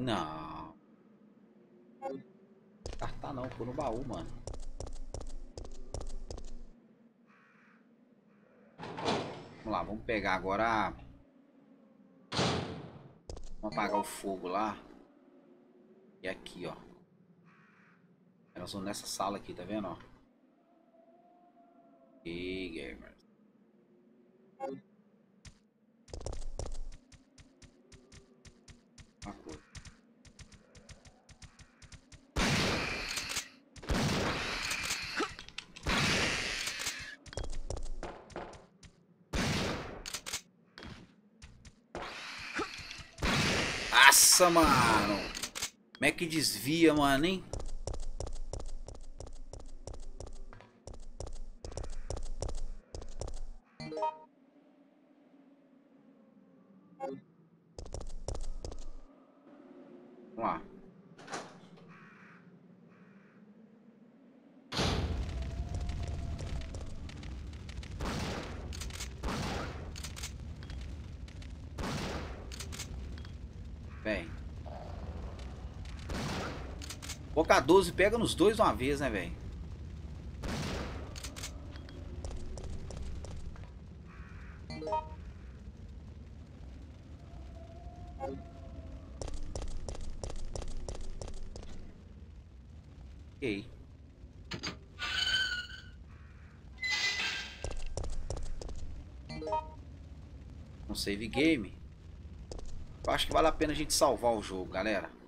A: Não. Tá não, ficou no baú, mano. Vamos lá, vamos pegar agora. Vamos apagar o fogo lá. E aqui, ó. Elas vão nessa sala aqui, tá vendo, ó? E gamers. Uma coisa. Nossa, mano. Como é que desvia, mano, hein? Vamos lá. Vem. Boca 12 pega nos dois de uma vez, né, velho? Ok. Um save game. Eu acho que vale a pena a gente salvar o jogo, galera.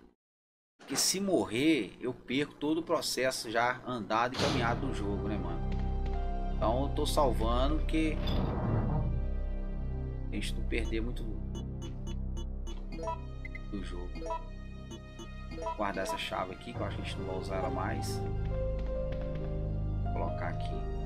A: Porque se morrer, eu perco todo o processo já andado e caminhado do jogo, né, mano? Então eu tô salvando porque a gente não perder muito do jogo. Vou guardar essa chave aqui, que eu acho que a gente não vai usar ela mais. Vou colocar aqui.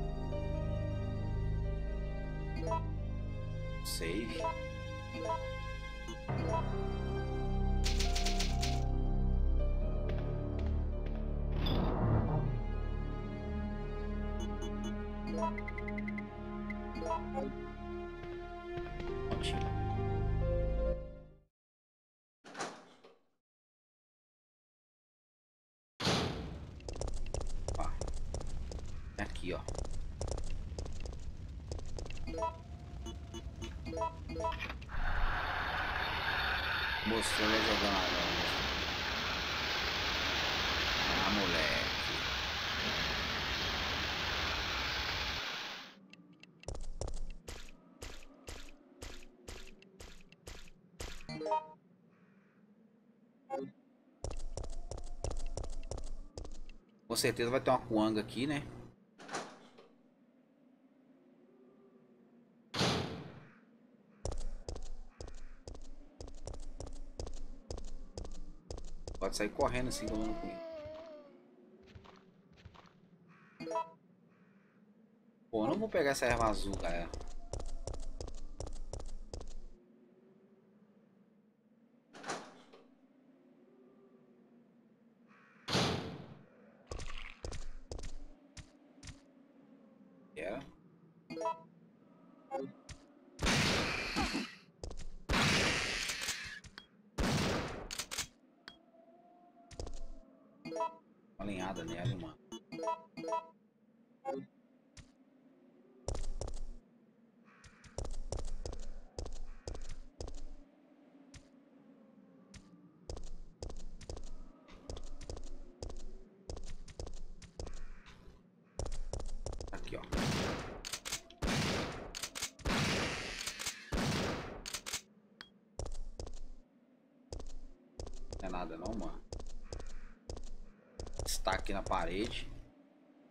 A: Com certeza vai ter uma Kuanga aqui, né? Pode sair correndo assim eu não conheço. Pô, não vou pegar essa erva azul, galera. Na parede.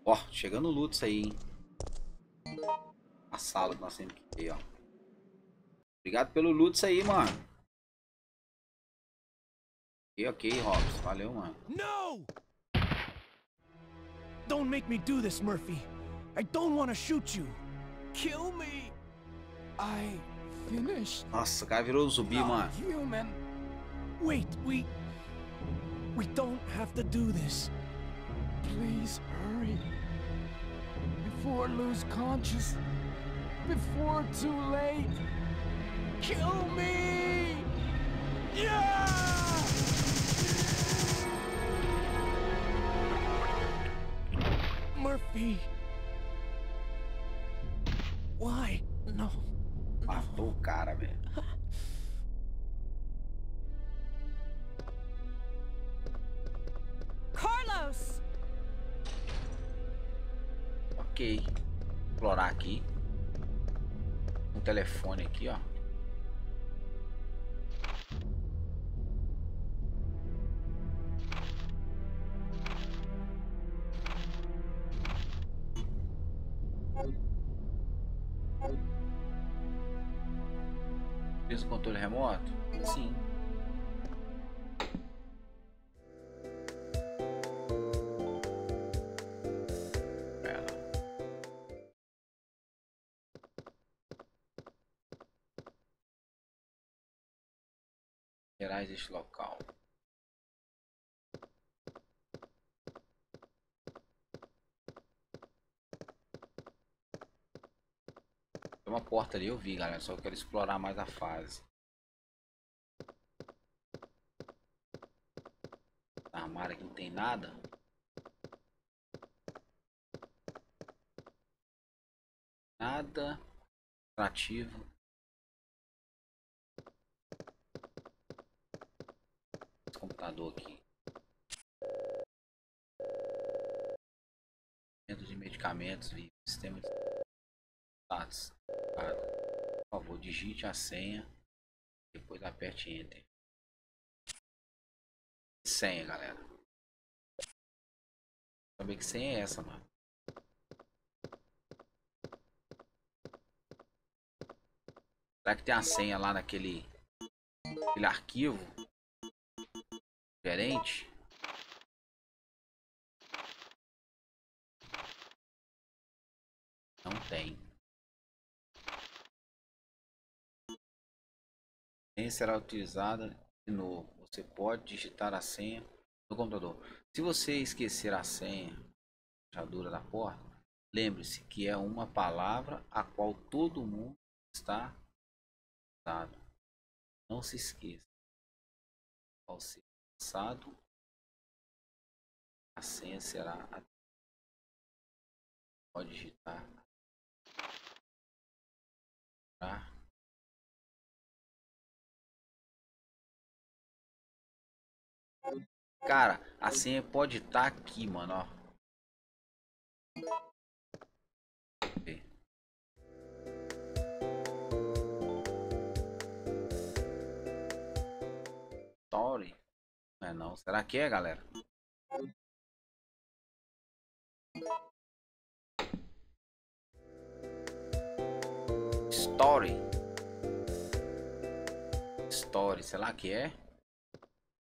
A: Ó, chegando isso aí, hein. A sala que nós temos que ter, ó. Obrigado pelo loot isso aí, mano. Ok, ok, Robson. Valeu, mano.
C: No! Don't make me do this, Murphy. I don't want to shoot you. Kill me.
E: I finished.
A: Nossa, o cara virou um zumbi, mano.
E: Human.
C: Wait, we... We don't have to do this.
E: Please hurry. Before I lose consciousness. Before too late.
C: Kill me! Yeah!
A: Murphy! Telefone aqui, ó. Fez o controle remoto? Gerais este local. Tem uma porta ali, eu vi, galera. Só quero explorar mais a fase. Armário aqui não tem nada. Nada atrativo. Computador aqui. Centro de medicamentos, vi- sistema de. Cara, Por favor, digite a senha. Depois aperte Enter. Senha, galera. Saber que senha é essa, mano. Será que tem a senha lá naquele aquele arquivo diferente? Não tem. Senha será utilizada de novo. Você pode digitar a senha no computador. Se você esquecer a senha, fechadura da porta, lembre-se que é uma palavra a qual todo mundo está usado. Não se esqueça. Ser passado, a senha será pode digitar. Tá? Cara, a senha pode estar aqui, mano, ó. Vê. É não. Será que é, galera? Story. Story, sei lá que é.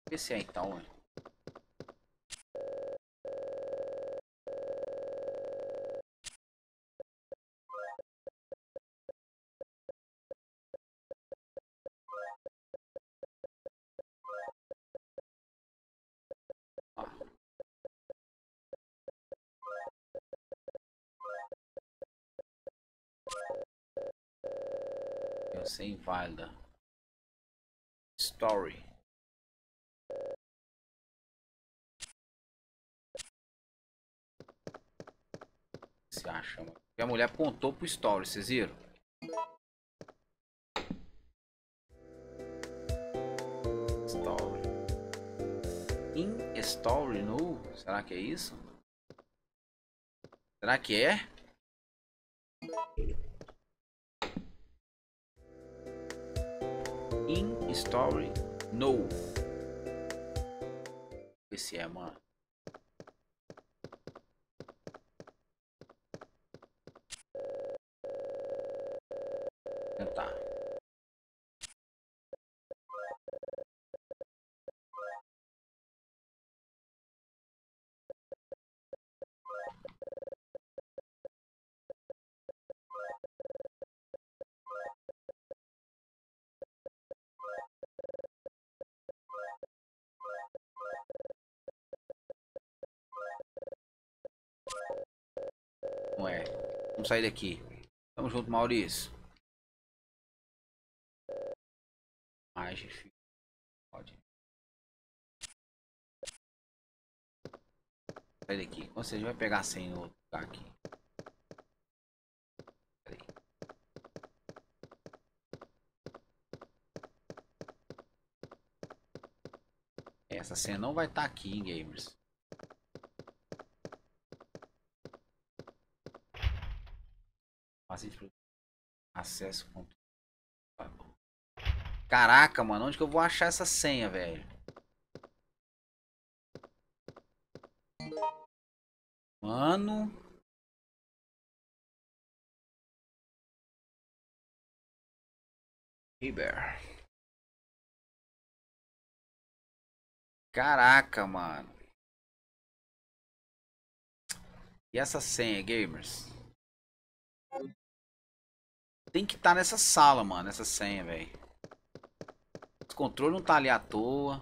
A: Vê se é então. Inválida. Story. Se acha, a mulher apontou pro story, vocês viram? Story. In story no? Será que é isso? Será que é? In story no. Esse é, mano. Vamos sair daqui. Tamo junto, Maurício. Imagem, filho. Pode. Sai daqui. Ou seja, vai pegar sem no outro lugar aqui. Essa senha não vai estar aqui, hein, gamers. Acesso. Caraca, mano, onde que eu vou achar essa senha, velho? Mano. Riber. Caraca, mano. E essa senha, gamers? Tem que estar tá nessa sala, mano, essa senha, velho. Esse controle não tá ali à toa.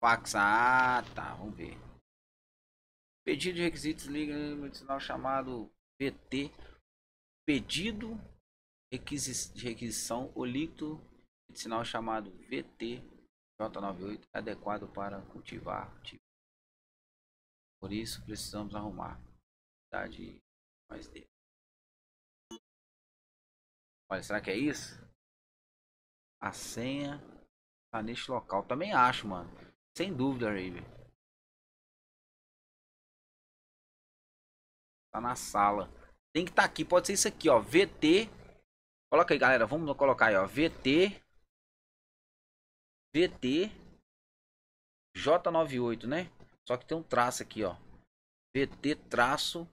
A: Fax, ah, tá, vamos ver. Pedido de requisitos liga sinal chamado VT. Pedido de requisição o líquido sinal chamado VT J98 é adequado para cultivar. Por isso precisamos arrumar mais dele. Olha, será que é isso? A senha tá neste local. Também acho, mano. Sem dúvida, Raven. Tá na sala. Tem que estar tá aqui. Pode ser isso aqui, ó. VT. Coloca aí, galera. Vamos colocar aí, ó. VT. VT. J98, né? Só que tem um traço aqui, ó. VT traço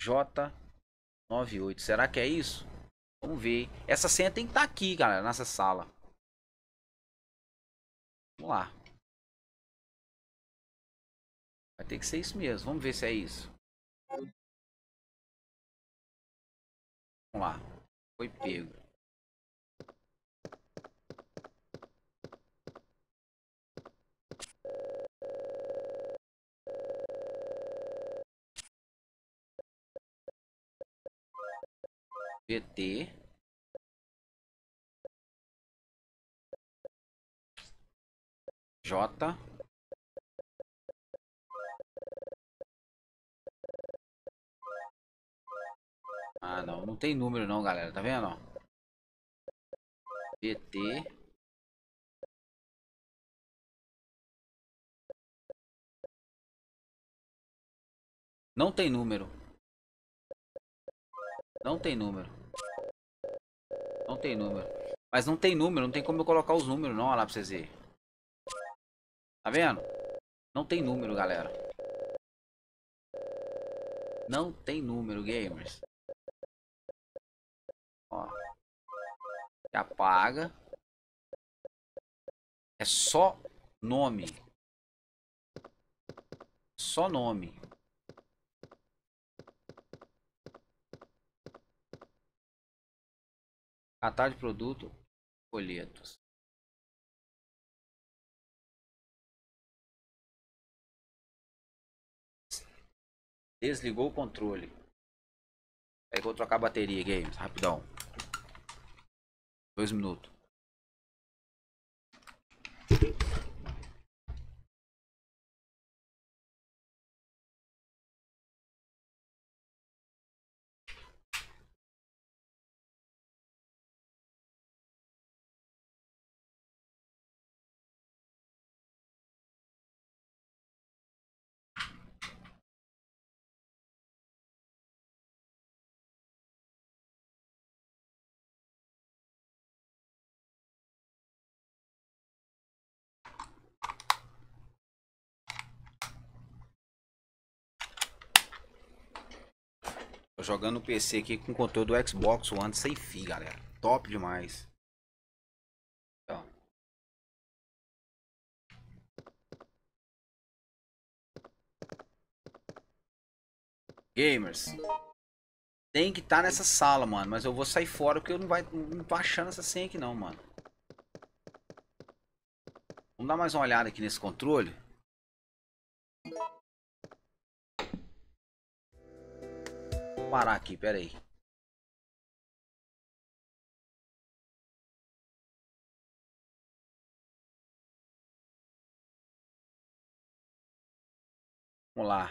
A: J98. Será que é isso? Vamos ver. Essa senha tem que estar tá aqui, galera, nessa sala. Vamos lá. Vai ter que ser isso mesmo. Vamos ver se é isso. Vamos lá. Foi pego. VT J. Ah, não, não tem número não, galera, tá vendo? VT Não tem número. Não tem número. Não tem número. Mas não tem número, não tem como eu colocar os números não, olha lá pra vocês verem. Tá vendo? Não tem número, galera. Não tem número, gamers. Ó. Apaga. É só nome. Só nome. Catar de produto. Folhetos. Desligou o controle. Aí vou trocar a bateria, games. Rapidão. Dois minutos. Tô jogando no PC aqui com controle do Xbox One sem fio, galera. Top demais. Então. Gamers. Tem que estar tá nessa sala, mano. Mas eu vou sair fora porque eu não, vai, não tô achando essa senha aqui não, mano. Vamos dar mais uma olhada aqui nesse controle. Parar aqui, pera aí. Vamos lá.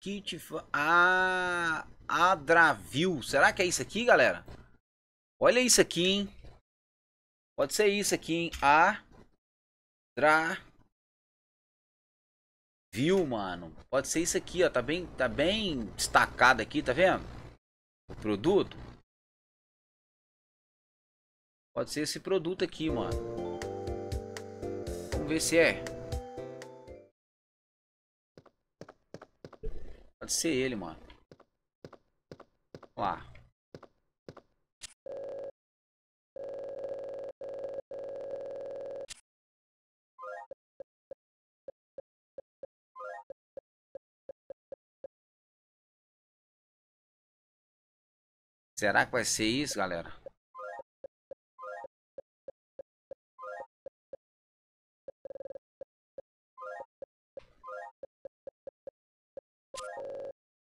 A: Kit a Adravil. Será que é isso aqui, galera? Olha isso aqui, hein? Pode ser isso aqui, hein? A Tra. Viu, mano? Pode ser isso aqui, ó. Tá bem, tá bem destacado aqui, tá vendo? O produto. Pode ser esse produto aqui, mano. Vamos ver se é. Pode ser ele, mano. Vamos lá. Será que vai ser isso, galera?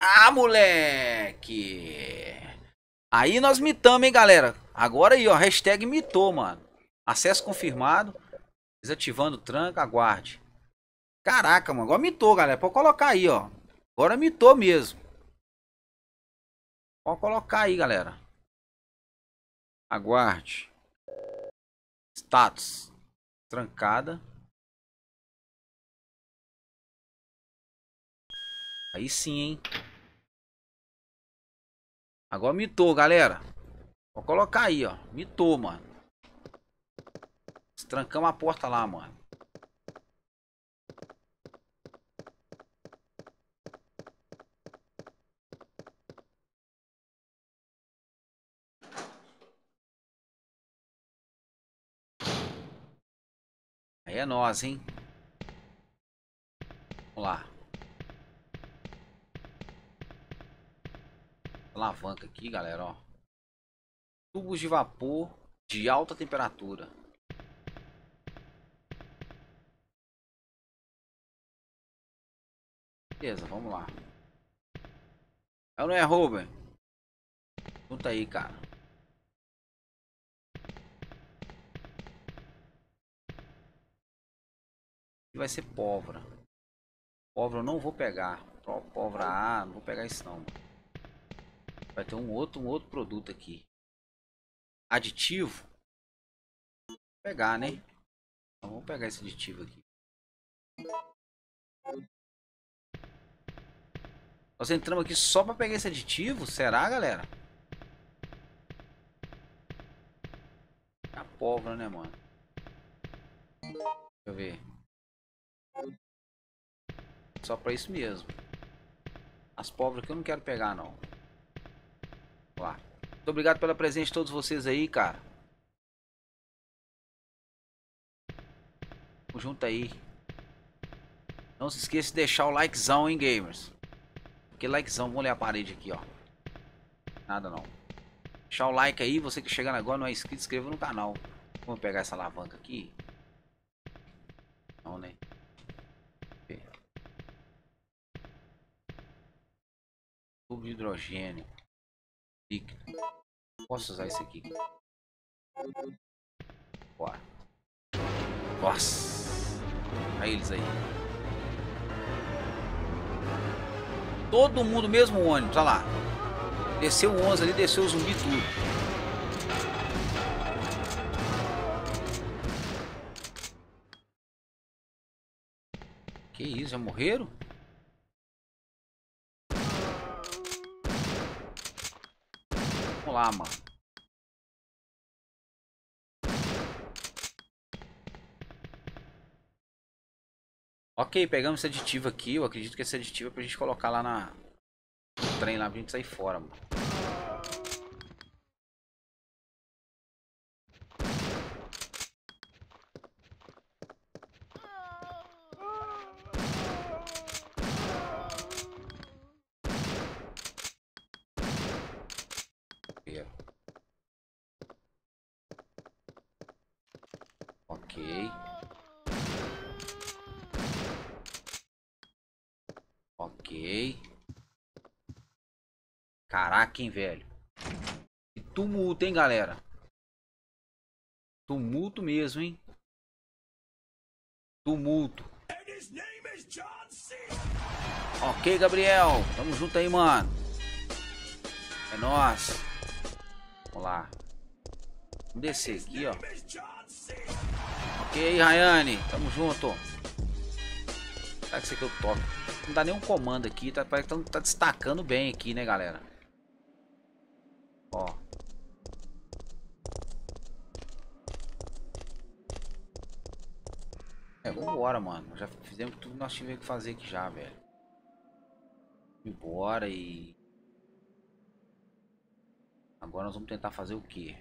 A: Ah, moleque! Aí nós mitamos, hein, galera? Agora aí, ó, hashtag mitou, mano. Acesso confirmado. Desativando tranca, aguarde. Caraca, mano, agora mitou, galera. Pode colocar aí, ó. Agora mitou mesmo. Pode colocar aí, galera. Aguarde. Status. Trancada. Aí sim, hein. Agora mitou, galera. Vou colocar aí, ó. Mitou, mano. Trancamos a porta lá, mano. Aí é nós, hein? Vamos lá. Alavanca aqui, galera, ó. Tubos de vapor de alta temperatura. Beleza, vamos lá. Ou não é, Ruben? Junta aí, cara. Vai ser pólvora. Pólvora eu não vou pegar. Pólvora A, não vou pegar isso não. Vai ter um outro, um outro produto aqui. Aditivo. Vou pegar, né? Então, vamos pegar esse aditivo aqui. Nós entramos aqui só para pegar esse aditivo? Será, galera? É a pólvora, né, mano? Deixa eu ver. Só para isso mesmo. As pólvoras que eu não quero pegar, não. Lá. Muito obrigado pela presença de todos vocês aí, cara. Junto aí. Não se esqueça de deixar o likezão, hein, gamers. Que likezão, vamos ler a parede aqui, ó. Nada não. Deixar o like aí, você que chegando agora não é inscrito, inscreva no canal. Vamos pegar essa alavanca aqui. Não, né? Tubo de hidrogênio. Líquido. Posso usar esse aqui. Bora. Nossa. Olha eles aí. Todo mundo, mesmo ônibus, olha lá. Desceu o 11 ali, desceu o zumbi tudo. Que isso, já morreram? Vamos lá, mano. Ok, pegamos esse aditivo aqui. Eu acredito que esse aditivo é pra gente colocar lá na... No trem lá pra gente sair fora, mano. Ok. Ok. Caraca, hein, velho. Que tumulto, hein, galera. Tumulto mesmo, hein. Tumulto. Ok, Gabriel. Tamo junto aí, mano. É nóis. Vamos lá. Vamos descer aqui, ó. Ok, Rayane. Tamo junto. Será que aqui eu toco? Não dá nenhum comando aqui. Tá, parece que tá destacando bem aqui, né, galera? Ó. É, vambora, mano. Já fizemos tudo que nós tivemos que fazer aqui já, velho. Embora e... Agora nós vamos tentar fazer o quê?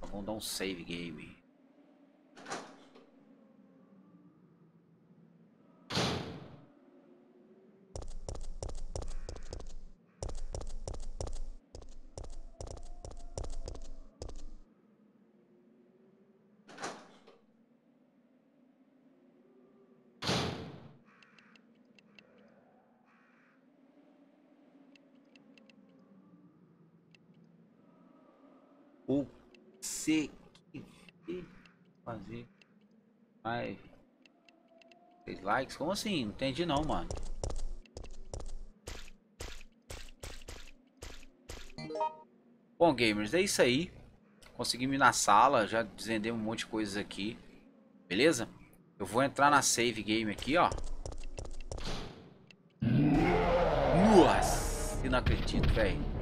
A: Vamos dar um save game. O C que fazer live três likes? Como assim? Não entendi não, mano. Bom, gamers, é isso aí. Conseguimos ir na sala, já desvendemos um monte de coisas aqui. Beleza? Eu vou entrar na save game aqui, ó. Nossa, não acredito, velho.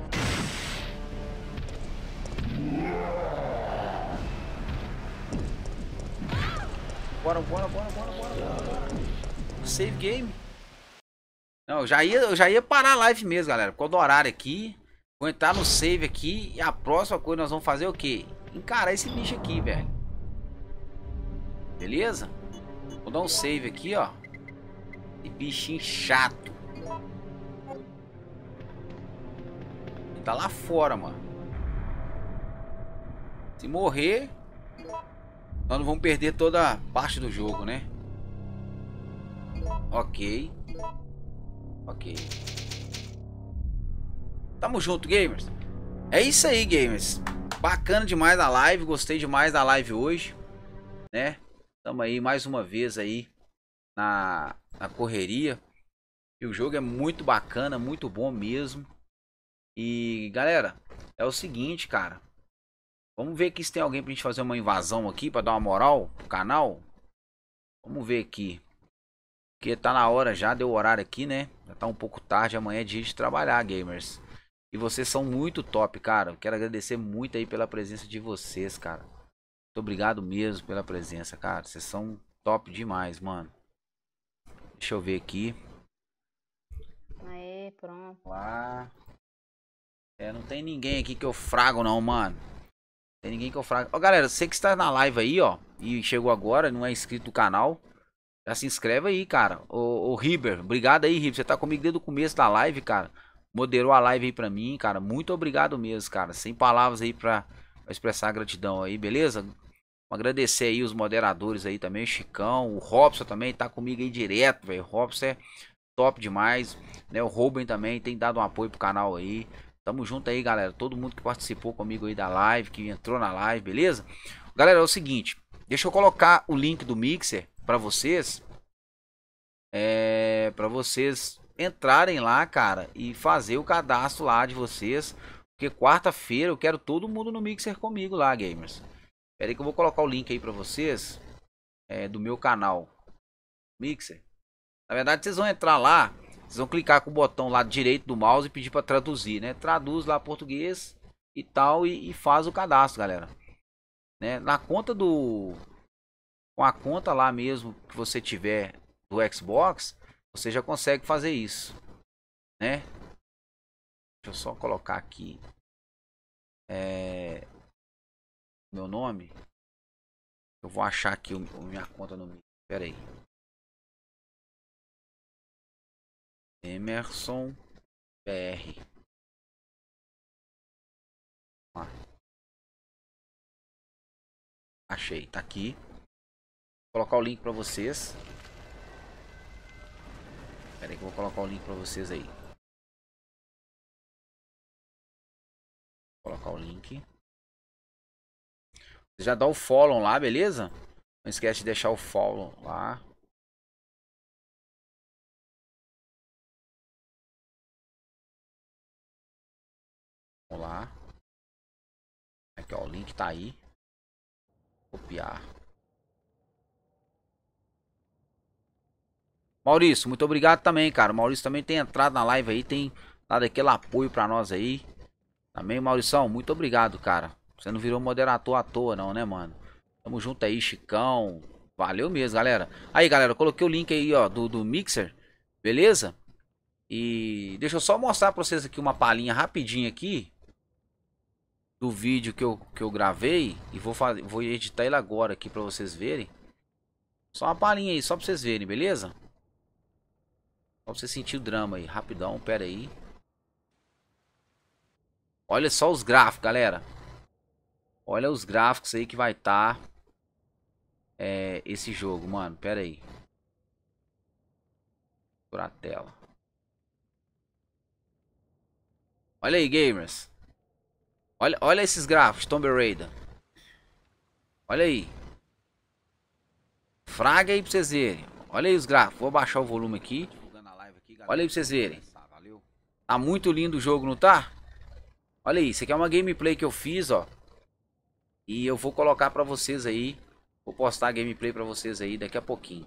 A: Bora, bora, bora, bora, bora, bora. Save game. Não, eu já ia, eu já ia parar a live mesmo, galera. Por causa do horário aqui. Vou entrar no save aqui. E a próxima coisa nós vamos fazer é o quê? Encarar esse bicho aqui, velho. Beleza? Vou dar um save aqui, ó. E bichinho chato. Ele tá lá fora, mano. Se morrer, nós não vamos perder toda parte do jogo, né? Ok. Ok. Tamo junto, gamers. É isso aí, gamers. Bacana demais a live. Gostei demais da live hoje. Né? Tamo aí mais uma vez aí na, na correria. E o jogo é muito bacana, muito bom mesmo. E galera, é o seguinte, cara. Vamos ver aqui se tem alguém pra gente fazer uma invasão aqui pra dar uma moral pro canal. Vamos ver aqui. Porque tá na hora já, deu o horário aqui, né? Já tá um pouco tarde, amanhã é dia de trabalhar, gamers. E vocês são muito top, cara. quero agradecer muito aí pela presença de vocês, cara. Muito obrigado mesmo pela presença, cara. Vocês são top demais, mano. Deixa eu ver aqui.
F: Aê, pronto.
A: Lá. É, não tem ninguém aqui que eu frago não, mano. Tem ninguém que eu fraco. Ó, galera, você que está na live aí, ó, e chegou agora, não é inscrito no canal, já se inscreve aí, cara. Ô, ô Riber, obrigado aí, Riber. Você tá comigo desde o começo da live, cara. Moderou a live aí pra mim, cara. Muito obrigado mesmo, cara. Sem palavras aí pra, pra expressar gratidão aí, beleza? Agradecer aí os moderadores aí também, o Chicão, o Robson também tá comigo aí direto, velho. Robson é top demais, né? O Ruben também tem dado um apoio pro canal aí. Tamo junto aí, galera. Todo mundo que participou comigo aí da live, que entrou na live, beleza? Galera, é o seguinte. Deixa eu colocar o link do Mixer para vocês. É, para vocês entrarem lá, cara, e fazer o cadastro lá de vocês. Porque quarta-feira eu quero todo mundo no Mixer comigo lá, gamers. Espera aí que eu vou colocar o link aí para vocês. É, do meu canal. Mixer. Na verdade, vocês vão entrar lá vocês vão clicar com o botão lá direito do mouse e pedir para traduzir, né? Traduz lá português e tal e, e faz o cadastro, galera. Né? Na conta do com a conta lá mesmo que você tiver do Xbox, você já consegue fazer isso, né? Deixa eu só colocar aqui é, meu nome. Eu vou achar aqui o, minha conta no. Pera aí. Emerson BR. Achei, tá aqui. Vou colocar o link para vocês. Espera aí que eu vou colocar o link para vocês aí. Vou colocar o link. Você já dá o follow lá, beleza? Não esquece de deixar o follow lá. Vamos lá. Aqui, ó, o link tá aí. Copiar. Maurício, muito obrigado também, cara. O Maurício também tem entrado na live aí, tem dado aquele apoio pra nós aí. Também, Maurição, muito obrigado, cara. Você não virou moderador à toa, não, né, mano? Tamo junto aí, Chicão. Valeu mesmo, galera. Aí, galera, coloquei o link aí, ó, do, do Mixer. Beleza? E deixa eu só mostrar pra vocês aqui uma palhinha rapidinho aqui. Do vídeo que eu, que eu gravei. E vou, fazer, vou editar ele agora aqui pra vocês verem. Só uma palhinha aí, só pra vocês verem, beleza? Só pra você sentir o drama aí, rapidão, pera aí. Olha só os gráficos, galera. Olha os gráficos aí que vai estar tá, é, esse jogo, mano. Pera aí. Por a tela. Olha aí, gamers. Olha, olha esses gráficos, Tomb Raider. Olha aí. Fraga aí pra vocês verem. Olha aí os gráficos. Vou baixar o volume aqui. Olha aí pra vocês verem. Tá muito lindo o jogo, não tá? Olha aí, isso aqui é uma gameplay que eu fiz, ó. E eu vou colocar pra vocês aí. Vou postar a gameplay pra vocês aí daqui a pouquinho.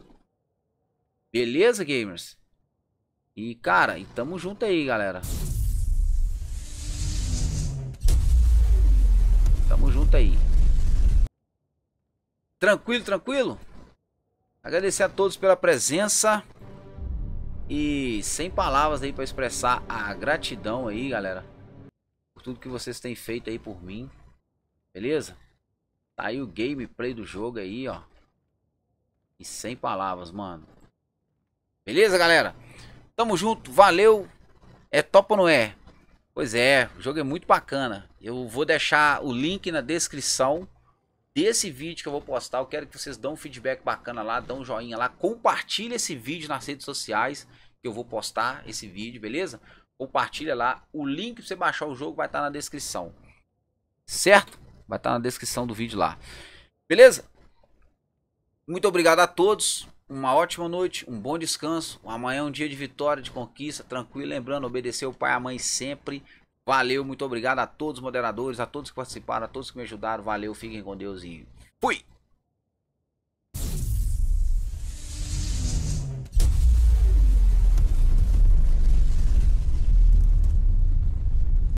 A: Beleza, gamers? E, cara, e tamo junto aí, galera. Tamo junto aí. Tranquilo, tranquilo? Agradecer a todos pela presença. E sem palavras aí para expressar a gratidão aí, galera. Por tudo que vocês têm feito aí por mim. Beleza? Tá aí o gameplay do jogo aí, ó. E sem palavras, mano. Beleza, galera? Tamo junto, valeu. É top ou não é? Pois é, o jogo é muito bacana. Eu vou deixar o link na descrição desse vídeo que eu vou postar. Eu quero que vocês dão um feedback bacana lá, dão um joinha lá, compartilha esse vídeo nas redes sociais que eu vou postar esse vídeo, beleza? Compartilha lá, o link para você baixar o jogo vai estar tá na descrição. Certo? Vai estar tá na descrição do vídeo lá. Beleza? Muito obrigado a todos. Uma ótima noite, um bom descanso. Amanhã é um dia de vitória, de conquista, tranquilo. Lembrando, obedecer o pai e a mãe sempre. Valeu, muito obrigado a todos os moderadores, a todos que participaram, a todos que me ajudaram. Valeu, fiquem com Deus e fui!